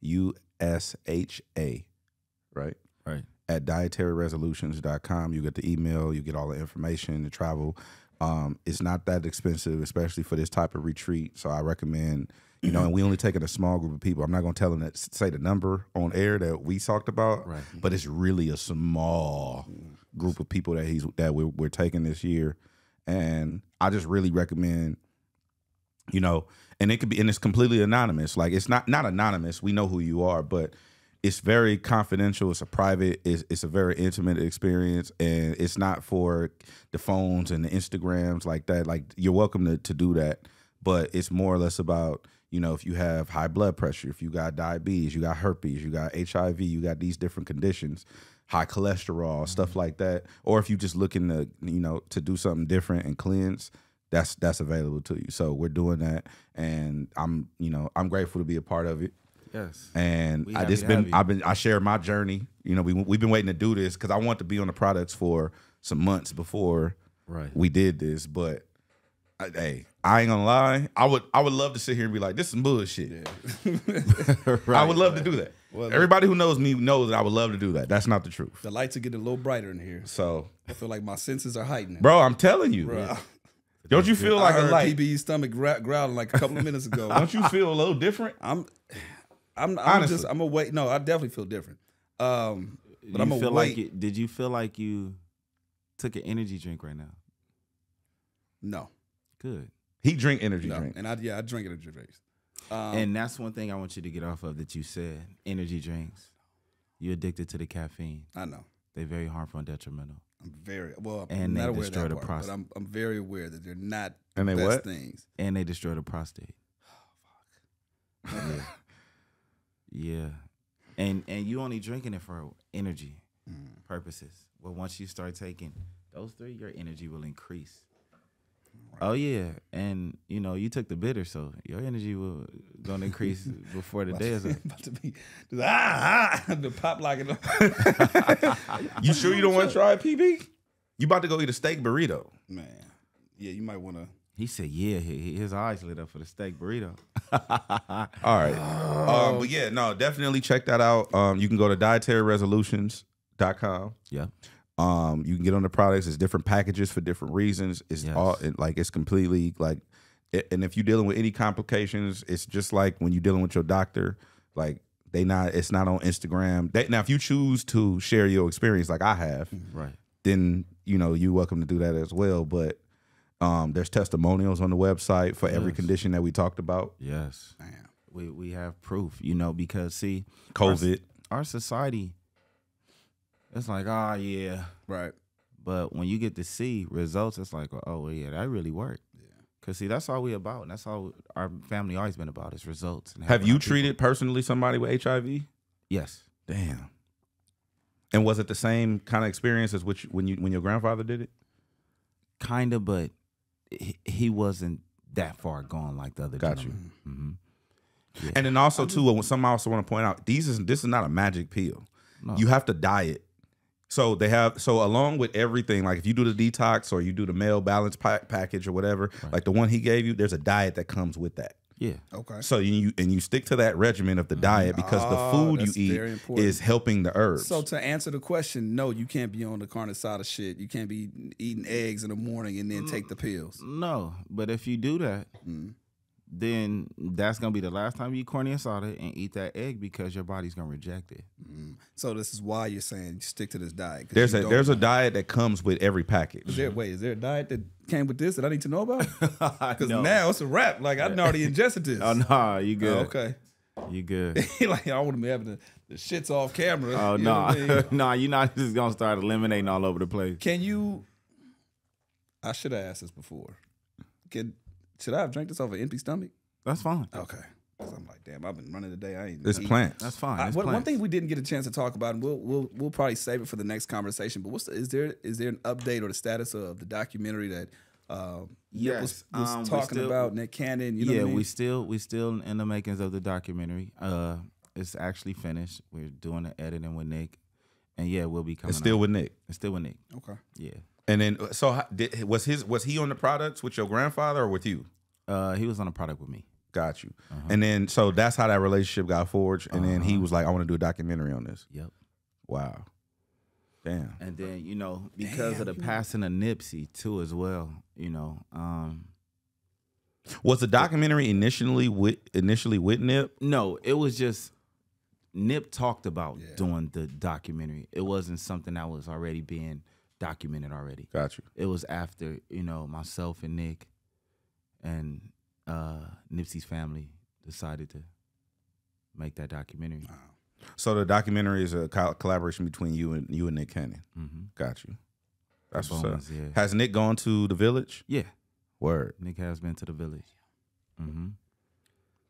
U S H A, right? Right. at dietaryresolutions.com. You get the email, you get all the information, the travel. Um, it's not that expensive, especially for this type of retreat. So I recommend, you know, mm-hmm. and we only taking a small group of people. I'm not going to tell them that say the number on air that we talked about, Right. Mm-hmm. but it's really a small mm. group of people that he's that we're, we're taking this year, and I just really recommend you know and it could be and it's completely anonymous. Like it's not not anonymous. We know who you are but it's very confidential. It's a private it's, it's a very intimate experience. And it's not for the phones and the instagrams like that. Like you're welcome to, to do that but it's more or less about you know if you have high blood pressure if you got diabetes you got herpes you got hiv you got these different conditions high cholesterol stuff like that or if you just looking to you know to do something different and cleanse that's that's available to you. So we're doing that, and I'm you know I'm grateful to be a part of it. Yes. And We I just been. I've been I shared my journey. You know we we've been waiting to do this because I want to be on the products for some months before Right. we did this, but. I, hey, I ain't gonna lie. I would, I would love to sit here and be like, "This is bullshit." I would love to do that. Well, Everybody who knows me knows that I would love to do that. That's not the truth. The lights are getting a little brighter in here. So, I feel like my senses are heightened. bro, I'm telling you, Bro, don't you feel I like a heard light? PB's stomach gra- growling like a couple of minutes ago. Don't you feel a little different? I'm, I'm, I'm Honestly. just, I'm awake. No, I definitely feel different. Um, but you I'm feel awake. like you, did you feel like you took an energy drink right now? no, Good. He drink energy no, drink. and I, yeah, I drink energy drinks. Um, and that's one thing I want you to get off of that you said. Energy drinks. You're addicted to the caffeine. I know. They're very harmful and detrimental. I'm very well. And I'm they not aware of destroy that the part, process. but I'm I'm very aware that they're not And they best what? things. And they destroy the prostate. yeah. Yeah. And and you only drinking it for energy purposes. Well, once you start taking those three, your energy will increase. Oh yeah, and you know you took the bitter, so your energy will gonna increase before the day is up. about to be just, ah, ah the pop like it. You sure you don't want to try it, PB? You about to go eat a steak burrito? Man, yeah, you might want to. He said, "Yeah." He, his eyes lit up for the steak burrito. All right. Um, but yeah, no, definitely check that out. Um, you can go to dietaryresolutions.com. Yeah. Um, you can get on the products. It's different packages for different reasons. It's Yes. all it, like it's completely like, it, and if you're dealing with any complications, it's just like when you're dealing with your doctor. Like they not, it's not on Instagram. They, now, if you choose to share your experience, like I have, Right. then you know you're welcome to do that as well. But um, there's testimonials on the website for every condition that we talked about. Yes. Man. We we have proof, you know, because see, COVID. our society, it's like, oh yeah, Right. but when you get to see results, it's like, oh yeah, that really worked. Yeah. Cause see, that's all we about, and that's all our family always been about is results. And Have you our people. treated personally somebody with HIV? Yes. Damn. And was it the same kind of experience as which when you when your grandfather did it? kind of, but he, he wasn't that far gone like the other. Got you. hmm And then also too, what some I also want to point out, these is this is not a magic pill. No. You have to diet. So they have so along with everything, like if you do the detox or you do the male balance pa- package or whatever, like the one he gave you, there's a diet that comes with that. Yeah. Okay. So you and you stick to that regimen of the mm-hmm. diet because Oh, the ah, food you eat is helping the herbs. So to answer the question, no, you can't be on the carne asada shit. You can't be eating eggs in the morning and then take mm, the pills. No, but if you do that, Mm. Then that's gonna be the last time you eat carne asada and eat that egg because your body's gonna reject it. Mm. So this is why you're saying stick to this diet. 'cause there's a there's a diet that comes with every package. Is there wait? Is there a diet that came with this that I need to know about? Because No. now it's a wrap. Like I've already ingested this. Oh no, you Oh, good? okay. You good? like I want to be having the, the shits off camera. Oh you know no, what I mean? no, you're not just gonna start eliminating all over the place. Can you? I should have asked this before. Can should I have drank this off an empty stomach? That's fine. Okay. 'Cause I'm like, damn, I've been running today. I ain't. It's eaten. plants. That's fine. I- It's what- one thing we didn't get a chance to talk about, and we'll we'll we'll probably save it for the next conversation. But what's the, is there is there an update or the status of the documentary that uh, Nip was, was um, talking still- about Nick Cannon? You know yeah, what I mean? we still we still in the makings of the documentary. Uh, it's actually finished. We're doing the editing with Nick, and yeah, we'll be coming. It's still out. with Nick. it's still with Nick. okay. Yeah, And then so did, was his was he on the products with your grandfather or with you? uh, he was on a product with me. Got you. Uh-huh. And then so that's how that relationship got forged. And then he was like, I want to do a documentary on this. Yep. Wow. Damn. And then you know because of the passing of Nipsey too as well. You know, um, Was the documentary initially with initially with Nip? no, it was just Nip talked about Yeah. doing the documentary. It wasn't something that was already being documented already. Got you. it was after you know myself and Nick and uh, Nipsey's family decided to make that documentary. So the documentary is a co- collaboration between you and you and Nick Cannon. Mm-hmm. Got you. That's what's up. Bones, yeah. Has Nick gone to the village? Yeah, Word. Nick has been to the village. Mm-hmm.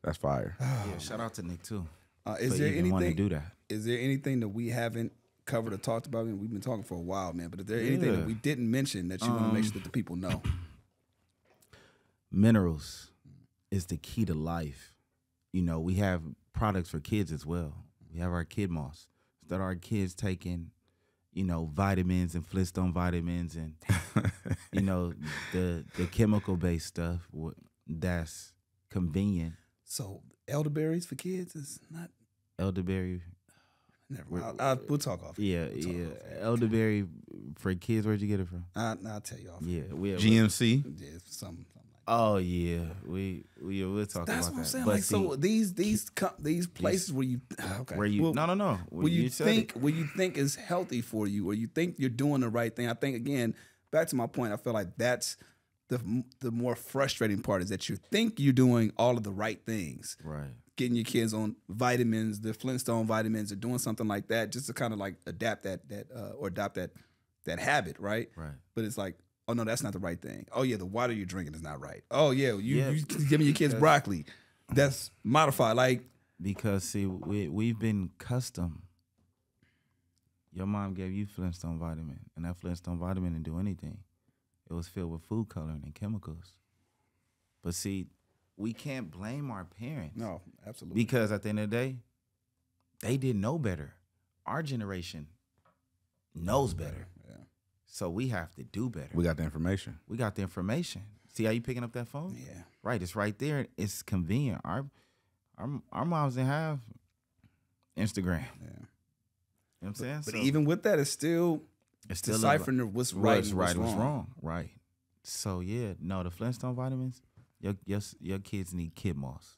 That's fire. yeah, shout out to Nick too. Uh, is for there even wanting anything? to do that? Is there anything that we haven't covered or talked about? Mean, we've been talking for a while, man. But is there anything that we didn't mention that you want to make Um, sure that the people know? Minerals is the key to life. You know, we have products for kids as well. We have our kid moss that our kids taking, you know, vitamins and Flintstone vitamins and you know the the chemical based stuff that's convenient. So elderberries for kids is not. Elderberry, Never mind. I'll, I'll, we'll talk off. yeah, We'll talk yeah. off. Elderberry for kids. Where'd you get it from? I, I'll tell you off. Yeah, we. we GNC. Yeah, something. something like oh yeah, we we we'll talk That's about what I'm that. saying. But Like, so these these co- these places where you okay, where you Well, no no no where you, said think it. where you think is healthy for you, or you think you're doing the right thing. I think again, back to my point. I feel like that's the the more frustrating part is that you think you're doing all of the right things, right. Getting your kids on vitamins, the Flintstone vitamins, or doing something like that, just to kind of like adapt that that uh, or adopt that that habit, right? Right. But it's like, oh no, that's not the right thing. Oh yeah, the water you're drinking is not right. Oh yeah, you, Yeah. you giving your kids broccoli, that's modified. Like Because see, we we've been custom. Your mom gave you Flintstone vitamin, and that Flintstone vitamin didn't do anything. It was filled with food coloring and chemicals. But see, we can't blame our parents. No, absolutely. Because at the end of the day, they didn't know better. Our generation knows better. Yeah. So we have to do better. We got the information. We got the information. See how you picking up that phone? Yeah. Right, it's right there. It's convenient. Our our our moms didn't have Instagram. Yeah. You know what I'm saying? But So even with that, it's still it's still deciphering what's right, what's and right, what's what's wrong. wrong. Right. So yeah, no, the Flintstone vitamins. Your your your kids need kid moss.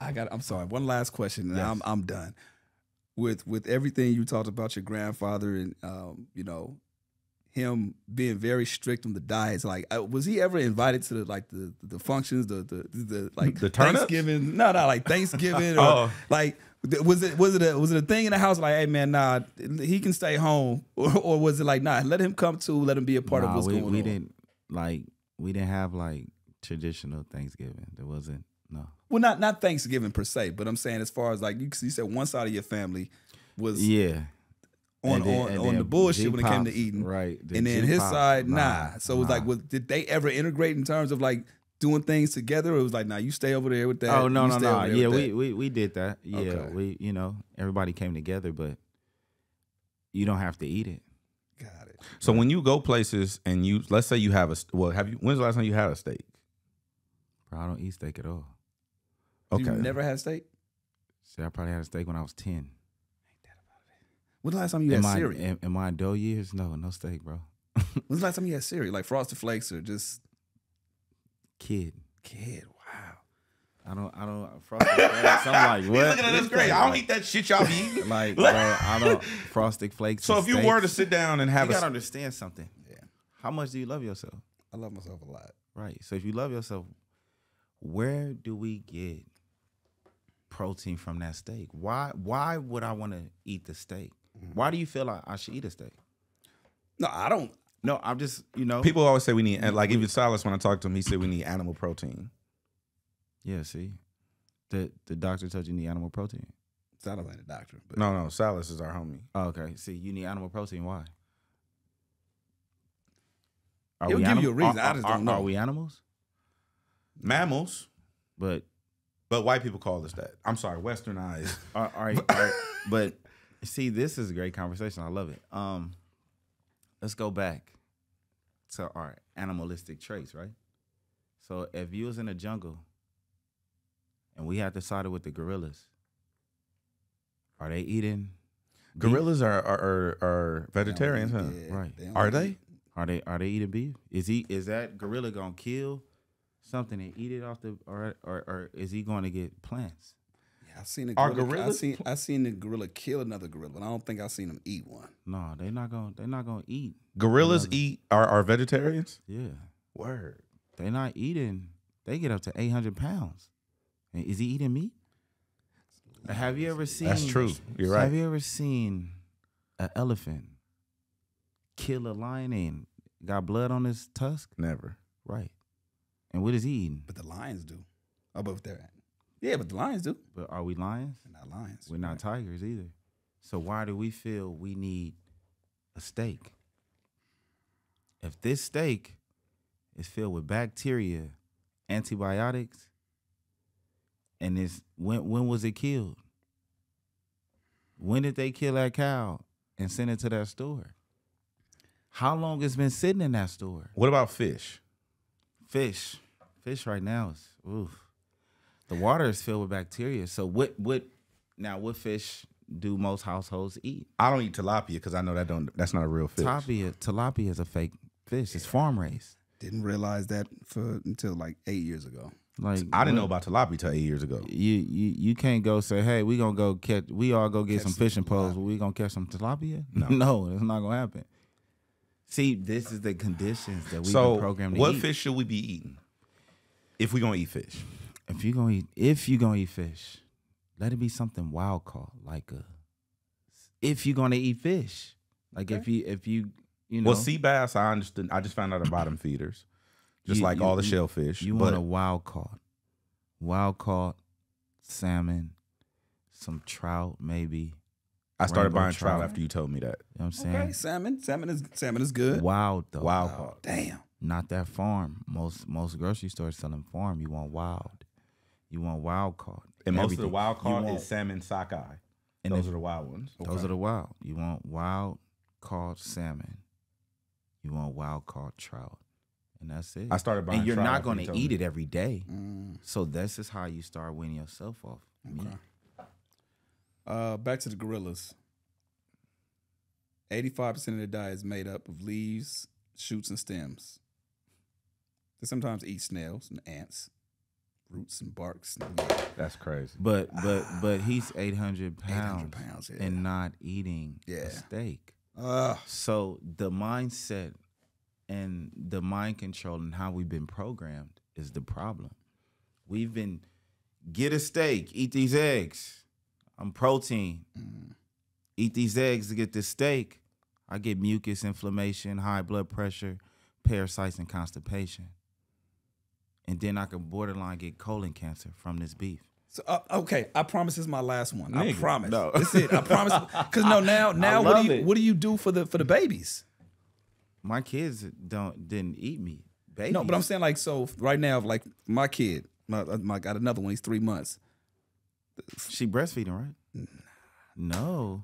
I got. I'm sorry. One last question, and Yes. I'm I'm done. With with everything you talked about your grandfather and um, you know him being very strict on the diets. Like, uh, was he ever invited to the like the the functions, the the the like The? Thanksgiving? No, no, like Thanksgiving or Oh. like. Was it was it a was it a thing in the house like hey man nah he can stay home or, or was it like nah let him come too let him be a part of Nah, what's we, going we on didn't like we didn't have like traditional Thanksgiving. There wasn't no. well not not Thanksgiving per se but I'm saying as far as like you, you said one side of your family was Yeah. on then- on, on the bullshit G when it came to eating. right. The and then G his side, nah. nah, So it was like, was, did they ever integrate in terms of like doing things together? It was like, nah, you stay over there with that. Oh no no no! Yeah, we, we we did that. Yeah, Okay. we you know everybody came together, but you don't have to eat it. got it. So when you go places and you let's say you have a well, have you when's the last time you had a steak? Bro, I don't eat steak at all. Okay. You never had steak. See, I probably had a steak when I was ten. When's the last time you in had my cereal? in, in my adult years, no, no steak, bro. When's the last time you had cereal? Like Frosted Flakes or just Kid, kid? Wow. I don't I don't frosted flakes. I'm like what? Look at this great. I don't eat that shit y'all be eating. Like bro, I don't frosted flakes. So if you were to sit down and have you have gotta understand something. Yeah. How much do you love yourself? I love myself a lot. Right. So if you love yourself, where do we get protein from that steak? Why why would I want to eat the steak? Mm-hmm. Why do you feel like I should eat a steak? No, I don't. No, I'm just, you know. people always say we need and like even Silas when I talked to him, he said we need animal protein. yeah, see. The the doctor told you need animal protein. Sound like a doctor, but No, no, Silas is our homie. Oh, okay. See, you need animal protein. Why? Are He'll give you a reason. Are, I just are- don't know. Are we animals? Mammals, But but white people call us that. I'm sorry, westernized. all right, all right. but see, this is a great conversation. I love it. Um, let's go back to our animalistic traits, right? So if you was in the jungle and we had to side with the gorillas, are they eating? Gorillas are are, are, are vegetarians, huh? Yeah, Right. don't Are eat- they? Are they are they eating beef? Is he is that gorilla gonna kill something and eat it off the or or, or is he going to get plants? Yeah, I seen a Are gorilla. I gorillas seen I seen a gorilla kill another gorilla, but I don't think I seen him eat one. No, they're not going. to They're not going to eat. Gorillas Another- eat are are vegetarians? Yeah, Word. they're not eating. They get up to eight hundred pounds. And Is he eating meat? Have you ever seen? That's true. You're right. Have you ever seen an elephant kill a lion and got blood on his tusk? Never. Right. And what is he eating? But the lions do. Oh, but they're yeah, but the lions do. But are we lions? They're not lions. We're not tigers either. So why do we feel we need a steak? If this steak is filled with bacteria, antibiotics, and it's when when was it killed? When did they kill that cow and send it to that store? How long it's been sitting in that store? What about fish? Fish. Fish right now is oof. The water is filled with bacteria. So what what now what fish do most households eat? I don't eat tilapia because I know that don't that's not a real fish. Tilapia tilapia is a fake fish. It's farm raised. Didn't realize that for until like eight years ago. Like I didn't know about tilapia till eight years ago. you you you can't go say, hey, we gonna go catch we all go get Catch some some fishing poles, but we gonna catch some tilapia? No. no, it's not gonna happen. See, this is the conditions that we've So been programmed to what eat. fish should we be eating? If we're gonna eat fish. if you're gonna eat if you're gonna eat fish, let it be something wild caught, like a if you're gonna eat fish. Like if you if you you know Well, sea bass, I understand. I just found out are bottom feeders, just You- like you- all the you- shellfish. you but want a wild caught. Wild caught salmon, some trout maybe. I started rainbow buying trout trout. after you told me that. You know what I'm saying? Okay, salmon. Salmon is salmon is good. Wild though. Wild caught. damn. Not that farm. Most most grocery stores selling farm. You want wild. You want wild caught. And most of the wild caught want- is salmon sockeye. And Those if- are the wild ones. Those are the wild. You want wild caught salmon. You want wild caught trout. And that's it. I started buying and you're trout not going to told eat me. it every day. Mm. So this is how you start winning yourself off. meat. Uh, back to the gorillas. Eighty-five percent of their diet is made up of leaves, shoots, and stems. They sometimes eat snails and ants, roots and barks. And. That's crazy. But but but he's 800 pounds, 800 pounds, yeah. and not eating Yeah. a steak. Ugh. So the mindset and the mind control and how we've been programmed is the problem. We've been get a steak, eat these eggs. I'm protein. Eat these eggs to get this steak. I get mucus, inflammation, high blood pressure, parasites, and constipation. And then I could borderline get colon cancer from this beef. So uh, okay, I promise this is my last one. I promise. no. That's it. I promise. Because no, now now what do you it. what do you do for the for the babies? My kids don't didn't eat meat. Babies. No, but I'm saying like so right now, like my kid, my, my got another one. He's three months. She breastfeeding, right? No.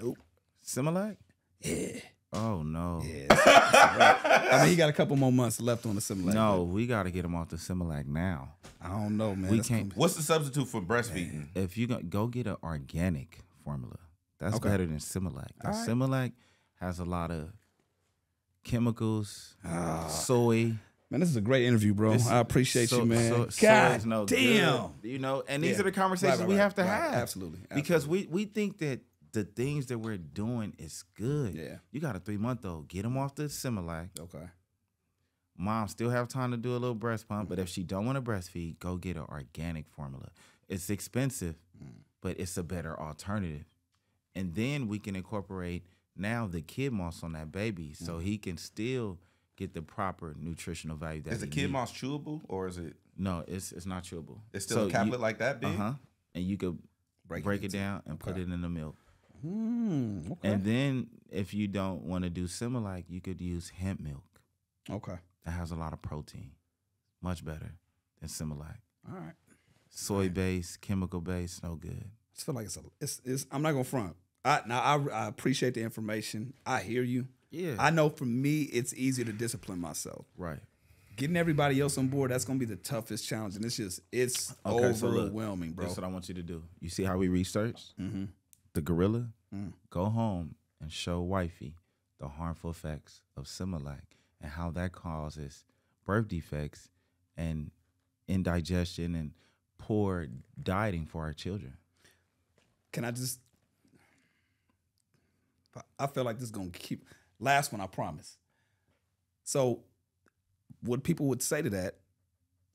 Nope. Similac? Yeah. Oh no. I mean, he got a couple more months left on the Similac. No, we got to get him off the Similac now. I don't know, man. We That's can't- gonna What's the substitute for breastfeeding? If you go, go get an organic formula, that's Okay. better than Similac. The Similac has a lot of chemicals, Ah. soy. Man, this is a great interview, bro. This- I appreciate so- you, man. so- soy God no damn. good, you know, and these Yeah. are the conversations Right, right, we have to right. have. Absolutely, Because we we think that the things that we're doing is good. Yeah. You got a three month old, get him off the Similac. Okay. Mom still have time to do a little breast pump, but if she don't want to breastfeed, go get an organic formula. It's expensive, mm. but it's a better alternative. And then we can incorporate now the kid moss on that baby, so mm. he can still get the proper nutritional value that Is the kid need. moss chewable or is it? No, it's it's not chewable. It's still a caplet like that big uh-huh And you could Break break, it it, down and put it in the milk. Hmm. Okay. And then if you don't want to do Similac, you could use hemp milk. okay. That has a lot of protein, much better than Similac. All right. Soy based, chemical based, no good. I just feel like it's a. It's. it's I'm not gonna front. I now I, I appreciate the information. I hear you. Yeah. I know for me, it's easier to discipline myself. Right. Getting everybody else on board, that's gonna be the toughest challenge, and it's just it's Okay, so look, overwhelming, bro. That's what I want you to do. You see how we researched Mm-hmm. the gorilla? Mm. Go home and show wifey the harmful effects of Similac and how that causes birth defects and indigestion and poor dieting for our children. Can I just? I feel like this is gonna keep. Last one, I promise. So, what people would say to that,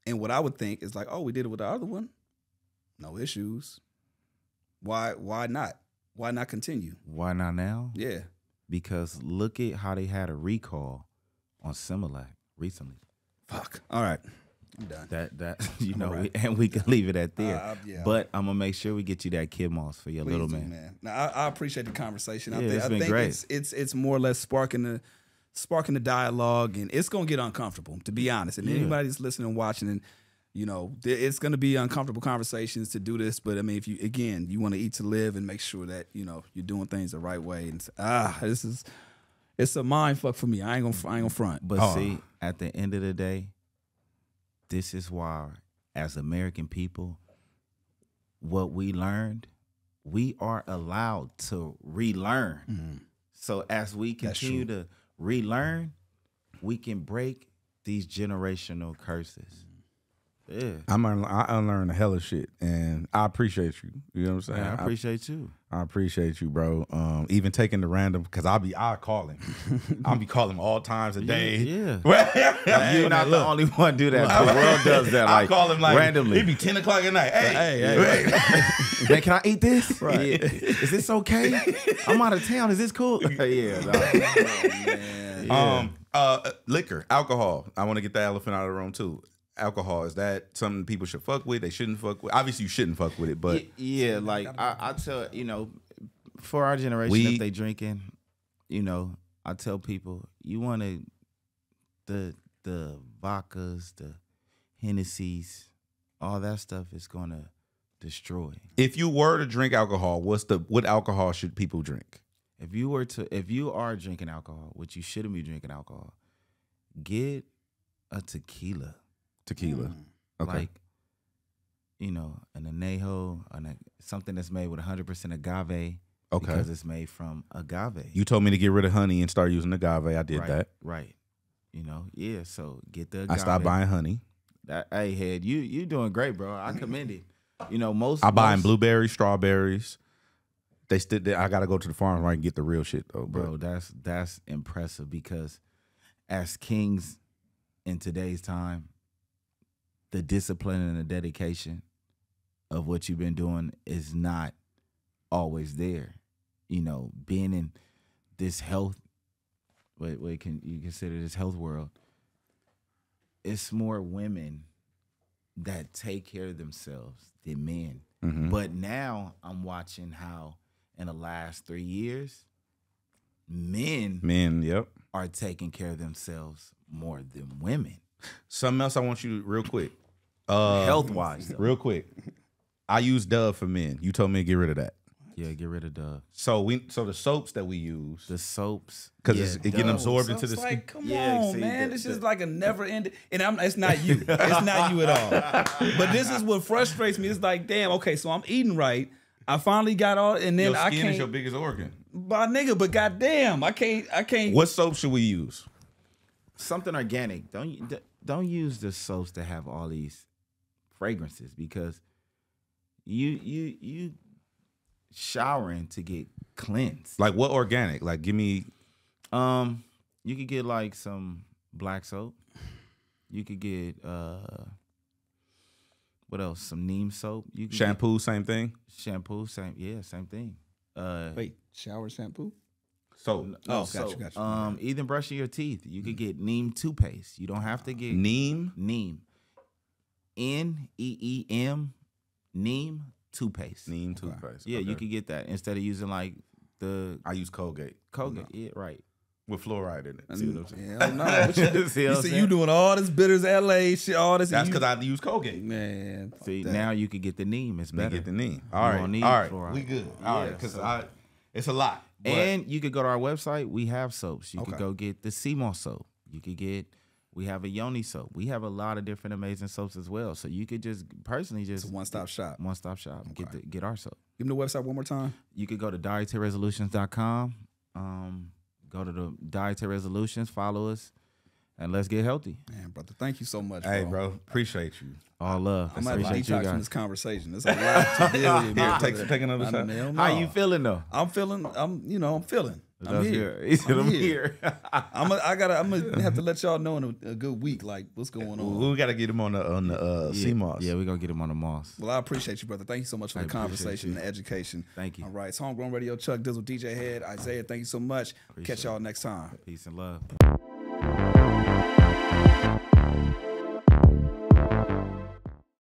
and what I would think is like, oh, we did it with the other one, no issues. Why? Why not? Why not continue? Why not now? Yeah. Because look at how they had a recall on Similac recently. Fuck. All right. I'm done. That that you know, alright. we, and we can leave it at there. Uh, yeah. But I'm gonna make sure we get you that kid moss for your little do, man. Now, I, I appreciate the conversation. I Yeah, think, it's I been think great. it's it's it's more or less sparking the sparking the dialogue, and it's gonna get uncomfortable, to be honest. And Yeah. anybody that's listening and watching, and you know, it's gonna be uncomfortable conversations to do this. But I mean, if you again, you want to eat to live, and make sure that you know you're doing things the right way. And ah, this is it's a mind fuck for me. I ain't gonna I ain't gonna front. But Oh. see, at the end of the day, this is why, as American people, what we learned, we are allowed to relearn. Mm-hmm. So as we continue to relearn, we can break these generational curses. Yeah. I'm un- I unlearned a hell of shit, and I appreciate you. You know what I'm saying? I appreciate you. I appreciate you, bro. Um, even taking the random because I'll be I call him. I'll be calling him all times a day. Yeah. Hey, You're not man, the look. only one do that. The world does that. I call him like randomly. It be ten o'clock at night. Hey, Hey, hey, Man, can I eat this? Right. Is this okay? I'm out of town. Is this cool? yeah. no. Um, uh, liquor, alcohol. I want to get the elephant out of the room too. Alcohol is that something people should fuck with? They shouldn't fuck with. Obviously, you shouldn't fuck with it, but Y- yeah, like I, I tell you know, for our generation, We- if they drinking, you know, I tell people you want to the the vodkas, the Hennessy's, all that stuff is gonna destroy. If you were to drink alcohol, what's the what alcohol should people drink? If you were to, if you are drinking alcohol, which you shouldn't be drinking alcohol, get a tequila, Tequila. Mm. Okay. like you know, an anejo, an, something that's made with 100% agave. Okay. Because it's made from agave. you told me to get rid of honey and start using agave. I did right, that. Right. You know, yeah. So get the agave. I stopped buying honey. That, hey, Hed, you you doing great, bro. I commend it. You know, most I buying most- blueberries, strawberries. They still. They, I gotta go to the farm right and get the real shit though, bro. bro. That's that's impressive because as kings in today's time, the discipline and the dedication of what you've been doing is not always there. You know, being in this health, what what can you consider this health world? It's more women that take care of themselves than men. Mhm. But now I'm watching how in the last three years, men Men, yep. are taking care of themselves more than women. Something else I want you to real quick. Uh, Health wise, real quick. I use Dove for men. You told me to get rid of that. Yeah, get rid of the So we so the soaps that we use the soaps. because yeah, it's it getting Dove. absorbed So into the skin. like, come Yeah, on, see, man. the- this the- is like a never ending. And I'm, it's not you. It's not you at all. But this is what frustrates me. It's like, damn, okay, so I'm eating right. I finally got all, and then your I skin can't. is your biggest organ. my nigga, but goddamn, I can't. I can't. What soap should we use? something organic. Don't u- d- don't use the soaps that have all these fragrances because you you you showering to get cleansed. Like what organic? Like give me Um, you could get like some black soap. You could get uh, what else? Some neem soap. You could get shampoo, same thing. shampoo. Same, yeah, same thing. Uh, Wait, shower shampoo? So no, Oh, soap. gotcha, gotcha. Um, even brushing your teeth, you could get neem toothpaste. You don't have to get neem. neem. N E E M, neem toothpaste. Neem toothpaste. Yeah, you Okay. could get that instead of using like the I use Colgate Colgate. Yeah, right. with fluoride in it. See what I'm saying? Hell no. What you, See you what I'm see, you doing all this bitters, LA shit, all this. That's because I use Colgate. man. See, that. now you could get the neem. It's They better. get the neem. All right, don't need all right, fluoride. we good. All right, Yeah, because so- I, it's a lot. But And you could go to our website. We have soaps. You Okay. could go get the sea moss soap. You could get. We have a Yoni soap. We have a lot of different amazing soaps as well. So you could just personally just It's a one stop shop. one stop shop. Get the, get our soap. Give me the website one more time. You could go to dietaryresolutions.com. Um, go to the Dietary Resolutions. Follow us, and let's get healthy. Man, brother, thank you so much. hey, bro, appreciate you. All love. I'm gonna have you detox from this conversation. It's a lot to deal with. Here, take- take another shot. How you feeling though? I'm feeling. I'm. You know. I'm feeling. I'm here. good. He said, I'm I'm here. here. I'm. A, I gotta. I'm gonna have to let y'all know in a, a good week, like what's going on. We got to get him on the on the uh, yeah, sea moss. yeah, we're gonna get him on the moss. Well, I appreciate you, brother. Thank you so much for I the conversation you. and the education. Thank you. All right, it's Homegrown Radio. Chuck Dizzle, DJ Hed, Izeah. Thank you so much. Catch y'all next time. Peace and love.